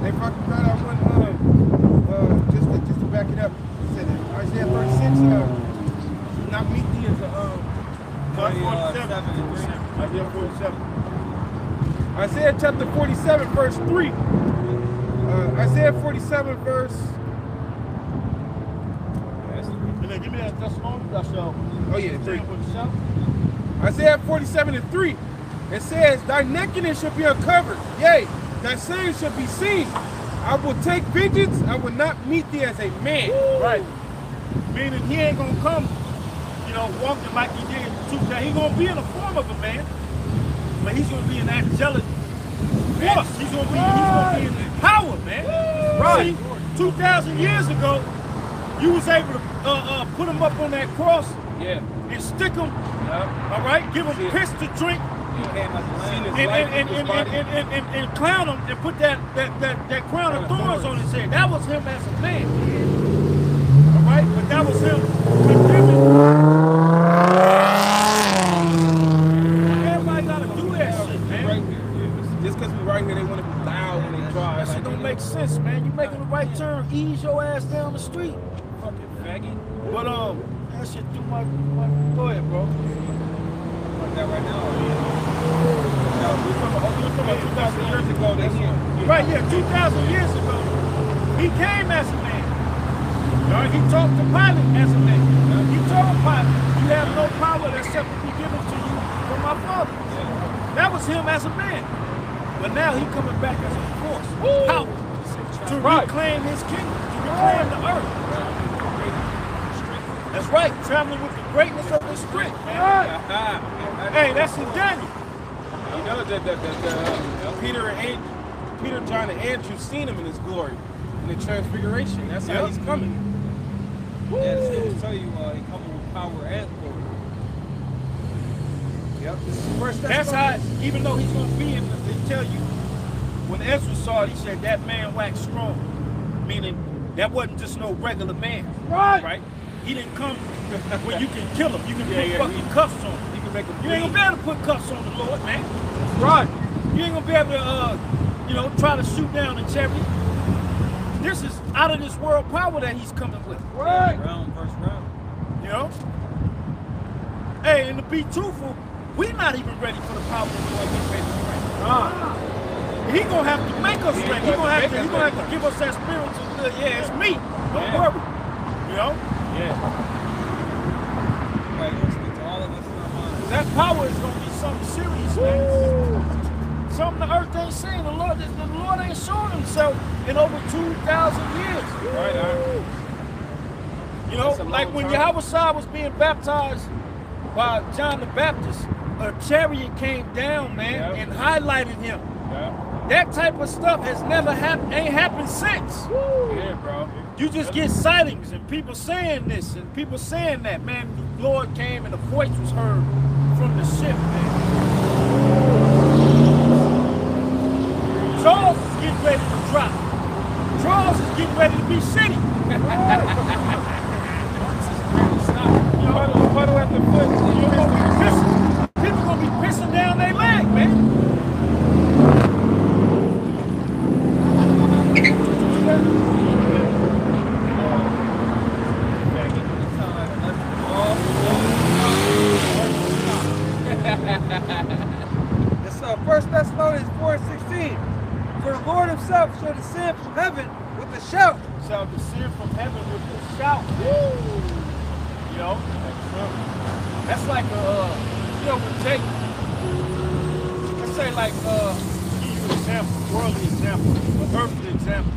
They fucking got out one, uh, uh, just to, just to back it up. Said Isaiah 36, uh, not meet thee as a, um, Uh, 47. seven and three. Isaiah 47. Isaiah chapter 47, verse 3. Uh, Isaiah 47, verse, give me that that's uh, oh yeah, 3. Isaiah 47. Isaiah 47 and 3. It says, Thy nakedness shall be uncovered, yea, thy sin shall be seen. I will take vengeance, I will not meet thee as a man. Right. Meaning he ain't gonna come, you know, walking like he did two days. He gonna be in the form of a man, but he's gonna be an angelic force. He's gonna be he's gonna be in power, man. Right. Two thousand years ago, you was able to uh, uh, put him up on that cross Yeah. and stick him, Yep. all right, give him See piss to drink, and, and, and, and, and crown him and put that, that, that, that crown of thorns on his head. That was him as a man. All right? But that was him Everybody got to do that shit, man. Just because we're right here, they want to be loud when they drive. That shit don't make sense, man. You making the right turn, ease your ass down the street. Fucking faggot. But, um, that shit through my, my... Go ahead, bro. Like that right now. No, we from, we from 2,000 years ago. That's here. Right, yeah, 2,000 years ago, he came as a man. All right, he talked to Pilate as a man. He told Pilate, you have no power except to be given to you from my father. That was him as a man. But now he coming back as a force, power, to reclaim his kingdom, to reclaim the earth. That's right, traveling with the greatness of his strength, man. Hey, that's in Daniel. You know that, that, that, uh, Peter and Andrew, Peter, John, and Andrew seen him in his glory, in the transfiguration. That's how he's coming. Yeah, the scriptures tell you uh, he coming with power and glory. Yep. This is the first That's how, even though he's going to be in, the, they tell you, when Ezra saw it, he said that man waxed strong. Meaning, that wasn't just no regular man. Right. Right? He didn't come when you can kill him. You can Yeah, put yeah, fucking he- cuffs on him. You can make him You ain't gonna be able to put cuffs on the Lord, man. Right. You ain't gonna be able to, uh, you know, try to shoot down a chariot. This is out of this world power that he's coming with. Right. Round versus round. You know? Hey, and to be truthful, we not even ready for the power of the Lord getting ready to reign. Ah. He gonna have to make us ready. He gonna gonna have to. He gonna have to give us that spiritual. good, Yeah, it's me. Don't Yeah. worry. You know Yeah. Right, to all of us in that power is gonna be something serious, man. Something the earth ain't seen. The Lord, the, Lord ain't shown Himself in over two thousand years. Right, all You know, like when time. Yahweh was being baptized by John the Baptist, a chariot came down, man, Yeah. and highlighted him. Yeah. That type of stuff has never happened, ain't happened since. Yeah, bro. You just get sightings and people saying this and people saying that. Man, the Lord came and a voice was heard from the ship, man. Charles is getting ready to drop. Charles is getting ready to be shitty. Puddle, at the foot. You're gonna be pissing. People gonna be pissing down their leg, man. It's uh, First Thessalonians 4 16. For the Lord himself shall descend from heaven with a shout. Shall descend from heaven with a shout. You know? That's like a, uh, you know, when Jake, let's say like, uh, give you an example, worldly example, an earthly example.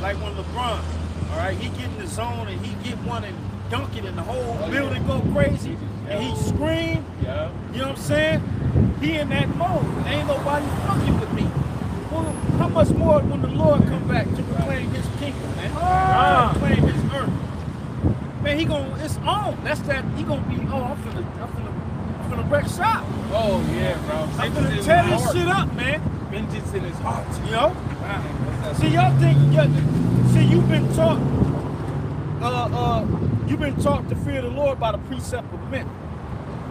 Like when LeBron, all right, he get in the zone and he get one and dunk it and the whole building go crazy and he scream, Yeah. you know what I'm saying? He in that mode. Ain't nobody fucking with me. Well, how much more when the Lord come back to reclaim his kingdom, man? Reclaim his earth. Man, he gonna, it's on. That's that, he gonna be, oh, I'm finna, I'm finna, I'm finna wreck shop. Oh, yeah, bro. I'm Vengeance finna in tear this heart. shit up, man. Vengeance in his heart. You know? See, y'all think, y'all, see, you've been taught, uh, uh, you've been taught to fear the Lord by the precept of men.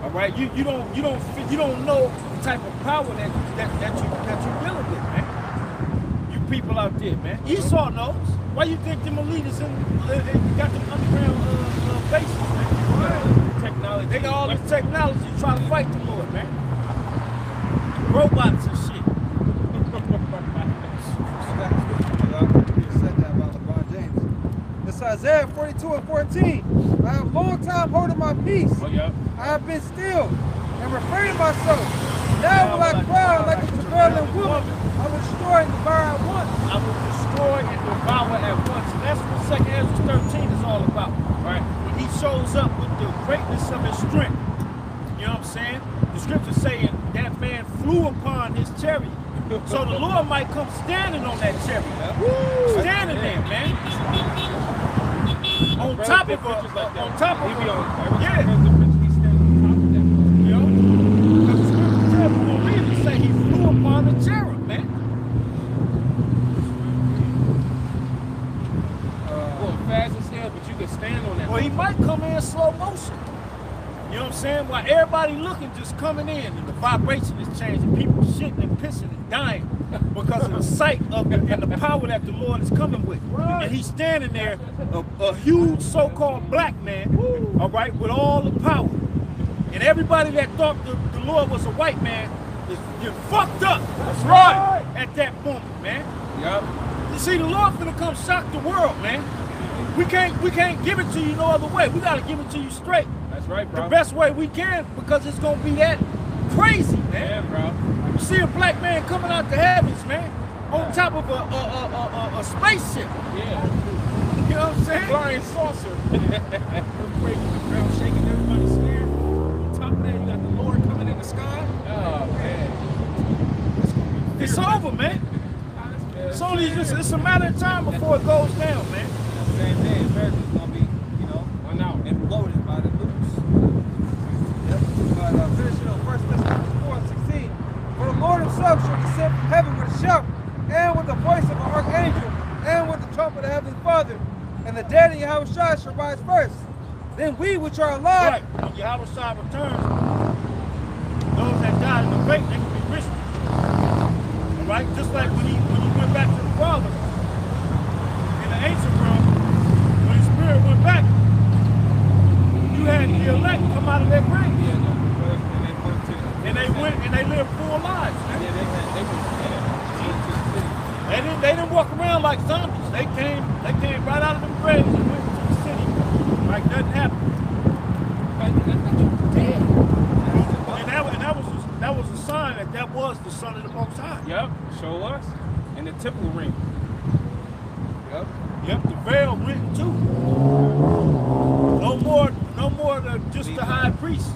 All right, you you don't you don't you don't know the type of power that that that you that you dealing with, man. You people out there, man. Esau knows. Why you think them uh, uh, got them underground uh, uh, bases, man? Technology. They got all this technology to try to fight the Lord, man. Robots and shit. Isaiah 42 and 14. I have long time holding my peace. Oh, yeah. I have been still and refraining myself. Now will I cry like a travailing woman. I will destroy and devour at once. I will destroy and devour at once. And that's what Second Ezra 13 is all about. Right. When he shows up with the greatness of his strength. You know what I'm saying? The scripture saying that man flew upon his chariot. So the Lord might come standing on that chariot. Standing there, man. On top of a, on top of a, on. yeah. He's standing on top of that. Know? The scripture tells me, we'll say he flew upon the cherub, man. Going fast as hell, but you can stand on that. Well, he might come in slow motion. You know what I'm saying? While everybody looking, just coming in, and the vibration is changing. People shitting and pissing and dying because of the sight of the, and the power that the Lord is coming with. And he's standing there, a, a huge so-called black man, all right, with all the power. And everybody that thought the, the Lord was a white man is you're fucked up. That's right. At that moment, man. Yup. You see, the Lord finna come shock the world, man. We can't we can't give it to you no other way. We gotta give it to you straight. That's right, bro. The best way we can because it's gonna be that crazy, Yeah, bro. See a black man coming out the heavens, man, on top of a a, a, a, a, spaceship. Yeah. You know what I'm saying? Flying saucer. Earthquake, the ground shaking, everybody scared. On top of that, you got the Lord coming in the sky. Oh, man. It's over, man. It's only just it's a matter of time before it goes down, man. Same day, America's gonna be, you know, One hour. imploded by the news. Yep. But uh, finishing on First Thessalonians 4 and 16. For the himself shall descend from heaven with a shout, and with the voice of an archangel, and with the trumpet of heavenly Father. And the dead in Yahweh Shai shall rise first. Then we which are alive Right. When Yahweh Shai returns, those that died in the faith, they can be risen. All right? Just like when he when he went back to the Father in the ancient realm, when his spirit went back, you had the elect come out of their grave. Yeah, no. And they went to. And they went and they lived full lives. Yeah, they. They went. Yeah. Into the city. They didn't they didn't walk around like zombies. They came they came right out of them graves and went to the city like nothing happened. Like, I thought you were dead. And that, was- and that was a, that was a sign that that was the Son of the Most High. Yep. Show us. And the temple ring. Yep. Yep, the veil written too. No more, no more just the high priest.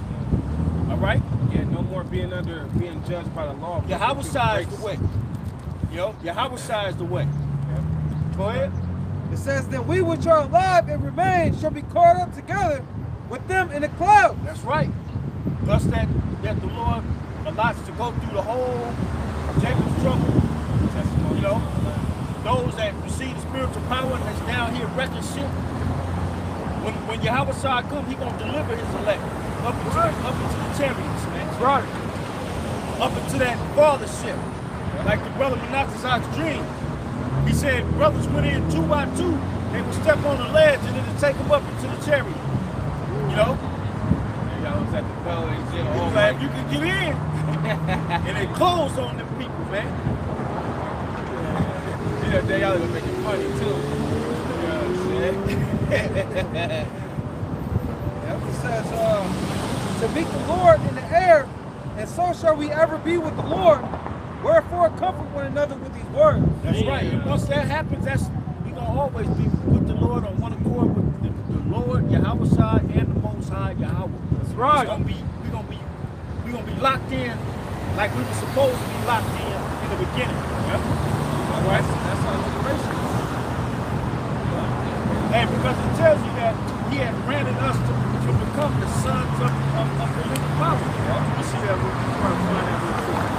All right, Yeah. No more being under, being judged by the law. Yahweh Shai is the way. Yo, Yahweh Shai is the way. Go ahead. It says that we which are alive and remain shall be caught up together with them in the cloud. That's right. Thus that that the Lord allows us to go through the whole Jacob's trouble. You know, those that receive the spiritual power that's down here wrecking shit. When when Yahweh Shai come, he gonna deliver his elect up into the, up into the chariots, man. Right. Up into that fathership. Like the brother Menaches's dream. He said brothers went in two by two, they would step on the ledge and it'd take them up into the chariot. You know? And y'all was at the bell and shit. He's all like, like, you can get in. and they closed on them people, man. yeah, they y'all was making money too. You know what I'm saying? Yep, It says, to meet the Lord in the air, and so shall we ever be with the Lord. Wherefore comfort one another with these words. That's right. And once that happens, that's we gonna always be with the Lord on one accord with the, the Lord, Yahweh Shai, and the Most High Yahweh. That's right. It's gonna be we gonna be we gonna be locked in like we were supposed to be locked in in the beginning. Yep. All right. That's our liberation. And because it tells you that He had granted us to, to become the sons of, of, of the living power. You see that real quick. Find that real quick.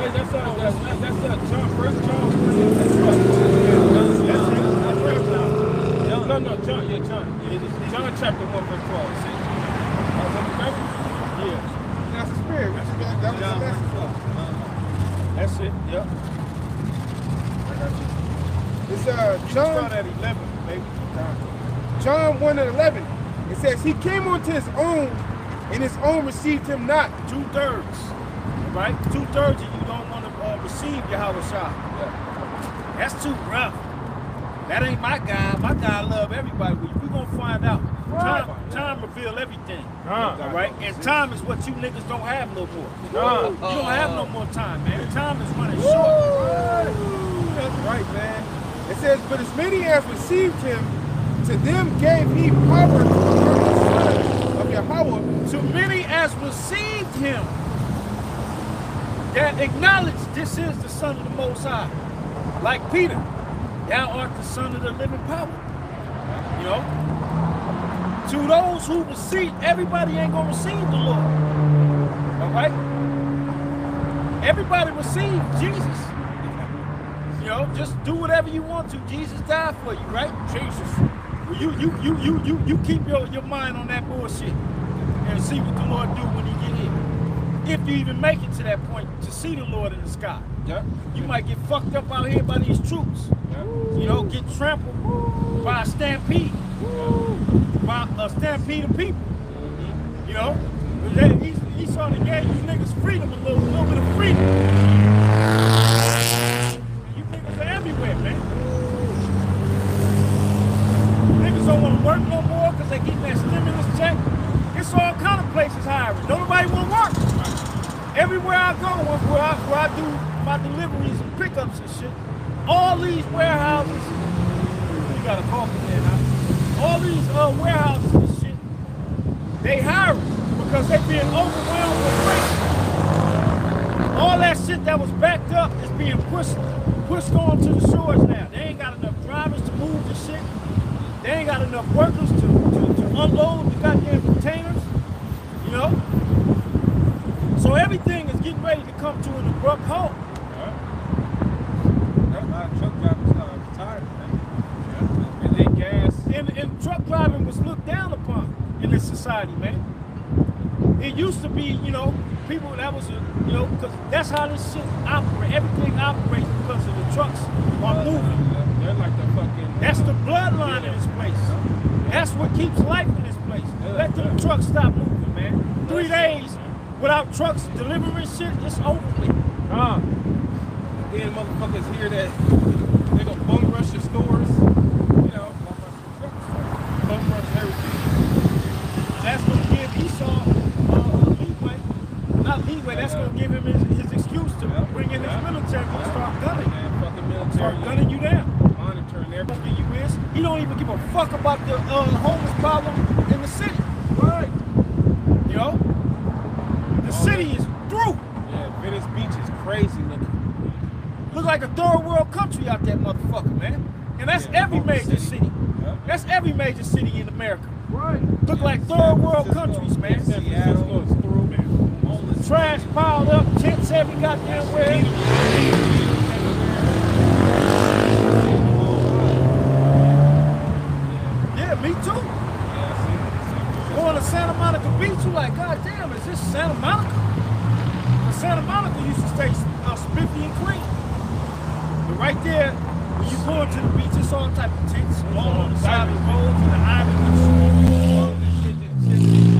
Hey, that's uh, that's that's uh, John, First John. That's right. That's it. That's right. John. John, no, John, yeah, John. Yeah, John chapter 1, verse 12. See? Yeah. That's the spirit. That, that was the message. 1:12. That's it. Yep. I got you. It's uh, Start John, at 11, baby. John 1 and 11. It says, He came unto his own, and his own received him not. Two thirds, right? Two thirds of you don't want to uh, receive Yahweh Shah. That's too rough. That ain't my guy. My guy love everybody. We, we gonna find out. Time, time reveal everything. Huh. All right, and time is what you niggas don't have no more. Huh. You don't have no more time, man. Time is running short. That's right, man. It says, But as many as received him, to them gave he power to of Yahweh. To many as received him, that acknowledge this is the Son of the Most High. Like Peter, thou art the Son of the living power. You know? To those who receive, everybody ain't gonna receive the Lord. All right? Everybody receive Jesus. You know, just do whatever you want to. Jesus died for you, right? Jesus. You you you you you you keep your, your mind on that bullshit and see what the Lord do when you get here. If you even make it to that point to see the Lord in the sky. Yeah. You might get fucked up out here by these troops. You know, get trampled by a stampede. By a stampede of people. You know? He, he sort of gave you niggas freedom, a little, a little bit of freedom. You niggas are everywhere, man. Niggas don't want to work no more because they getting that stimulus check. It's all kind of places hiring. Don't nobody want to work. Everywhere I go, where I, where I do my deliveries and pickups and shit, all these warehouses, you got a coffee there? All these uh, warehouses and shit, they hiring because they being overwhelmed with freight. All that shit that was backed up is being pushed pushed on to the shores now. They ain't got enough drivers to move the shit. They ain't got enough workers to, to, to unload the goddamn containers. You know? So ready to come to an abrupt halt. That's why truck drivers are retired, man. And they gas. And, truck driving was looked down upon in this society, man. It used to be, you know, people that was, a, you know, because that's how this shit operates. Everything operates because of the trucks are moving. They're like the fucking. That's the bloodline in this place. That's what keeps life in this place. Let them trucks stop moving, man. Three days without trucks delivering shit, it's over with. Ah. Huh. Then motherfuckers hear that they gonna bum rush your stores. You know, bum rush your trucks. Bum rush everything. That's gonna give Esau uh, leeway. Not leeway, that's gonna give him his, his excuse to Yeah. bring in his Yeah. military and start gunning. And fucking military. Start gunning you down. Monitoring everything. Fucking you is. He don't even give a fuck about the uh, homeless problem in the city. Right. You know? The city is through. Yeah, Venice Beach is crazy looking. Look like a third world country out there, motherfucker, man. And that's Yeah, every Oklahoma major City. city. Yeah. That's every major city in America. Right. Look like third world countries, man. San Francisco is through, man. All this Trash piled up, tents every goddamn where. Yeah, me too. Going to Santa Monica Beach, you like, God damn, is this Santa Monica? 'Cause Santa Monica used to stay uh, spiffy and clean. But right there, when you go into the beach, it's all type of tents, all on the side of the roads and the island and shit. All this shit that- shit that-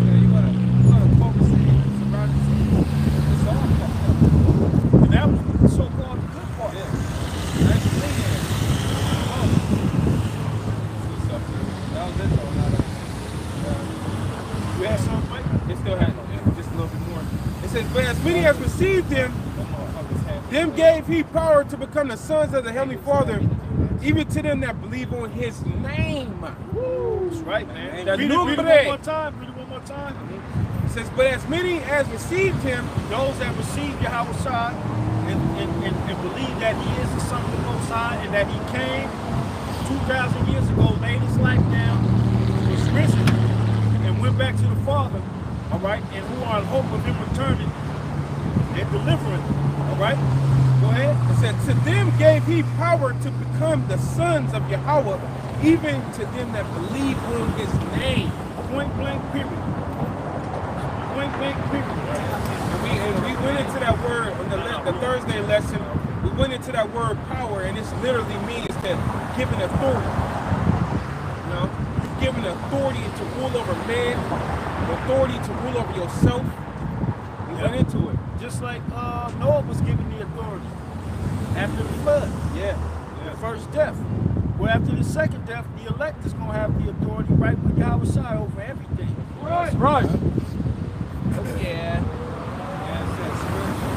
yeah, you gotta- you gotta focus on the surroundings. It's all fucked up. And that was the so-called good part. Yeah. Nice to see you. Oh. See something. That was it though, not a- yeah. You had something, Mike? It still had yeah, just a little bit more. It says, But as many as received him, Them motherfuckers had- them gave he power to become the sons of the Heavenly Father, even to them that believe on his name. That's right, man. That read, it, read it one more time. Read it one more time. It says, But as many as received him, Those that received Yahweh Shai and, and, and, and believe that he is the Son of the Most High and that he came 2,000 years ago, laid his life down, was risen, and went back to the Father, all right, and who are in hope of him returning and delivering, all right? Go ahead. it said, To them gave he power to become the sons of Yahweh, even to them that believe on his name. Point blank, period. Point blank, period. And we, and we went into that word on the, the Thursday lesson. We went into that word power, and it literally means that giving authority. You know, you've given authority to rule over man, authority to rule over yourself. We went into it. Just like uh, Noah was given the authority after the flood, Yeah. the first death. Well, after the second death, the elect is going to have the authority right with Yahweh Shai over everything. Right. Right. Yeah. Yeah, it said spiritual.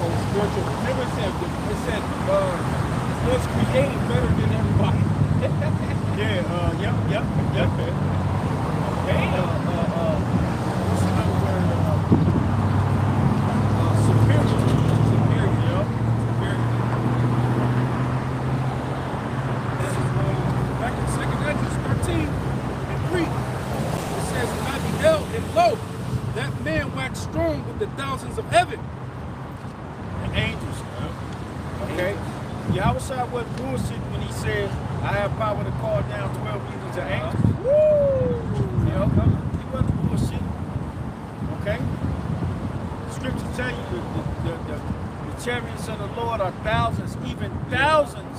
Oh, spiritual. Remember it said, it said uh, one's created better than everybody. Yeah, uh, yep, yep, yep. Okay, uh, uh, uh, what's another word? Uh, uh, superior. Superior, yep. Superior. This is um, back in Second Ezra 13 in Greek. It says, "And I beheld, and lo, that man waxed strong with the thousands of heaven." And angels. Okay? Yahweh Shai wasn't bullshit when he said, I have power to call down 12 legions of angels. Woo! You know, he wasn't bullshit. Okay? Scriptures tell you the, the, the, the, the chariots of the Lord are thousands, even thousands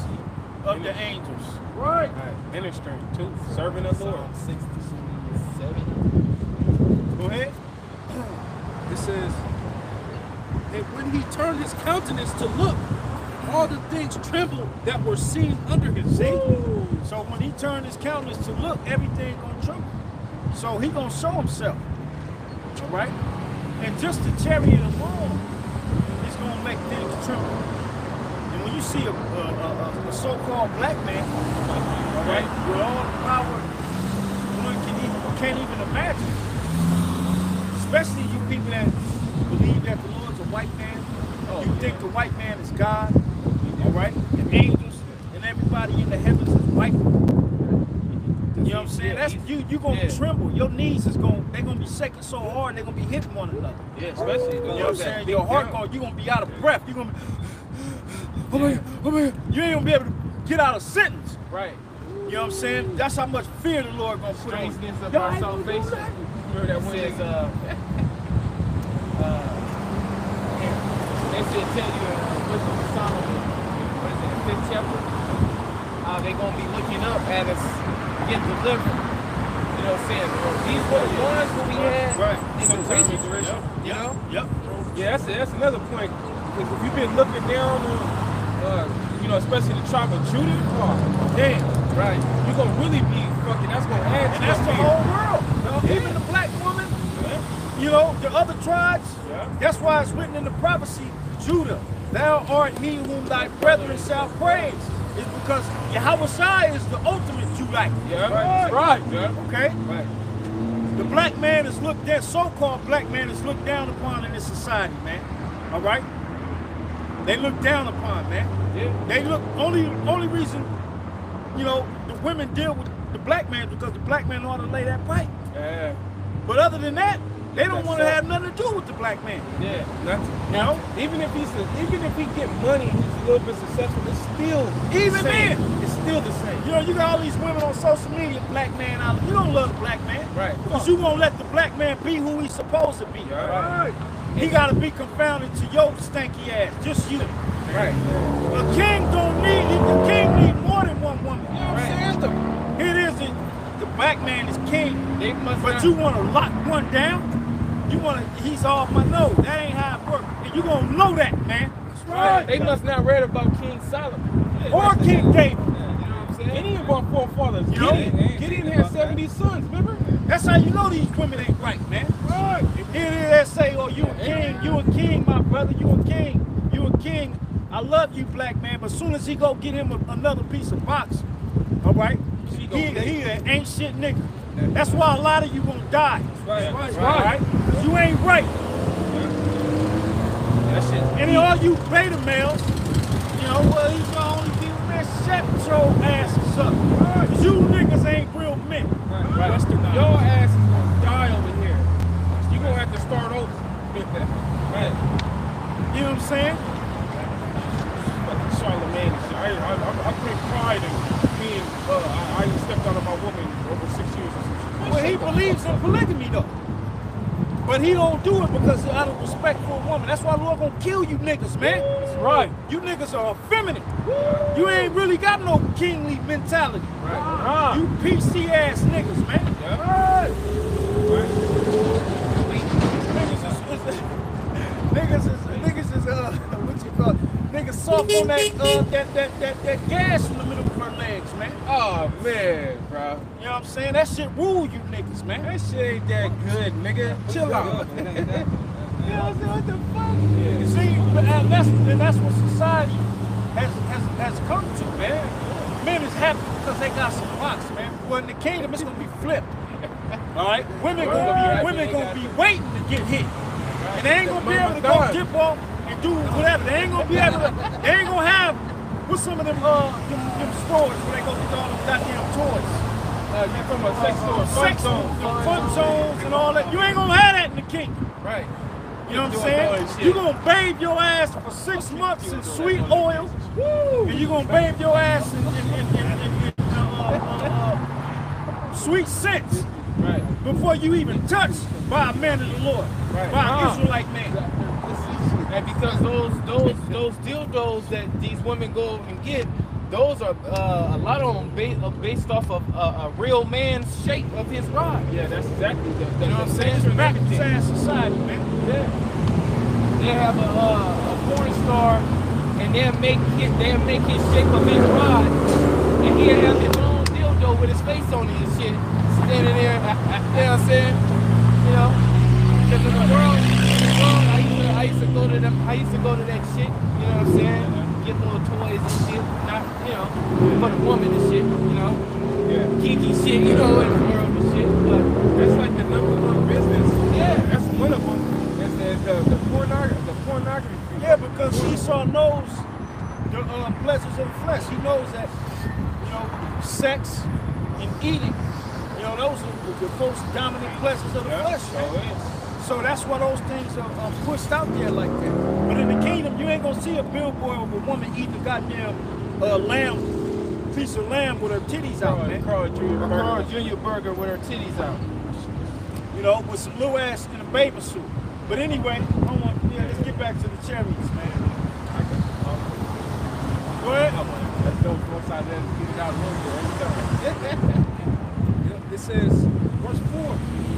of the angels. Right. Ministering too, serving the Lord. Psalm 67. Go ahead. It says, "And when he turned his countenance to look, all the things trembled that were seen under him." See? So when he turned his countenance to look, everything gonna tremble. So he gonna show himself. All right? And just the chariot alone is gonna make things tremble. And when you see a, a, a, a so-called black man, all right, with all the power one can even, can't even imagine, especially you people that believe that the Lord's a white man, oh, you think the white man is God, all right, and angels and everybody in the heavens is white. You know what I'm saying? That's you. You gonna Yeah. tremble. Your knees is gonna. They gonna be shaking so hard. they're gonna be hitting one another. Yeah, especially You know what I'm saying? Your heart going. you're gonna be out of breath. You're gonna. Be, oh man, oh man. You ain't gonna be able to get out of sentence. Right. You know what I'm saying? That's how much fear the Lord gonna put on you. Of our salvation. Remember that one says, uh, uh, they should tell you in uh, Wisdom of Solomon, what is it, the fifth chapter, how they going to be looking up at us get delivered. You know what I'm saying? These were the ones we had Right. in the Sometime recent in duration, you know? Yep. Yeah, that's that's another point. If you've been looking down on, uh, you know, especially the tribe of Judah, oh, damn, right? You're gonna really be fucking. That's gonna add to And that's the whole world. you know? Even the black woman, you know, the other tribes. Yeah. That's why it's written in the prophecy, Judah, thou art he whom thy brethren shall praise. It's because Yahweh Shai is the ultimate Judite. Yeah, right, right. Yeah, Okay? right. The black man is looked at, so-called black man is looked down upon in this society, man. All right? They look down upon, man. Yeah. They look only only reason, you know, the women deal with the black man because the black man know how to lay that pipe. Yeah, But other than that, they don't want to have nothing to do with the black man. yeah. Not You know? even if he's a, even if he get money, and he's a little bit successful. It's still Even then. Still the same. You know, you got all these women on social media, black man out. You don't love the black man. Right. Because you won't let the black man be who he's supposed to be. Yeah, right. He gotta be confounded to your stanky ass. Just you. Right. A king don't need the king need more than one woman. You know what I'm saying? It isn't the black man is king. They must But not- you wanna lock one down? You wanna he's off my nose. That ain't how it works. And you gonna know that, man. Right. They must not read about King Solomon. Or King David. Any of our forefathers. You know? Gideon, Gideon had 70 sons, remember? That's how you know these women ain't right, man. Right. Here that say, oh, you a king, you a king, my brother, you a king, you a king. I love you, black man, but soon as he go get him a, another piece of box, all right, he, he an ain't shit nigga. That's why a lot of you gonna die. Right. Right. right. You ain't right. That shit. And all you beta males, you know, well, he's gonna only shut your asses up. Cause you niggas ain't real men. Right. That's the, your ass is gonna die over here. You gonna have to start over. right. You know what I'm saying? Fucking Charlemagne. I, I, I, I take pride in being uh, I, I stepped out of my woman over six years or something. Well, he believes in polygamy though. But he don't do it because he's out of respect for a woman. That's why Lord gonna kill you niggas, man. That's right. You niggas are effeminate. You ain't really got no kingly mentality. Nah. You PC ass niggas, man. Yeah. Niggas is, is niggas is uh what you call it? niggas soft on that uh that that that that gas in the middle of her legs, man. Oh man, bro. You know what I'm saying? That shit rule you niggas, man. That shit ain't that good, nigga. Chill out. You know what I'm saying? What the fuck? You see, but uh, that's and that's what society has has has come to, man. Men is happy because they got some rocks, man. Well, in the kingdom, it's gonna be flipped. All right, women gonna be women gonna be waiting to get hit, and they ain't gonna be able to go dip off and do whatever. They ain't gonna be able to. They ain't gonna have what's some of them uh them, them stores where they go get all them goddamn toys. Uh, you from a sex store, Sex zone. fun zones, and all that. You ain't gonna have that in the kingdom. Right. You know what I'm saying? all that shit. You gonna bathe your ass for six months in sweet oil, and you're gonna bathe your ass in, in, in, in, uh, uh, uh, sweet scents Right. before you even touched by a man of the Lord, Right. by an Ah. Israelite man. And because those those those dildos that these women go and get, those are uh, a lot of them ba- are based off of uh, a real man's shape of his rod. Yeah, that's exactly the, the, You know what I'm saying? Backwards everything. ass society, man. Yeah. They have a, uh, a porn star, and they'll make his, they'll make his shape of his rod, and he'll have his own dildo with his face on it and shit, standing there. you know what I'm saying? You know, because in the world, in the world, I used to, I used to go to them, I used to go to that shit. You know what I'm saying? Get little toys and shit, not you know, for the woman and shit. You know, Yeah. kinky shit. You know, in the world and shit. But That's like the number one business. yeah, That's one of them. Is the, the, the pornography. The pornography. Yeah, because Esau knows the uh, pleasures of the flesh. He knows that, you know, sex and eating, you know, those are the, most dominant pleasures of the Yeah, flesh. so is. So that's why those things are, are pushed out there like that. But in the kingdom, you ain't gonna see a billboard of a woman eating a goddamn uh, lamb, piece of lamb with her titties out, Carl, man. Carl Jr. a Carl Burger. Jr. burger with her titties out. You know, with some little ass in a baby suit. But anyway, I want, yeah, let's get back to the cherries, man. Go ahead. Let's go go outside there and get it out a little bit. It says, verse 4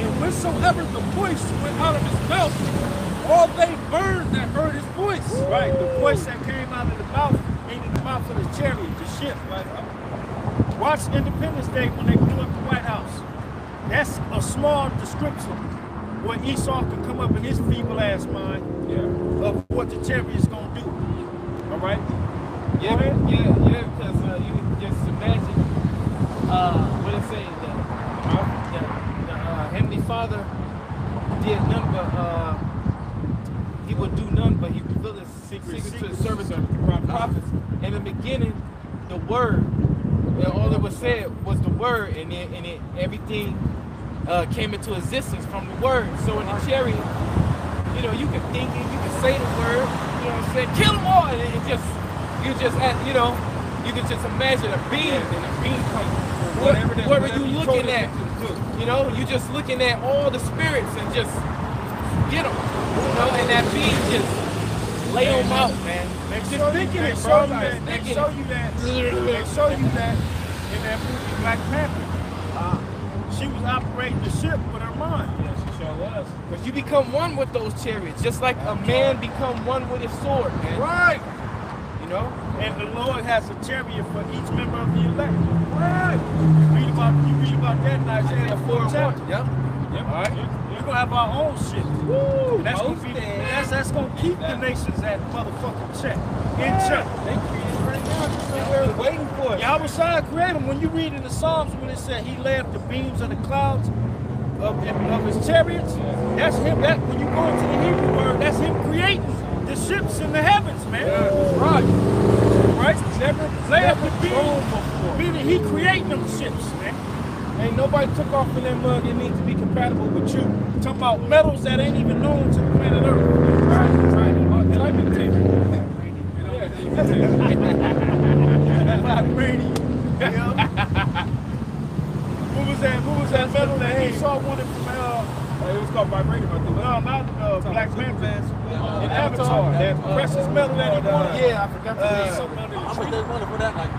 And whensoever the voice went out of his mouth, all they burned that heard his voice. Right, the voice that came out of the mouth ain't in the mouth of the chariot, the ship. Right? Watch Independence Day when they blew up the White House. That's a small description what Esau can come up in his feeble ass mind Yeah. of what the chariot's gonna do. All right? Yeah, yeah, yeah, because uh, you can just imagine uh, what it's say the, the, the uh, Heavenly Father did none but uh, he would do none but he revealed his secrets to the servants of the prophets. In the beginning, the word, and all that was said was the word, and it, and it everything uh, came into existence from the word. So in the chariot, you know, you can think it, you can say the word, you know what I'm saying? Kill them all, and it just, you just, at, you know, you can just imagine a being, and a being comes. What, Whatever that- what whatever you you looking at? Us to do. You know, you just looking at all the spirits and just get them. You know, and that being just lay them out, man. They Just show you, thinking they it, bro. you that, they show you that, they show you that in that movie Black Panther. Uh, she was operating the ship with her mind. Yeah, she sure was. Because you become one with those chariots, just like a man become one with his sword, man. Right. You know? And the Lord has a chariot for each member of the elect. Right. You read about you read about that in Isaiah 4 chapter. Yep. Yep. All right. We're gonna have our own shit. And that's gonna be that's that's gonna keep the nations at motherfucking check. In check. They created right now. Somewhere waiting for it. Yahweh Shai created. When you read in the Psalms when it said he left the beams of the clouds of, of his chariots, that's him. That when you go into the Hebrew word, that's him creating the ships in the heavens, man. that's right. Right? Never, the drove beams, meaning he creating them ships, man. Ain't nobody took off in that mug. It needs to be compatible with you. Talking about metals that ain't even known to the planet Earth. Right, right. Uh, Diamond table. Vibranium. Yeah. what was that? What was that metal that he saw wanted from uh? Uh, it was called vibranium, I think. No, not uh, Black Panther. Superman, In Avatar, that precious metal that he wanted. Yeah, I forgot the Uh, name. Something under the How much they wanted for that? Like,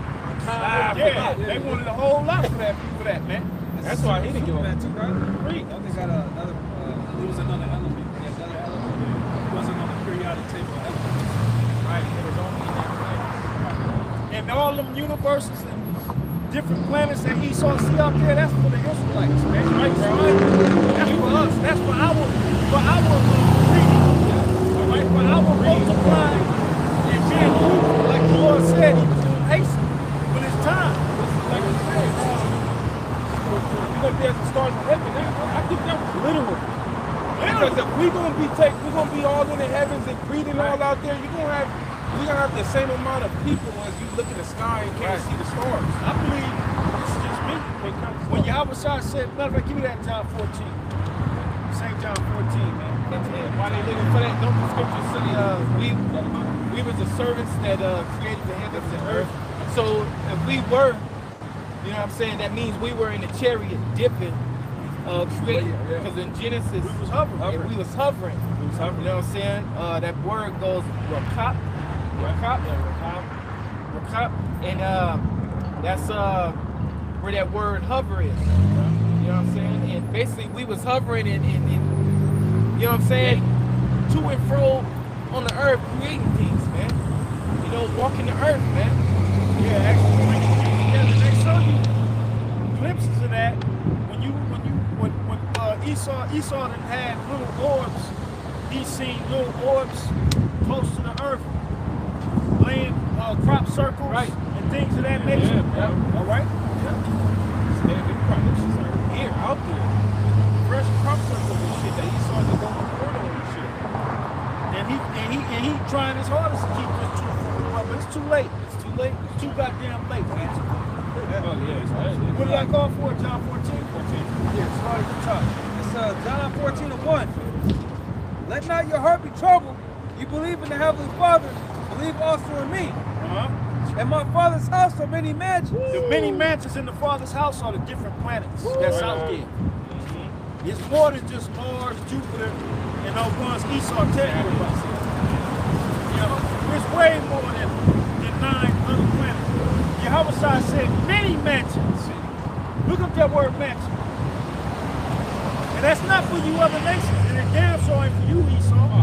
Ah, yeah, they wanted a whole lot for that, for that man. That's why he didn't give Superman up. too, right? Read. I think got another. Uh, It was another element. yeah, another element. It wasn't on the periodic table of elements. Right, it was only in that place. And all them universes and different planets that he saw see out there, that's for the Israelites, man. Right, right? That's for us. That's for our for our reading. All right, for our multiplying and being like the Lord said, he was doing to hasten when it's time. Like he said, You know, there's the stars in heaven. I think that was literal. Because if we're gonna be take, we're gonna be all in the heavens and breathing all out there. You're gonna have, we're gonna have the same amount of people as you look in the sky and can't Right. see the stars. I believe this is just me. When Yahweh said, matter of fact, give me that John 14. St. John 14, man. While they looking for that, don't the scriptures say uh, we we was the servants that uh, created the heavens and earth. So if we were, you know what I'm saying, that means we were in the chariot dipping, uh, yeah. Because in Genesis, We was hovering. if we was hovering. We was hovering. You know what I'm saying? Uh, that word goes rakap, rakap, rakap, rakap, and uh, that's uh, where that word hover is. You know what I'm saying? And basically, we was hovering and, and, and you know what I'm saying, to and fro on the earth, creating things, walking the earth, man. Yeah, actually, you get together, they show you glimpses of that. When you, when you, when, when uh, Esau, Esau done had little orbs, he seen little orbs close to the earth, laying uh, crop circles Right. and things of that nature. Yeah, yeah. All right. Yeah. Standing promises are here, out there. Fresh crop circles and shit that in the Golden Portal and shit. And he and he and he trying his hardest to keep this truth from up, but it's too late. It's too late. It's too goddamn late. Man. Oh, yeah, it's right. What did I call for? John 14? 14. Yeah, start at the top. It's uh, John 14 and 1. Let not your heart be troubled. You believe in the Heavenly Father, believe also in me. Uh-huh. In my Father's house are many mansions. The many mansions in the Father's house are the different planets that's out there. It's more than just Mars, Jupiter, and those ones Esau tell you about. You know, it's way more than, than nine other planets. Yahweh said many mansions. Look up that word mansion. And that's not for you other nations. And it damn sure ain't for you, Esau. Oh.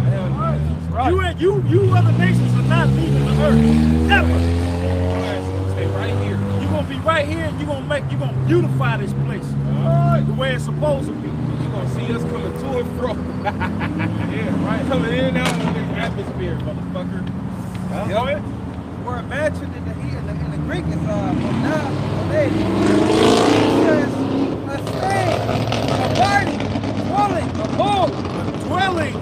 Right. You and you, you other nations are not leaving the earth. Ever. Gonna stay right here. You're gonna be right here and you're gonna make you're gonna beautify this place. Uh-huh. the way it's supposed to be. You're gonna see us coming to and fro. yeah, right. Coming in and out of this atmosphere, motherfucker. Word mansion in the, in the, in the Greek is uh, monad, monad. It says a body, dwelling, a. Dwelling.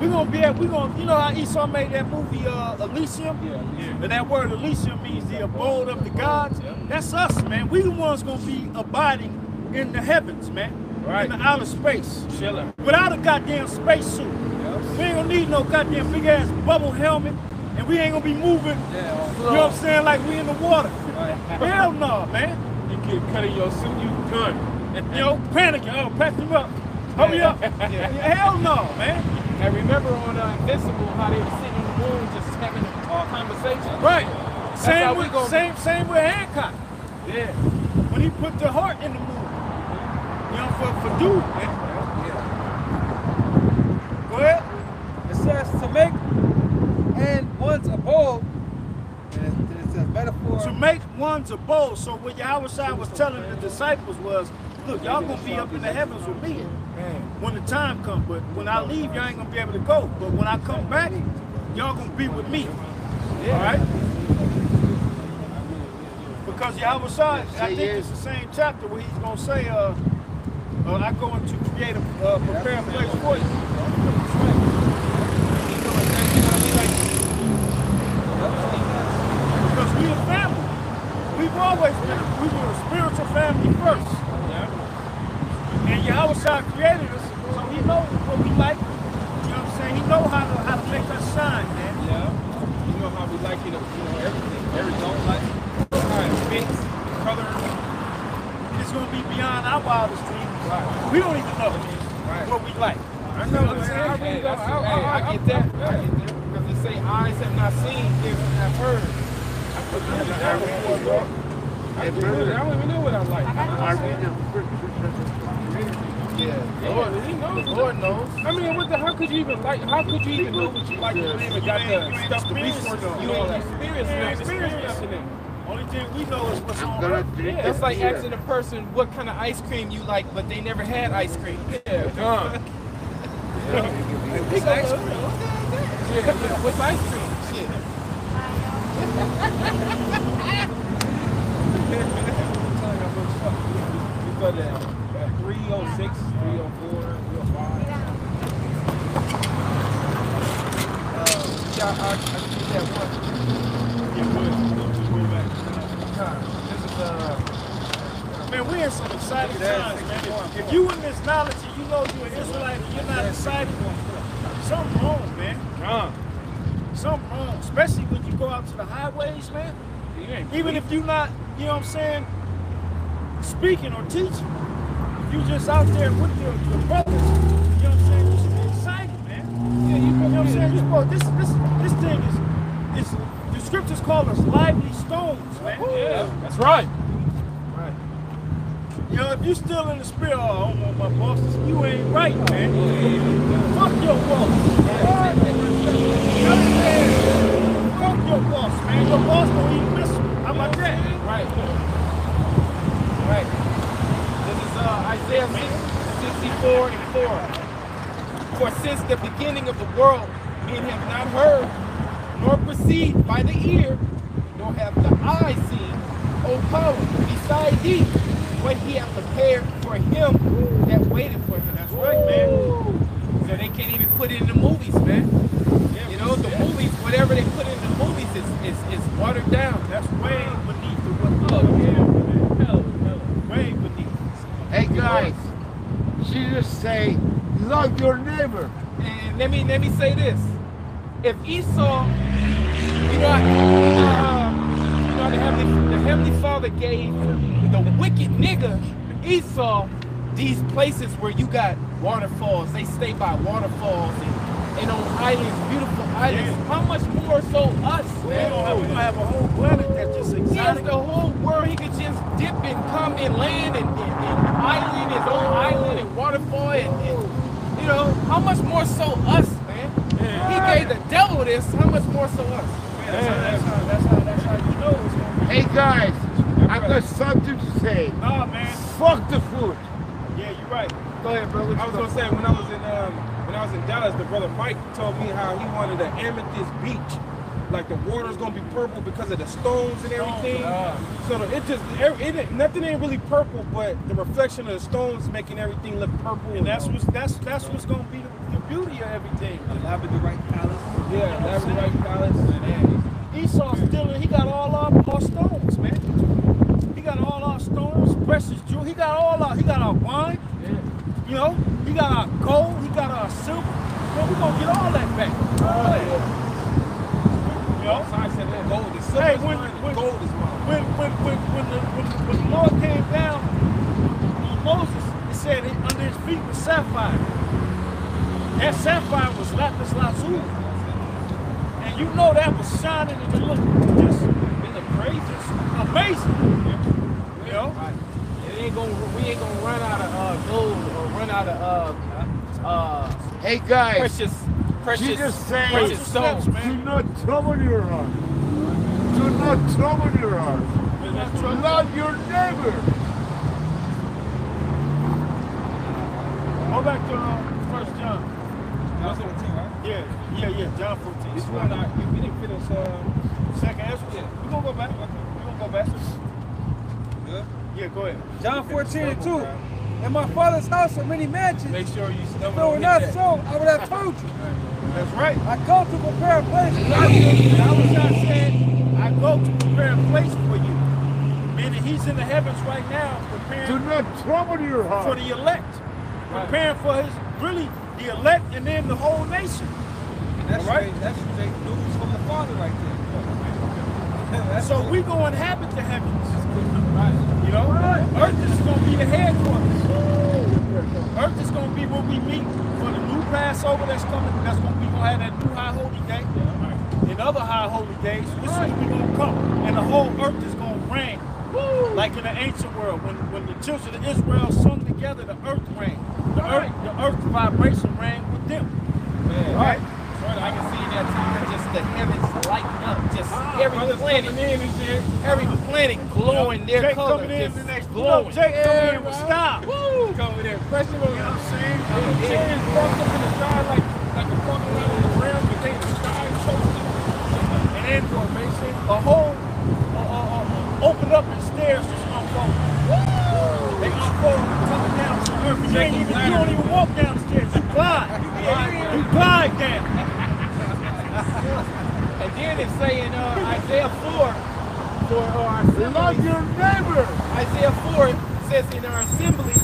We're gonna be at, we're gonna, you know how Esau made that movie uh Elysium? Yeah, yeah. And that word Elysium means the abode of the gods. That's us, man. We the ones gonna be abiding in the heavens, man. Right. In the outer space. Chilling. Without a goddamn spacesuit. We ain't gonna need no goddamn big ass bubble helmet. And we ain't gonna be moving, Yeah, you know what I'm saying, like we in the water. Hell no, man. You get cut in your suit, you done. You know, panicking. Oh, pack him up. Hurry up. Yeah. Hell no, man. And remember on uh, Invincible how they were sitting in the room just having a conversation. Right. how Same with gonna- same same with Hancock. Yeah. When he put the heart in the movie. You know, for, for dude, man. Go ahead. It says to make and one's abode. And it, it says metaphor. To make one's a bowl. So what Yahweh Shai was telling the disciples was, look, y'all gonna be up in the heavens with me when the time comes. But when I leave, y'all ain't gonna be able to go. But when I come back, y'all gonna be with me. All right? Because Yahweh Shai, I think it's the same chapter where he's gonna say, uh, uh, I go into create a uh, prepare a place for you. Because we a family. We've always been, we were a spiritual family first. Yeah. And Yahweh created us, so he knows what we like. You know what I'm saying? He know how to, how to make us shine, man. Yeah. You know how we like it, you know, everything. Every don't like. All right. fits, color. It's gonna be beyond our wildest dreams. Right. We don't even know right. what we like. I know, man. I, really don't- I, I, I get that. I get that. Because they say eyes have not seen, ears have heard. I don't even know what I like. I Yeah, Lord, knows. Lord knows. I mean? How could you even like? How could you even know what you like? You got the stuff, though. all. Experience You ain't experienced Nothing. Only thing we know is what's on earth. Yeah, it's like asking a person what kind of ice cream you like, but they never had ice cream. Yeah, Gone. What's ice cream? Yeah, yeah, what's ice cream? That uh, 306, 304, 305. Uh, yeah, I. Just we're in man. If, you in this knowledge you know you're an Israelite and you're not excited, something wrong, man. Gone. Something wrong. Especially when you go out to the highways, man. Even if you're not, you know what I'm saying, speaking or teaching. You just out there with your, your brothers, you know what I'm saying, you should be excited, man. Yeah, you You know what I'm saying? You're supposed, this, this, this thing is, is, the scriptures call us lively stones, man. Yeah, that's right. You know, if you still in the spirit, oh, I don't want my bosses, you ain't right, man. Fuck your boss. You understand? Fuck your boss, man. Your boss don't even miss you. How about that? right. Right. This is uh, Isaiah 6, 64 and 4. For since the beginning of the world, men have not heard, nor perceived by the ear, nor have the eye seen, O power, beside thee, what he hath prepared for him that waited for him. That's right, man. So they can't even put it in the movies, man. You know, the movies, whatever they put in the movies is, is, watered down. That's way beneath the what Oh, yeah. Hell, hell. Way beneath. Hey guys, Jesus say, love your neighbor. And let me let me say this: if Esau, you know, uh, you know, the heavenly the heavenly Father gave the wicked nigga Esau these places where you got waterfalls. They stay by waterfalls and, and on islands, beautiful islands. Yeah. How much more so us, We man? don't have, we don't have a whole planet that's just He has the whole world. He could just dip and come and land and, and, and island, his own island and waterfall. And, and, you know, how much more so us, man? He gave the devil this. How much more so us? That's how, that's how, that's how, that's how you know it's gonna be. Hey guys, I got something to say. Nah, man. Fuck the food. Yeah, you're right. Go ahead, bro. I was gonna say when I was in um, when I was in Dallas, the brother Mike told me how he wanted an amethyst beach. Like the water's gonna be purple because of the stones and everything. So the, it just every- it, nothing ain't really purple, but the reflection of the stones making everything look purple. And that's what's that's that's what's gonna be the, the beauty of everything. Labradorite palace. yeah, Labradorite Palace. And, Esau's stealing, he got all our, our stones, man. He got all our stones, precious jewel. He got all our, he got our wine, you know, he got our gold, he got our silver. Man, we're gonna get all that back. All that. You know? so I said that gold is silver Hey, when- when- gold is mine. When when when when the, when, when the Lord came down on Moses, it said it, under his feet was sapphire. That sapphire was lapis lazuli. And you know that was shining and it looked just It look crazy. amazing. You know? It ain't gonna, we ain't gonna run out of uh, gold or run out of uh, uh, Hey guys, precious, precious, Jesus say, precious stones. do not trouble your heart. Do not trouble your heart. Love your neighbor. Go back to uh, First John. John 17, right? Yeah, yeah, yeah. John 14. This one, I, we didn't finish. Uh, Second answer. Yeah. We gonna go back. We gonna go back. Good. Yeah, go ahead. John 14 and 2. In my father's house are many mansions. Make sure you If stumble it were not that. so, I would have told you. That's right. I come to prepare a place. for I you. was not saying I go to prepare a place for you. Meaning he's in the heavens right now preparing. Do preparing not trouble your heart. for the elect. Preparing for his really the elect and then the whole nation. That's All right. straight, that's straight news from the father right there. So we gonna inhabit the heavens. You know, Earth is gonna be the headquarters. Earth is gonna be where we meet for the new Passover that's coming. That's gonna be gonna have that new high holy day. And other high holy days, this is we gonna come, and the whole earth is gonna reign. Like in the ancient world, when, when the children of Israel sung together, the earth rang. The earth, the earth vibration rang with them. Man, Right. Right, I can see that too. Just the heavens up. Just every Brothers planet, coming in, he said, every planet glowing their Jake color. coming in the next glowing. glowing. Jake coming in with Yeah, style. Woo! Coming in. Especially You know what I'm saying? The is parked up in the sky like, like a fucking around in the ground, but they the sky and so And then formation, a whole uh, uh, uh, open up and stairs just unfold. They unfold coming down to earth. You, you don't even walk downstairs. You glide. You glide down. Then it's saying uh, Isaiah 4 for our Love your neighbor. Isaiah 4 says in our assemblies,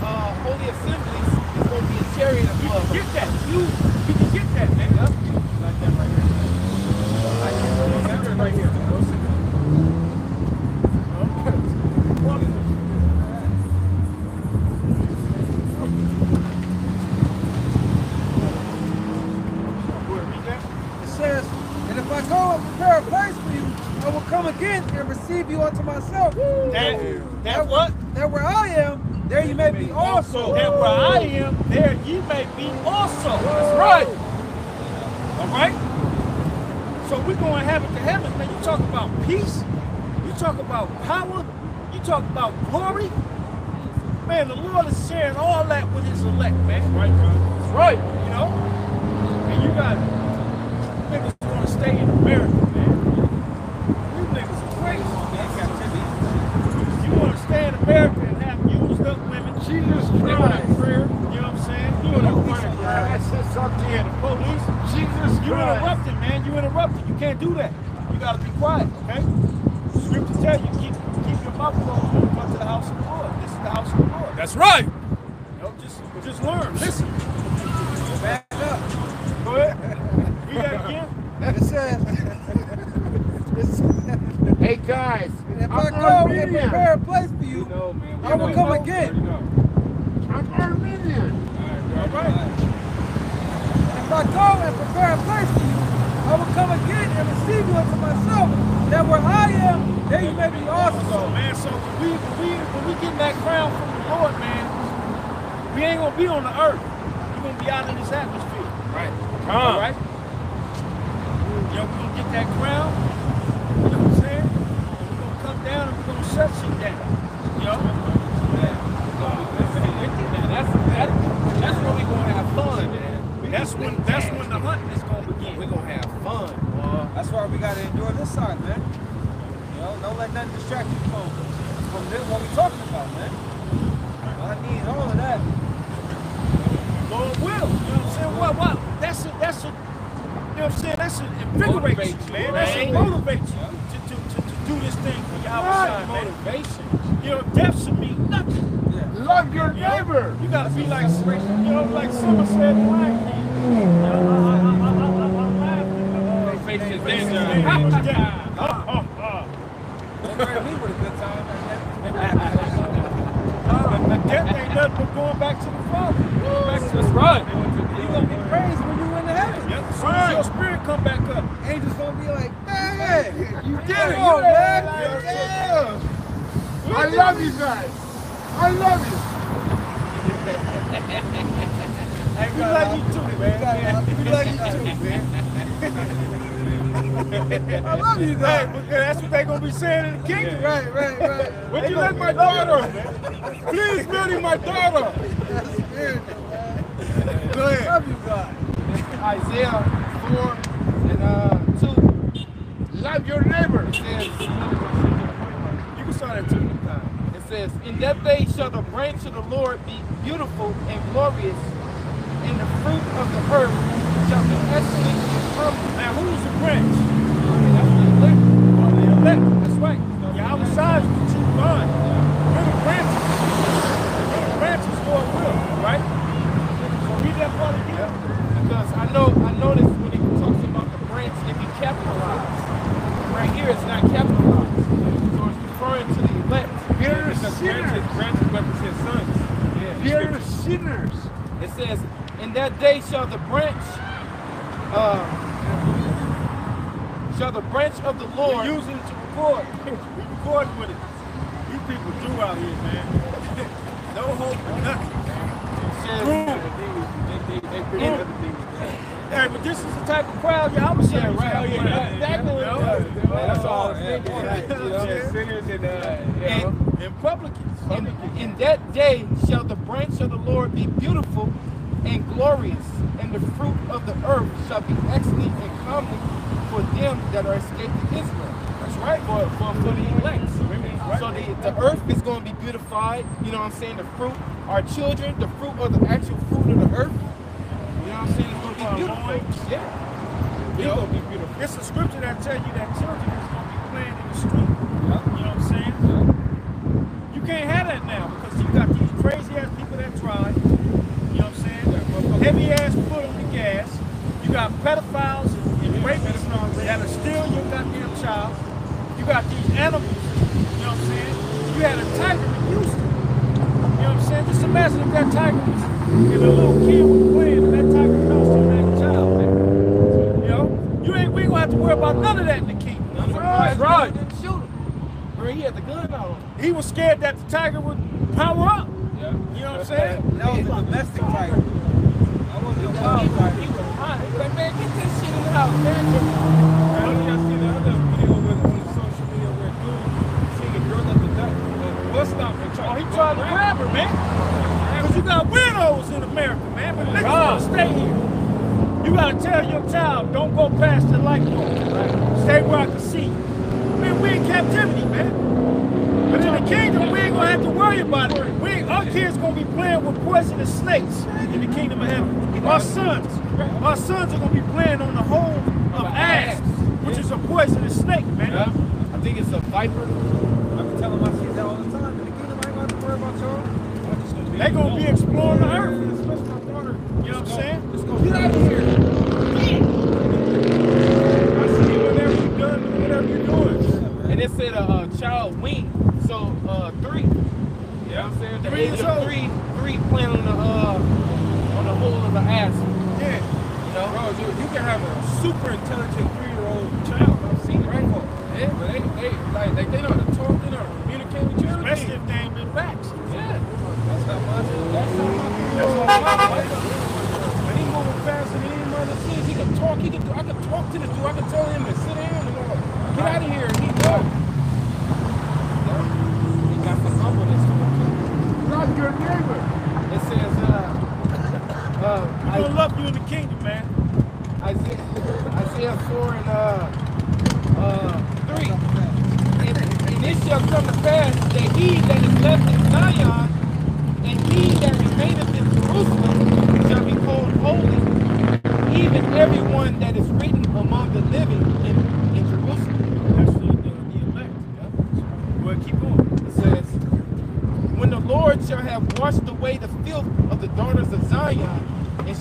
uh, holy assemblies, is going to be a chariot of You love. can get that. You, you can get that, man. Like that right here. Like that. That's it right here. And receive you unto myself. That, that what? That where I am, there you may be also. That where I am, there you may be also. That's right. All right? So we're going to have it to heaven, man. You talk about peace. You talk about power. You talk about glory. Man, the Lord is sharing all that with his elect, man. Right, That's right. You know? And you got our children, the in the kingdom of heaven. my sons, my sons are going to be playing on the home of asp, which is a poisonous snake, man. I think it's a viper.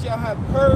I have purged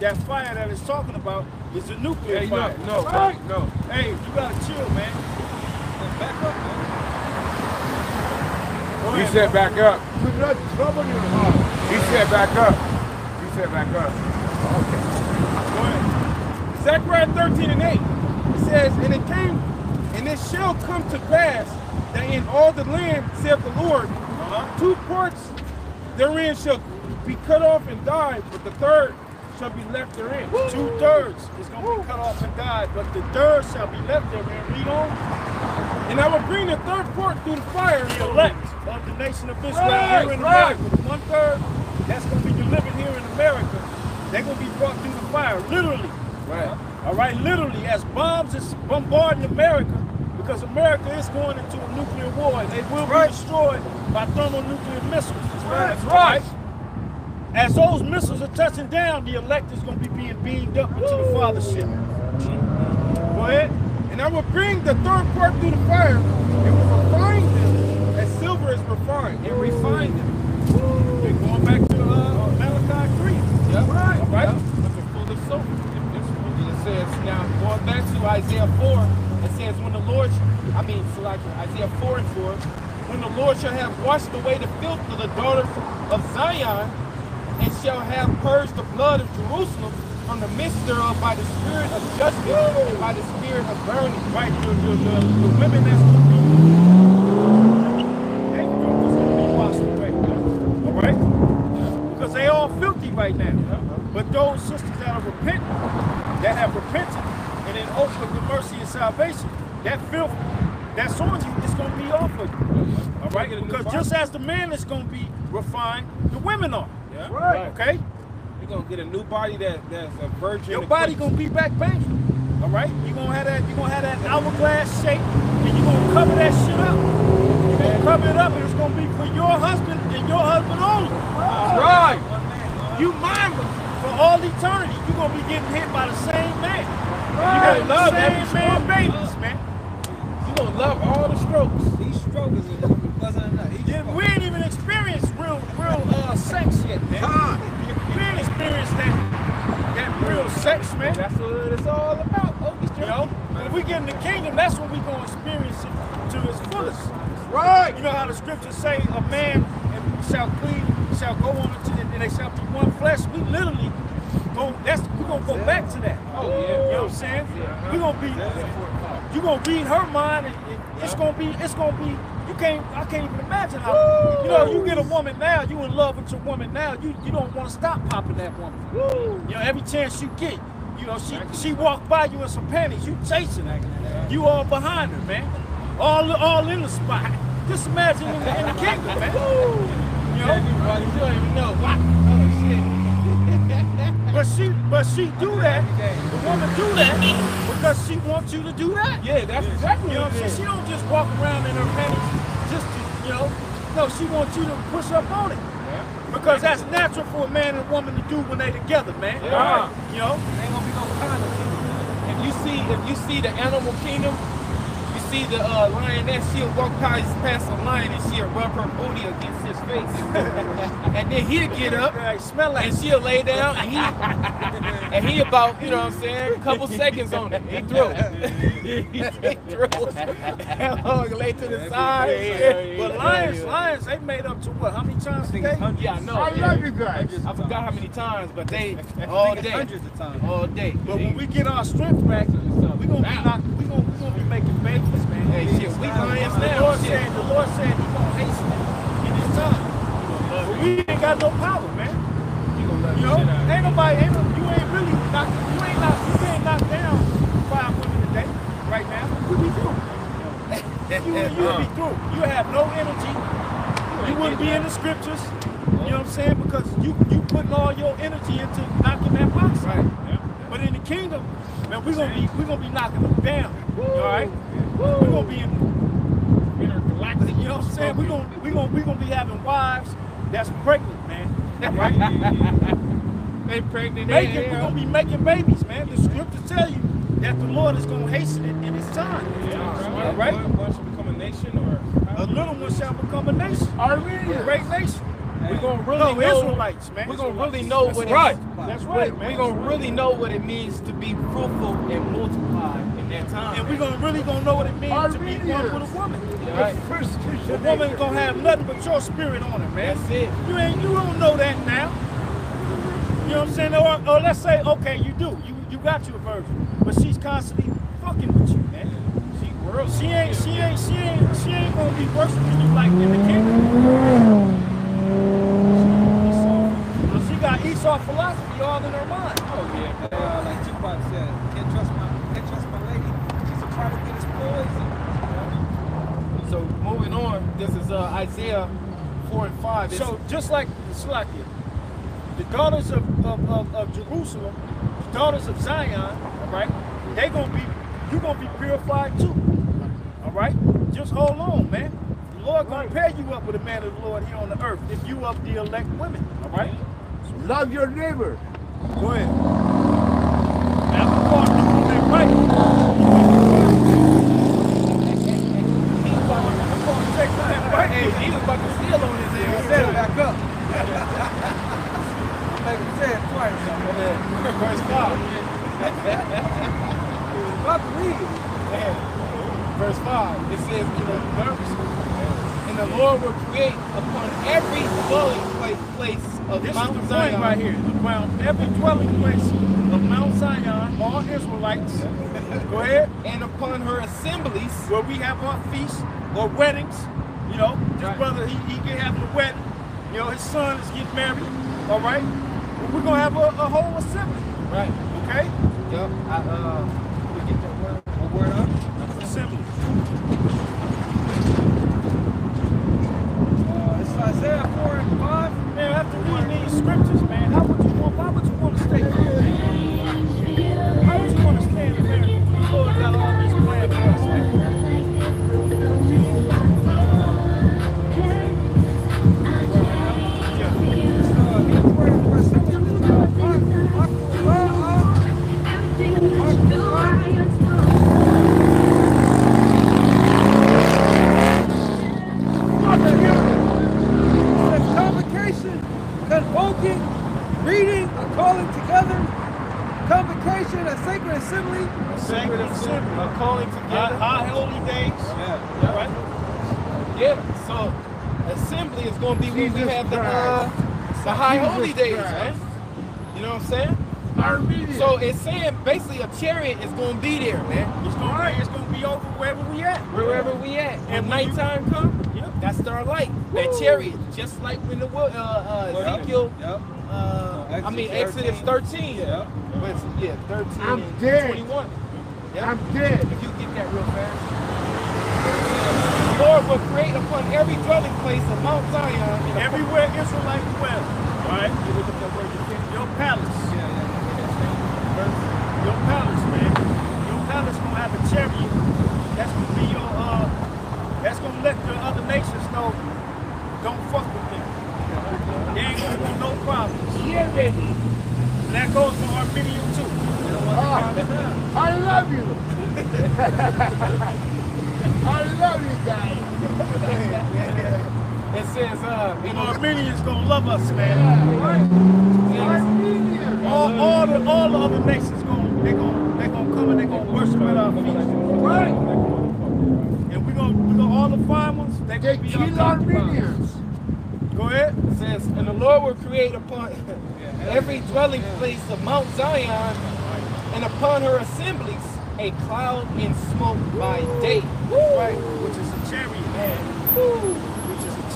that, fire that it's talking about is the nuclear Hey, fire. no, no, Right? no. Hey, you got to chill, man. Back up, man. Go He ahead. said back up. Do not trouble your. He said back up. He said back up. Okay. Go ahead. Zechariah 13 and 8. It says, And it came, and it shall come to pass that in all the land, saith the Lord, Uh-huh. two parts therein shall be cut off and die, but the third left therein. Two thirds is going to be cut off and died, but the third shall be left there, man. Read on. And I will bring the third part through the fire. The elect of the nation of Israel Right, here in right. America. The one third that's going to be delivered here in America, they're going to be brought through the fire, literally. Right. All right, literally, as bombs is bombarding America, because America is going into a nuclear war, and they will Right. be destroyed by thermonuclear missiles. right. That's right. As those missiles touching down, the elect is going to be being beamed up into the fathership. Go ahead. And I will bring the third part through the fire, and will refine them as silver is refined, and refine them. We're going back to uh, Malachi 3. Yep. Right. All right. Looking full of soap. It says now going back to Isaiah 4, it says when the Lord, I mean, so like Isaiah 4 and 4, when the Lord shall have washed away the filth of the daughters of Zion, shall have purged the blood of Jerusalem from the midst thereof by the spirit of justice and by the spirit of burning. Right, the, the, the, the women that's going to be, they group is going to be washed away. All right? Because they all filthy right now. But those sisters that are repentant, that have repented, and then open the mercy and salvation, that filth that's on you is going to be off of you. All right? Because just as the man is going to be refined, the women are. Yeah. Right. Okay? You're gonna get a new body that that's a virgin. Your body gonna be back banging. All right, you gonna have that. You gonna have that hourglass shape, and you're gonna cover that shit up. You gonna cover it up, and it's gonna be for your husband and your husband only. right. You mindless for all eternity. You're gonna be getting hit by the same man. You Right. got Love the same man babies, man. You gonna love all the strokes. These gonna be pleasant enough. Each Yeah, we ain't even experienced real, uh, sex yet, man. We ain't experienced that, that real sex, man. That's what it's all about. Oh, You know, when we get in the kingdom, that's when we gonna experience it to its fullest. Right. You know how the scriptures say a man and shall cleave, shall go on into and they shall be one flesh. We literally go. That's we gonna go back to that. Oh, yeah. You know what I'm saying? Yeah. We gonna be. You gonna read her mind, and and it's gonna be. It's gonna be. Can't. I can't even imagine how. You know, you get a woman now. You in love with your woman now. You you don't want to stop popping that woman. You know, every chance you get. You know, she she walked by you in some panties. You chasing her. You all behind her, man. All all in the spot. Just imagine in the, in the kingdom, man. You know, Everybody, you don't even know what. Oh but she but she do that. The woman do that because she wants you to do that. Yeah, that's exactly You know what I'm saying? She don't just walk around in her panties you know. No, she wants you to push up on it. Because that's natural for a man and woman to do when they together, man. Yeah. You know? ain't gonna be no condom. If you see, if you see the animal kingdom, see the uh, lioness, she'll walk past, past the lion and she'll rub her booty against his face, and then he'll get up Yeah, it smell like and she'll lay down and he, and he about, you know what I'm saying, a couple seconds on it. He through. he through. lay to the side. But lions, lions, they made up to what? How many times a think day? Yeah, I know. I yeah. love you guys. I forgot how many times, but they all day, hundreds of times. all day. But when we get our strength back, we gonna be not, we gonna, we gonna be making babies, man. Hey, shit, we lions The. Lord shit. said, the Lord said He gonna hasten it in His time. we ain't got no power, man. You gonna let You know, shit out. ain't nobody, ain't no, you ain't really knocked, you ain't knocked, you ain't knocked down five women a day right now. You be through. You, you would be through. You have no energy. You wouldn't be in the scriptures. Uh-huh. You know what I'm saying? Because you you putting all your energy into knocking that box out. But in the kingdom, man, we're gonna be we're gonna be knocking them down. All right? We're gonna be in Intergalactic. you know what I'm saying? We're gonna we gonna we gonna be having wives that's pregnant, man. They pregnant. Making, we're gonna be making babies, man. The scriptures tell you that the Lord is gonna hasten it in his time. All right? One should become a nation or A little one shall become a nation. Armenia. A great nation. We're gonna really No, know. Israelites, man. We're gonna really know what That's it right. means- That's right, We're man. gonna really know what it means to be fruitful and multiply in that time. And we're gonna really gonna know what it means to be one with a woman. Right. First The Christian woman gonna have nothing but your spirit on her, man. That's it. You ain't you don't know that now. You know what I'm saying? Or, or let's say, okay, you do. You you got you a virgin, but she's constantly fucking with you, man. She world. She ain't she ain't she ain't she ain't gonna be worshiping you like in the kingdom. Esau. She got Esau philosophy all in her mind. Oh yeah, uh, like Tupac said, can't trust my can't trust my lady. She's a trying to get us poison. So moving on, this is uh, Isaiah four and five. It's- So just like Malachi, the daughters of, of, of, of Jerusalem, the daughters of Zion, right? they gonna be you gonna be purified too. All right? Just hold on, man. The Lord gonna pair you up with a man of the Lord here on the earth if you of the elect women. All right? Love your neighbor. Go ahead. Now we're gonna that right. We're gonna take that right. Hey, he was about to steal on his He ass. said it back up. Like he said twice. Verse five. He was about to leave. Verse 5, it says, in the verse, and the Lord will create upon every dwelling place of This is Mount the point Zion right here. Around every dwelling place of Mount Zion, all Israelites, go ahead, and upon her assemblies, where we have our feasts or weddings. You know, this Right. brother, he, he can have a wedding. You know, his son is getting married. All right? We're going to have a, a whole assembly. right? Okay? Yep. I, uh, Jesus holy days, man. You know what I'm saying? So it's saying basically a chariot is going to be there, man. It's it's gonna be over wherever we at. Wherever we at. And when you- nighttime come, Yep. that's our light. That chariot, just like when the uh, uh, Ezekiel, Yep. uh, I mean Exodus 13. Yeah. But yeah, 13 I'm and dead. 21. Yeah. I'm dead. If you get that real fast. The Lord will create upon every dwelling place of Mount Zion Everywhere Israelite dwell. Right? You look at that word, you can- your palace. Your palace, man. Your palace gonna have a chariot. That's gonna be your uh that's gonna let the other nations know don't fuck with them. They ain't gonna want no problems. Yeah, baby. And that goes for Armenia too. Oh, I love you. I love you guys. It says, uh, The you know, Armenians gonna love us, man. Armenia. All, all the all the other nations gonna they gonna they gonna come and they gonna worship at our feet. Right. And we gonna we gonna all the fine ones, they They gonna be kill concubines. Armenians. Go ahead. it says, and the Lord will create upon every dwelling place of Mount Zion and upon her assemblies a cloud and smoke by day. Right, which is a chariot, man. Which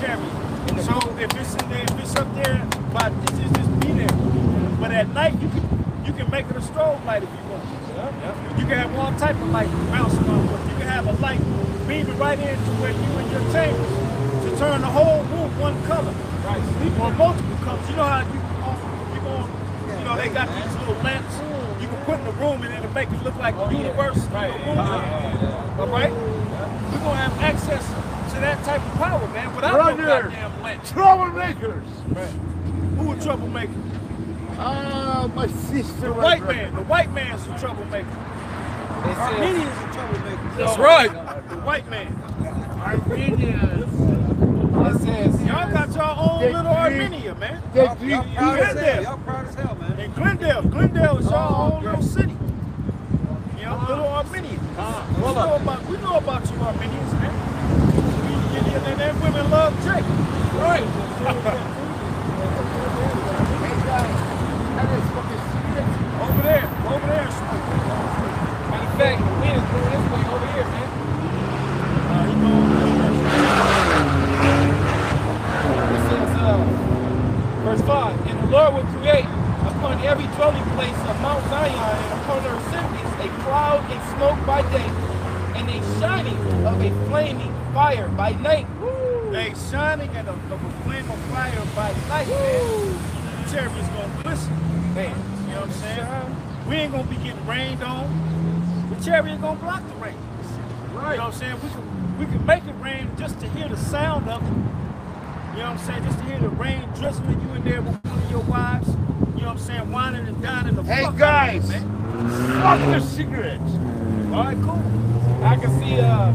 is. So if it's in there, if it's up there, but it's just, just be there. But at night you can you can make it a strobe light if you want. You can have one type of light bouncing off of. You can have a light beaming right into where you and your chambers to turn the whole room one color. Right. Or multiple colors. You know how you you going, you know, they got these little lamps you can put in the room and it'll make it look like the oh, universe. Right. Uh, all right? We're gonna have access to that type of power, man, without no Brother. goddamn lamp. Troublemakers. Who a troublemaker? Ah, my sister. The white brother. man. The white man's a troublemaker. It Armenians are troublemakers. That's right. The white man. Armenians. It says, Y'all got y'all own They little drink- Armenia, man. They Y'all drink proud as Glendale. hell. Y'all proud as hell, man. And Glendale. Glendale is y'all own little city. You know, little Armenia. We know about we know about you Armenians, man. We- And and them women love Jake. Right. Over there. Over there. matter of fact, the wind is blowing this way over here, man. Uh, uh, verse 5, And the Lord will create upon every dwelling place of Mount Zion and upon her assemblies a cloud and smoke by day, and a shining of a flaming fire by night. They shining and a, of a flame of fire by night, man. The chariot's gonna glisten. Man, You know what I'm saying? We ain't gonna be getting rained on. The chariot gonna block the rain. Right. You know what I'm saying? We can we can make it rain just to hear the sound of it. You know what I'm saying? Just to hear the rain drizzling you in there with one of your wives. You know what I'm saying? Whining and dining the Hey, fuck out of guys. you, man. Fuck the cigarettes. All right, cool. I can see, uh,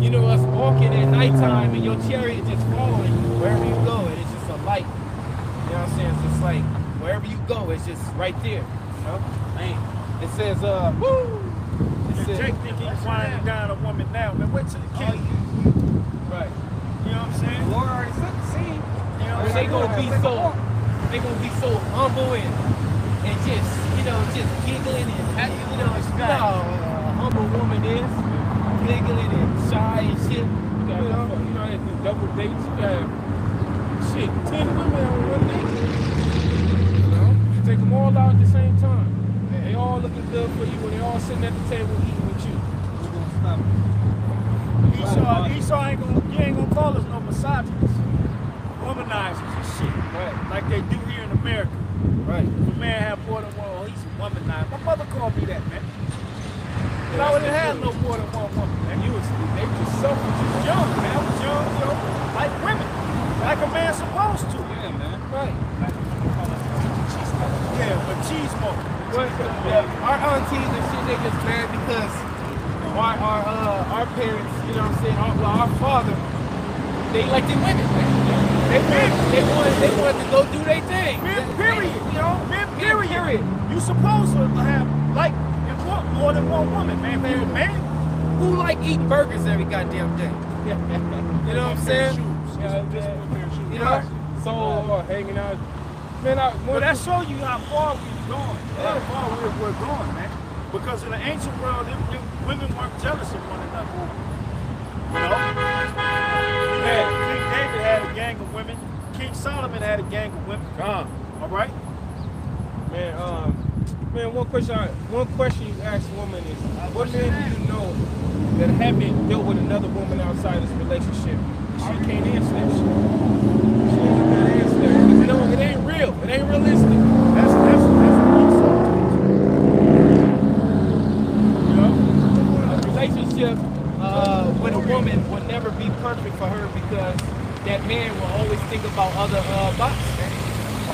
you know, us walking at nighttime and your chariot just following you wherever you go, and it's just a light. You know what I'm saying? It's just like wherever you go, it's just right there. You know? Man. It says, uh, woo! It And says, Jake think he's whining down a woman now. Man, wait till the king. right. You know what I'm saying? Lord already set the scene. You know what I'm they saying? gonna be so, they gonna be so humble and, and just, you know, just giggling and, you know, you know how a humble woman is, giggling and shy and shit. You know? you know, they do double dates. You got shit, ten women on one date. You know, you take them all out at the same time. They all looking good for you, and they all sitting at the table eating with you. We're gonna stop. Esau, Esau ain't gonna, you ain't gonna call us no misogynists, womanizers and shit, Right, like they do here in America. right. If a man have more than one, oh, he's a womanizer. My mother called me that, man. And I wouldn't have no more than one woman, man. You was, they just selfish. You young, man. I was young, you know, like women, like a man supposed to. Yeah, man. Right. Yeah, but cheese smoke. But uh, our aunties and shit, they just mad because our our uh, our parents, you know what I'm saying, our, well, our father, they elected women. Man. They want, they want, they want to go do their thing. Men, period. You know, men, Men, period. period. You supposed to have like and want more than one woman, man. If man, Who like eating burgers every goddamn day? You know what I'm saying? Yeah, just shoes. You know? So uh, hanging out. Man, I well, that show you how far we've gone. How far we're, we're going, man. Because in the ancient world, them, them women weren't jealous of one another. You know, had King David had a gang of women. King Solomon had a gang of women. All right. Man, um, man, one question, I, one question you ask women is, what men do you know that haven't dealt with another woman outside this relationship? She can't answer that shit. She gonna answer that. 'Cause, know, it ain't real. It ain't realistic. That's that's that's what Esau You know. A relationship uh, with a woman will never be perfect for her because that man will always think about other uh, bots.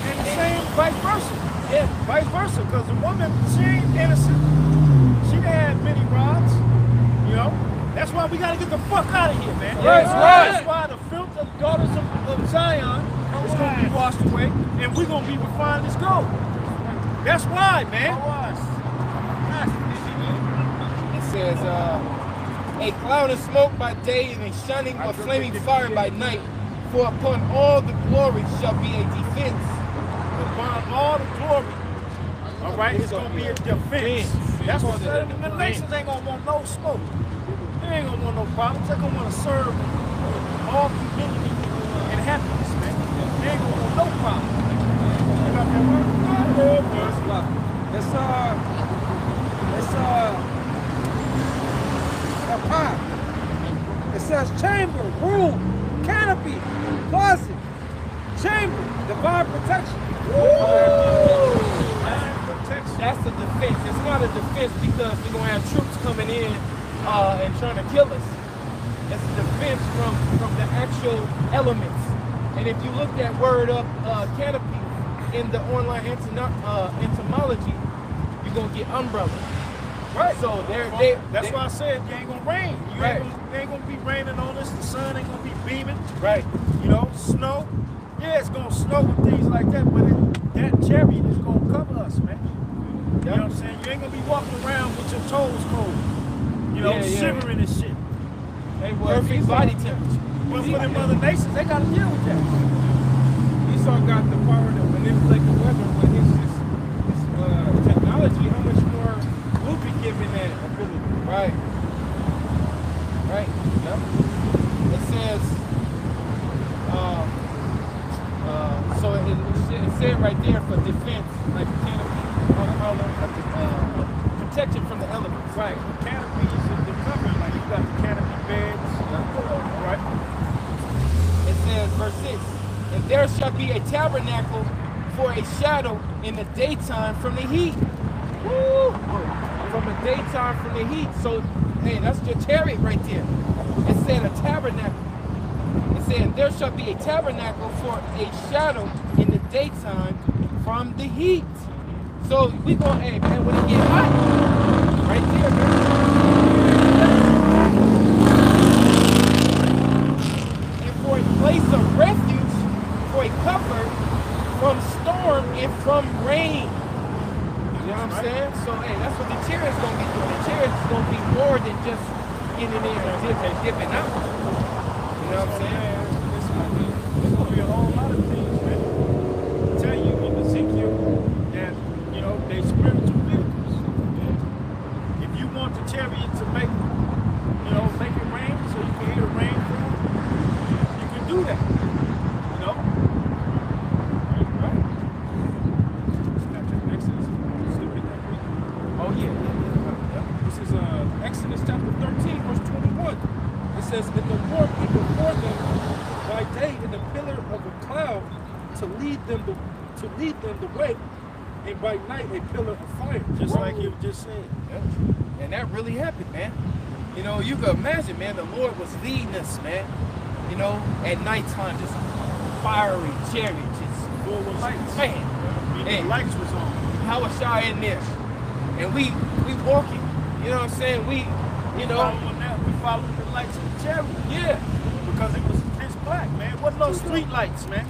And the same vice versa. Yeah, vice versa. Because the woman, she ain't innocent. She done had many rods. You know? That's why we gotta get the fuck out of here, man. Yes, That's right. That's why the filth of the daughters of, of Zion is gonna be washed away, and we're gonna be refined as gold. That's why, man. It says, uh, a cloud of smoke by day and a shining of flaming fire by night. For upon all the glory shall be a defense. Upon all the glory. All right, it's gonna be a defense. That's what the, the nations ain't gonna want no smoke. They ain't gonna want no problems. They're gonna want to serve all humanity and happiness, man. They ain't gonna want no problem. You got that word? God, yeah, man. It's love. It's uh, it's uh, a pie. It says chamber, room, canopy, closet, chamber, divine protection. That's a defense. It's not a defense because we're gonna have troops coming in uh, and trying to kill us. It's a defense from from the actual elements. And if you look that word up, uh, canopy, in the online uh, entomology, you're gonna get umbrella. Right. So they're they. That's they- why I said you ain't gonna rain. You Right. ain't, gonna, ain't gonna be raining on us. The sun ain't gonna be beaming. Right. You know, snow. Yeah, it's gonna snow and things like that, but it, that chariot is gonna cover us, man. You know what I'm saying? You ain't gonna be walking around with your toes cold. You know, Yeah, yeah. shivering and shit. They perfect body temperature. But for the other nations, they gotta deal with that. Esau got the power to manipulate the weather with his, his, his uh, technology. How much more will be given that ability? Right. Right. Yep. It says, um, uh, so it, it, it said right there for defense, like canopy, all, all of, uh, uh, protection from the elements. Right. Canopies and the covering, like you got the canopy beds. Right. It says, verse 6, and there shall be a tabernacle in the daytime from the heat. Woo! From the daytime from the heat. So, hey, that's your chariot right there. It said a tabernacle. It said, there shall be a tabernacle for a shadow in the daytime from the heat. So we going, hey man, when it get hot, right there, man. and for a place of refuge, for a cover from storm and from rain. You know what I'm saying? So hey, that's what the chariot's gonna be doing. The chariot's gonna be more than just getting in and dip- and dipping out. You know what I'm saying? There's gonna be a whole lot of things, man. I tell you in Ezekiel that you know they spiritual vehicles. If you want the chariot to make, you know, make it rain so you can hear the rain fall, you can do that. You know. Right. Got that Exodus. Still read that quick? Oh yeah. This is uh, Exodus chapter 13, verse 21. It says, "In the Lord be before them by day in the pillar of a cloud to lead them the, to lead them the way, and by night a pillar of fire." Just like you just said. Yeah. And that really happened, man. You know, you could imagine, man, the Lord was man. You know, at nighttime, just fiery chariot, just Full of lights. man. Meaning Hey. the lights was on. How was y'all in there? And we we walking. You know what I'm saying? We, you know, following that, we followed the lights of the chariot yeah. because it was pitch black, man. Wasn't no street lights, man.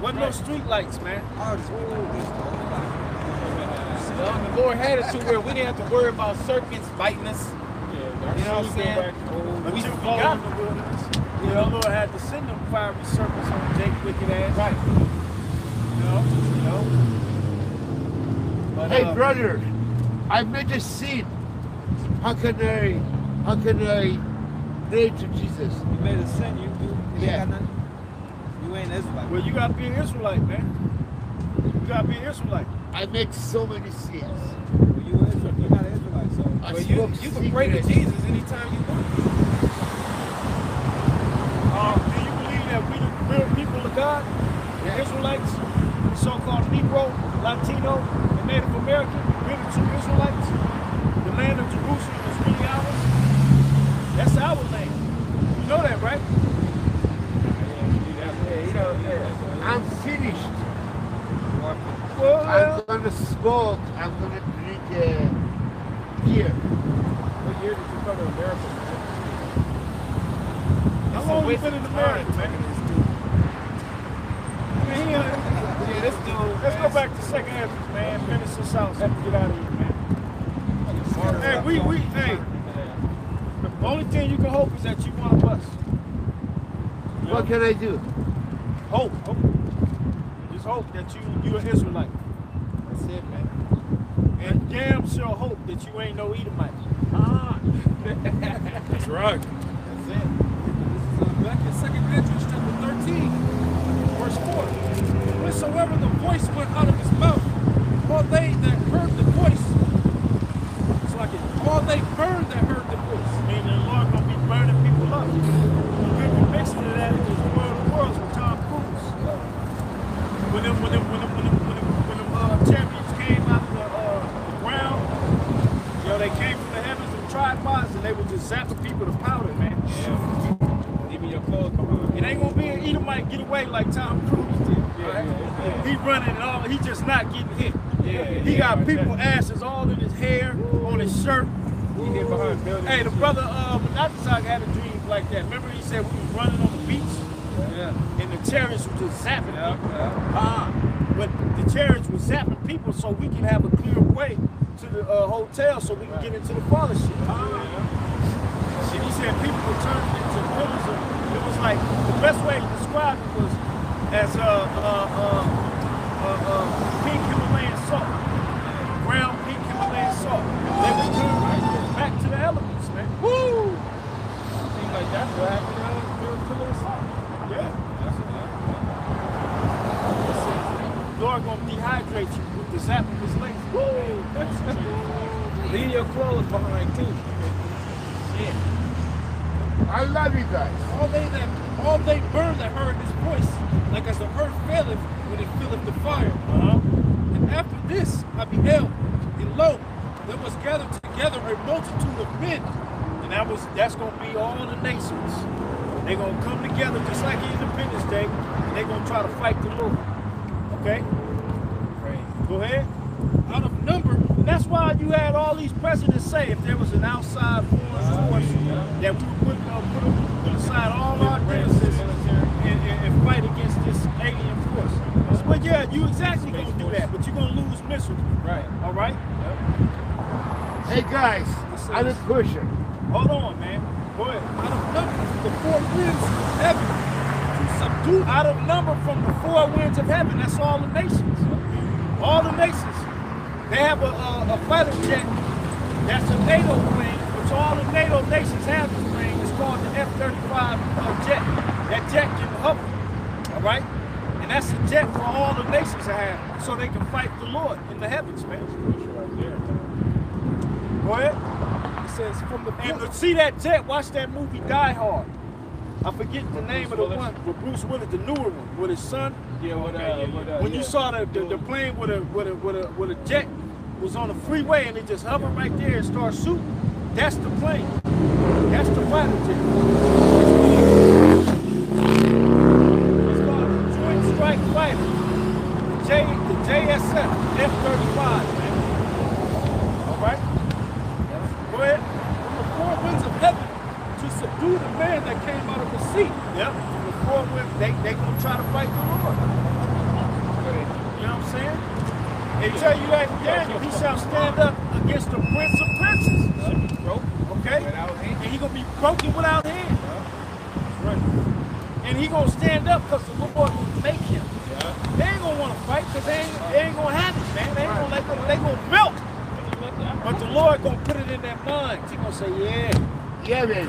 Wasn't no street lights, man. All these people like this, though. So the Lord had it to where we didn't have to worry about serpents biting us. Yeah, You know what I'm saying? We got in the wilderness. You know, Lord had to send them fiery serpents on Jake wicked ass. Right. You know, you know. But, Hey, uh, brother, I made a sin. How can I, how can I pray to Jesus? You made a sin. You, you, you Yeah. ain't got nothing. You ain't Israelite. Well, you gotta be an Israelite, man. You gotta be an Israelite. I make so many sins. Well, you Israel, you're not an Israelite, so. I Well, you, you can pray to. Jesus anytime you want. Um, do you believe that we the real people of God, the Israelites, the so-called Negro, Latino, and Native American, we're the true Israelites? The land of Jerusalem is really ours? That's our land. You know that, right? Yeah, you know, yeah. I'm finished. Well, I'm gonna smoke. I'm gonna drink uh, beer. What year did you come to America? how It's a long you been in America, man? I mean, yeah, Yeah, let's go back to Second Ezra, man. Finish this out so we get out of here, man. Hey, we, we, hey, the only thing you can hope is that you one of us. You What know? can I do? Hope, hope. Just hope that you you an Israelite. That's it, man. And damn sure hope that you ain't no Edomite. Ah. That's right. That's it. This is uh, back in Second whensoever the voice went out of his mouth, all they that heard the voice, it's like it, all they heard that heard the voice. And the Lord gonna be burning people up. We're conviction of that War of the Worlds with Tom Cruise. When them, when them, when them, when them, when them, when them uh, champions came out of the, uh, the ground, you know, they came from the heavens with tripods and they were just zapping people to powder, man. Yeah. Even your clothes come on. It ain't gonna be an Edomite get away like Tom Cruise yeah, yeah. He running and all, he just not getting hit. Yeah, He yeah, got right people there. asses all in his hair, on his shirt. He hid behind buildings. Hey, the brother uh Monatizak had a dream like that. Remember he said we was running on the beach. Yeah. and the terrorists were just zapping Yeah. people. yeah. Uh, but the terrorists were zapping people so we can have a clear way to the uh, hotel so we can get into the fellowship. And he said people were turning into pillars it was like, the best way to describe it was as uh, uh, uh, uh, uh, pink Himalayan salt. Brown pink Himalayan salt. They would turn right back to the elements, man. Woo! Seems like that's what happened to the pillar of salt. Yeah. That's what Lord gonna dehydrate you with the zap of his legs. happened. Leave your clothes behind too. Yeah. I love you guys. All they that all they burn that heard his voice, like as the earth faileth when it filleth the fire. Uh-huh. And after this I beheld, and lo, there was gathered together a multitude of men. And that was that's gonna be all the nations. They're gonna come together just like Independence Day, and they're gonna try to fight the Lord. Okay? Go ahead. Out of number, And that's why you had all these presidents say if there was an outside foreign force that we aside all our differences and, and, and fight against this alien force. But yeah, you exactly gonna do that, but you're gonna lose miserably. Right. All right? Hey guys, I have a question. Hold on, man. Go ahead. out of number, the four winds of heaven to subdue out of number from the four winds of heaven. That's all the nations. All the nations. They have a, a, a fighter jet that's a NATO plane, which all the NATO nations have this plane. It's called the F-35 uh, jet. That jet can hover, all right? And that's a jet for all the nations to have, so they can fight the Lord in the heavens, man. Go ahead. It says from the And to see that jet, watch that movie Die Hard. I forget the name of the Willis? one with Bruce Willis, the newer one, with his son. Yeah, what, uh, what, uh, when yeah. you saw the, the, the plane with a with a with a with a jet was on the freeway and it just hovered right there and started shooting, that's the plane. That's the fighter jet. It's called the Joint Strike Fighter. The J the JSF F-35, man. All right. Go ahead. from the four winds of heaven to subdue the man that came out of the sea. Yep. From the four winds, they they gonna try to fight the Lord. You know what I'm saying? They tell you like Daniel, he shall stand up against the prince of princes. broke Okay? without hand. And he gonna be broken without hand. Right. And he gonna stand up because the Lord will make him. They ain't gonna want to fight because they ain't, they ain't gonna have it, man. They ain't gonna let them, they gonna melt. But the Lord gonna put it in their minds. He gonna say, yeah, Yeah, baby.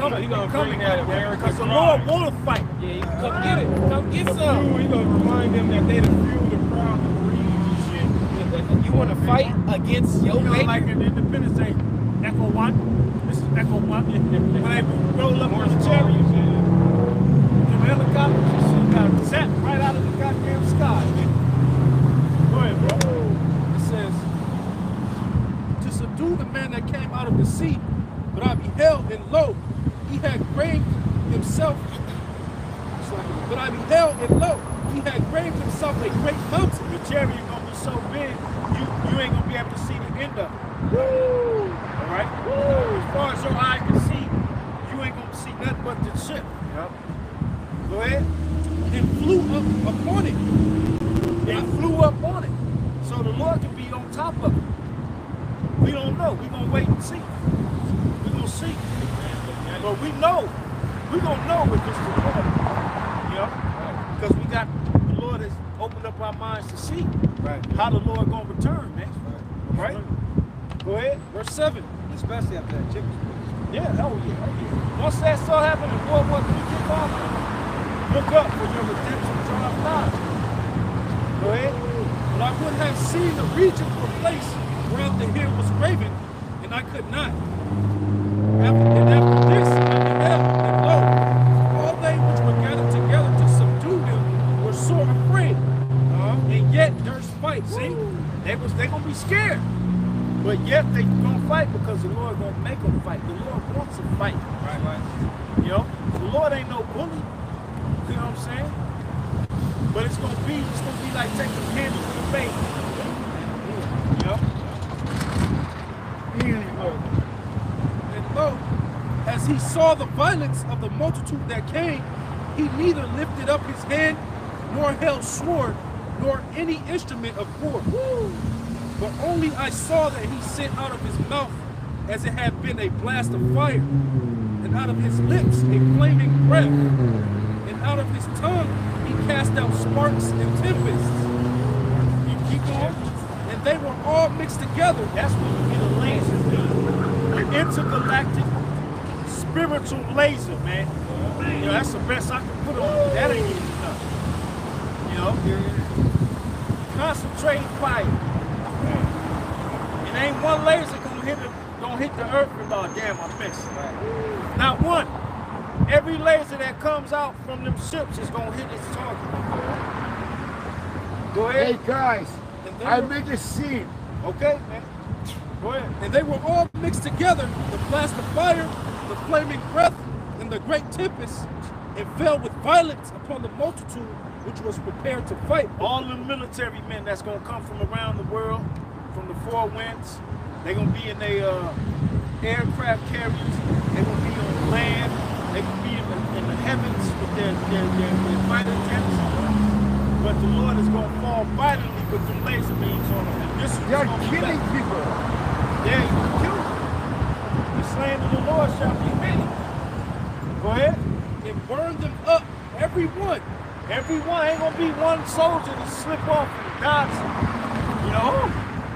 Come, he gonna come bring that American Because the pride. Lord wanna fight. Yeah, you can come get it. Come get Fuel, some. he gonna remind them that they the fuel, the crowd, the breeze and shit. You want to fight against your You know, baby? like in Independence Day, Echo One. This is Echo One. when they roll up on the chariots, the helicopters, and shit got zapped right out of the goddamn sky. Go ahead, bro. It says, to subdue the man that came out of the sea. But I beheld, and lo, he had graved himself. But I beheld, and lo, he had graved himself a great mountain. The chariot gonna be so big, you you ain't gonna be able to see the end of it. All right. As far as your eye can see, you ain't gonna see nothing but the ship. Go ahead. and flew up upon it. It flew up on it, so the Lord can be on top of it. We don't know. We gonna wait and see. We gonna see. But we know. We gonna know if it's the Lord. You know, because we got the Lord has opened up our minds to see Right. how the Lord gonna return, man. Right? Go ahead. Verse 7. Especially after that chicken. Yeah, hell yeah, hell yeah. Once that start happening, World War III kick off, look up for your redemption draws nigh. Go ahead. But I would have seen the region or place whereof the hill was graven, and I could not. After, and after this, I beheld, and lo, all they which were gathered together to subdue him were sore afraid. Uh, and yet durst fight. See, they was they gonna be scared, but yes, they gonna fight because the Lord gonna make them fight. The Lord wants to fight. Right, right. You know, the Lord ain't no bully. You know what I'm saying? But it's gonna be, it's gonna be like taking candy to the baby. You know? And lo, as he saw the violence of the multitude that came, he neither lifted up his hand, nor held sword, nor any instrument of war. But only I saw that he sent out of his mouth as it had been a blast of fire, and out of his lips a flaming breath, and out of his tongue he cast out sparks and tempests. You keep going. And they were all mixed together. That's what a laser, dude. Intergalactic spiritual laser, man. You know, that's the best I can put on. That ain't even enough. You know? Concentrated fire. It ain't one laser gonna hit the gonna hit the earth and oh damn I missed. Not one. Every laser that comes out from them ships is gonna hit its target. Go Hey ahead. guys, I were, made a scene. Okay, man. Go ahead. and they were all mixed together, the blast of fire, the flaming breath, and the great tempest, and fell with violence upon the multitude which was prepared to fight. all the military men that's gonna come from around the world, from the four winds, they're gonna be in their uh, aircraft carriers, they're gonna be on land, they're gonna be in the, in the heavens with their, their, their, their fighter jets. But the Lord is gonna fall violently with the laser beams on them. And this is They're killing people. Yeah, you can kill them. The slain of the Lord shall be many. Go ahead. and burned them up, every one. Every one. ain't gonna be one soldier to slip off and dodge. You know,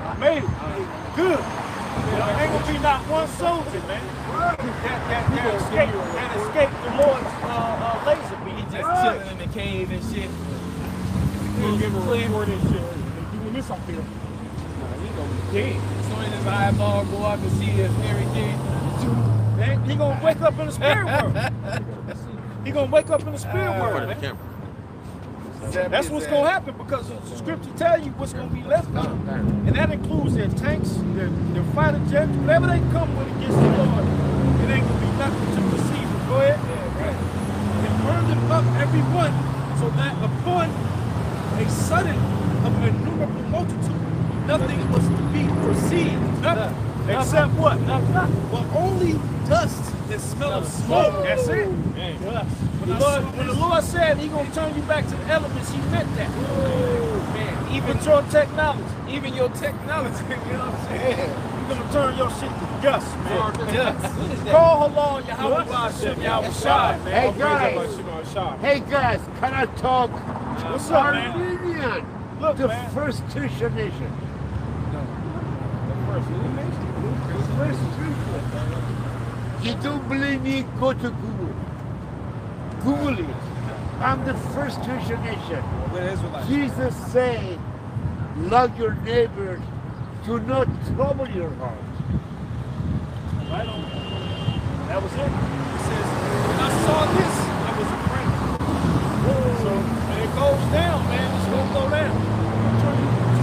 I made it. Good. You know, ain't gonna be not one soldier, man. That that that escape that escape the Lord's uh, uh, laser beam. Just chilling in the cave and shit. We'll give a report and shit. They doing this up here. He gonna be dead. Soon as his eyeball go up and see his everything. Man, he gonna wake up in the spirit world. He gonna wake up in the spirit world, man. That's what's gonna happen because the scripture tell you what's gonna be left of them. And that includes their tanks, their, their fighter jets, whatever they come with against the Lord, it ain't gonna be nothing to receive. Go ahead. and burned them up every one, so that upon a sudden of an innumerable multitude, nothing was to be perceived, Nothing. Except what? Nothing. but only dust and smell of smoke. That's it. When the, Lord, when the Lord said he gonna turn you back to the elements, he meant that. Man, even your technology. even your technology, you know what I'm saying? You're gonna turn your shit to dust, man. Dust. What that? Call Halal Yahweh Ba'Shem Yahweh Shai, man. Hey guys, hey guys, can I talk What's up, man? Armenian? Look, the man. first Christian nation. The first. You don't believe me? Go to Google. Google it. I'm the first Christian nation. We're the Israelites. Jesus said, love your neighbor, do not trouble your heart. Right on. That was it. He says, when I saw this, I was afraid. So when it goes down, man, it's gonna go down.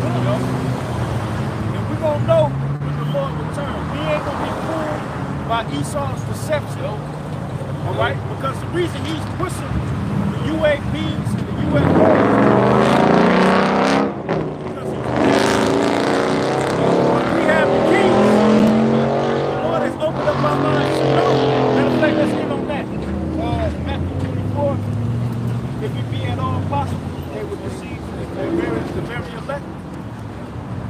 You know? And we're gonna know returns. Ain't gonna be fooled by Esau's deception. All right? Because the reason he's pushing the UAPs and the UFOs because he's we have the keys. The Lord has opened up our minds to know. Matter of fact, let's get on that. Uh, Matthew 24. If it be at all possible, they would receive the very, the very elect.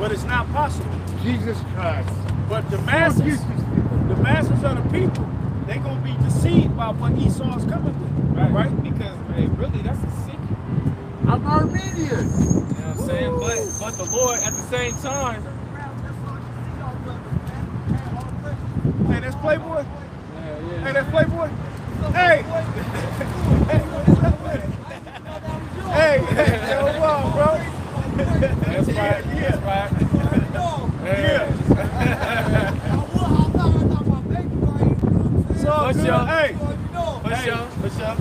But it's not possible. Jesus Christ. But the masses, the masses of the people, they gonna be deceived by what Esau's coming with. Right, right? Because hey, really, that's a secret. I'm Armenian. You know what I'm saying? But but the Lord at the same time. Hey, that's Playboy. Hey, that's Playboy. Hey. hey, That's right. What's up? Hey. What's up? What's up?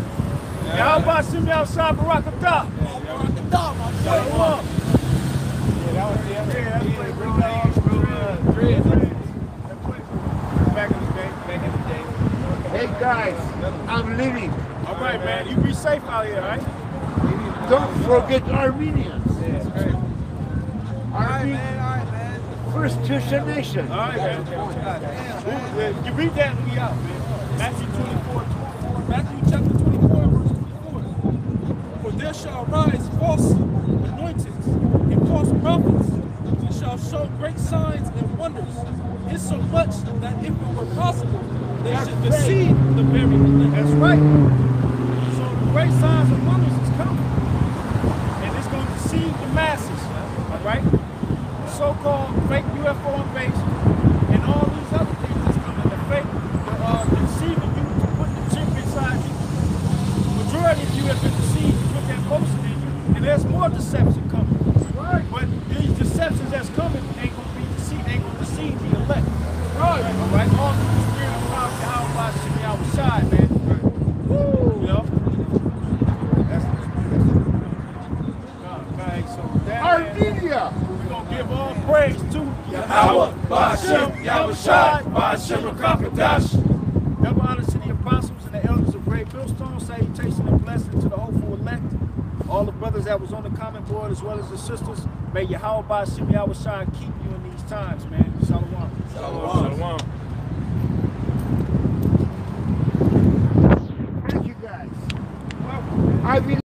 Y'all about to see me outside Baruch Atah. Barack Yeah, that was the yeah, real dogs, real dreads. Back in the day, back in the day. Hey guys, I'm leaving. All right, man. You be safe out here, all right? Don't forget Armenia right, man, first Christian Nation. All right, man. You read that we out, man. Matthew 24, 24. Matthew chapter 24, verse 24. For there shall arise false anointings and false prophets, and shall show great signs and wonders, insomuch that if it were possible, they That's should deceive right. the very elect. That's right. So great signs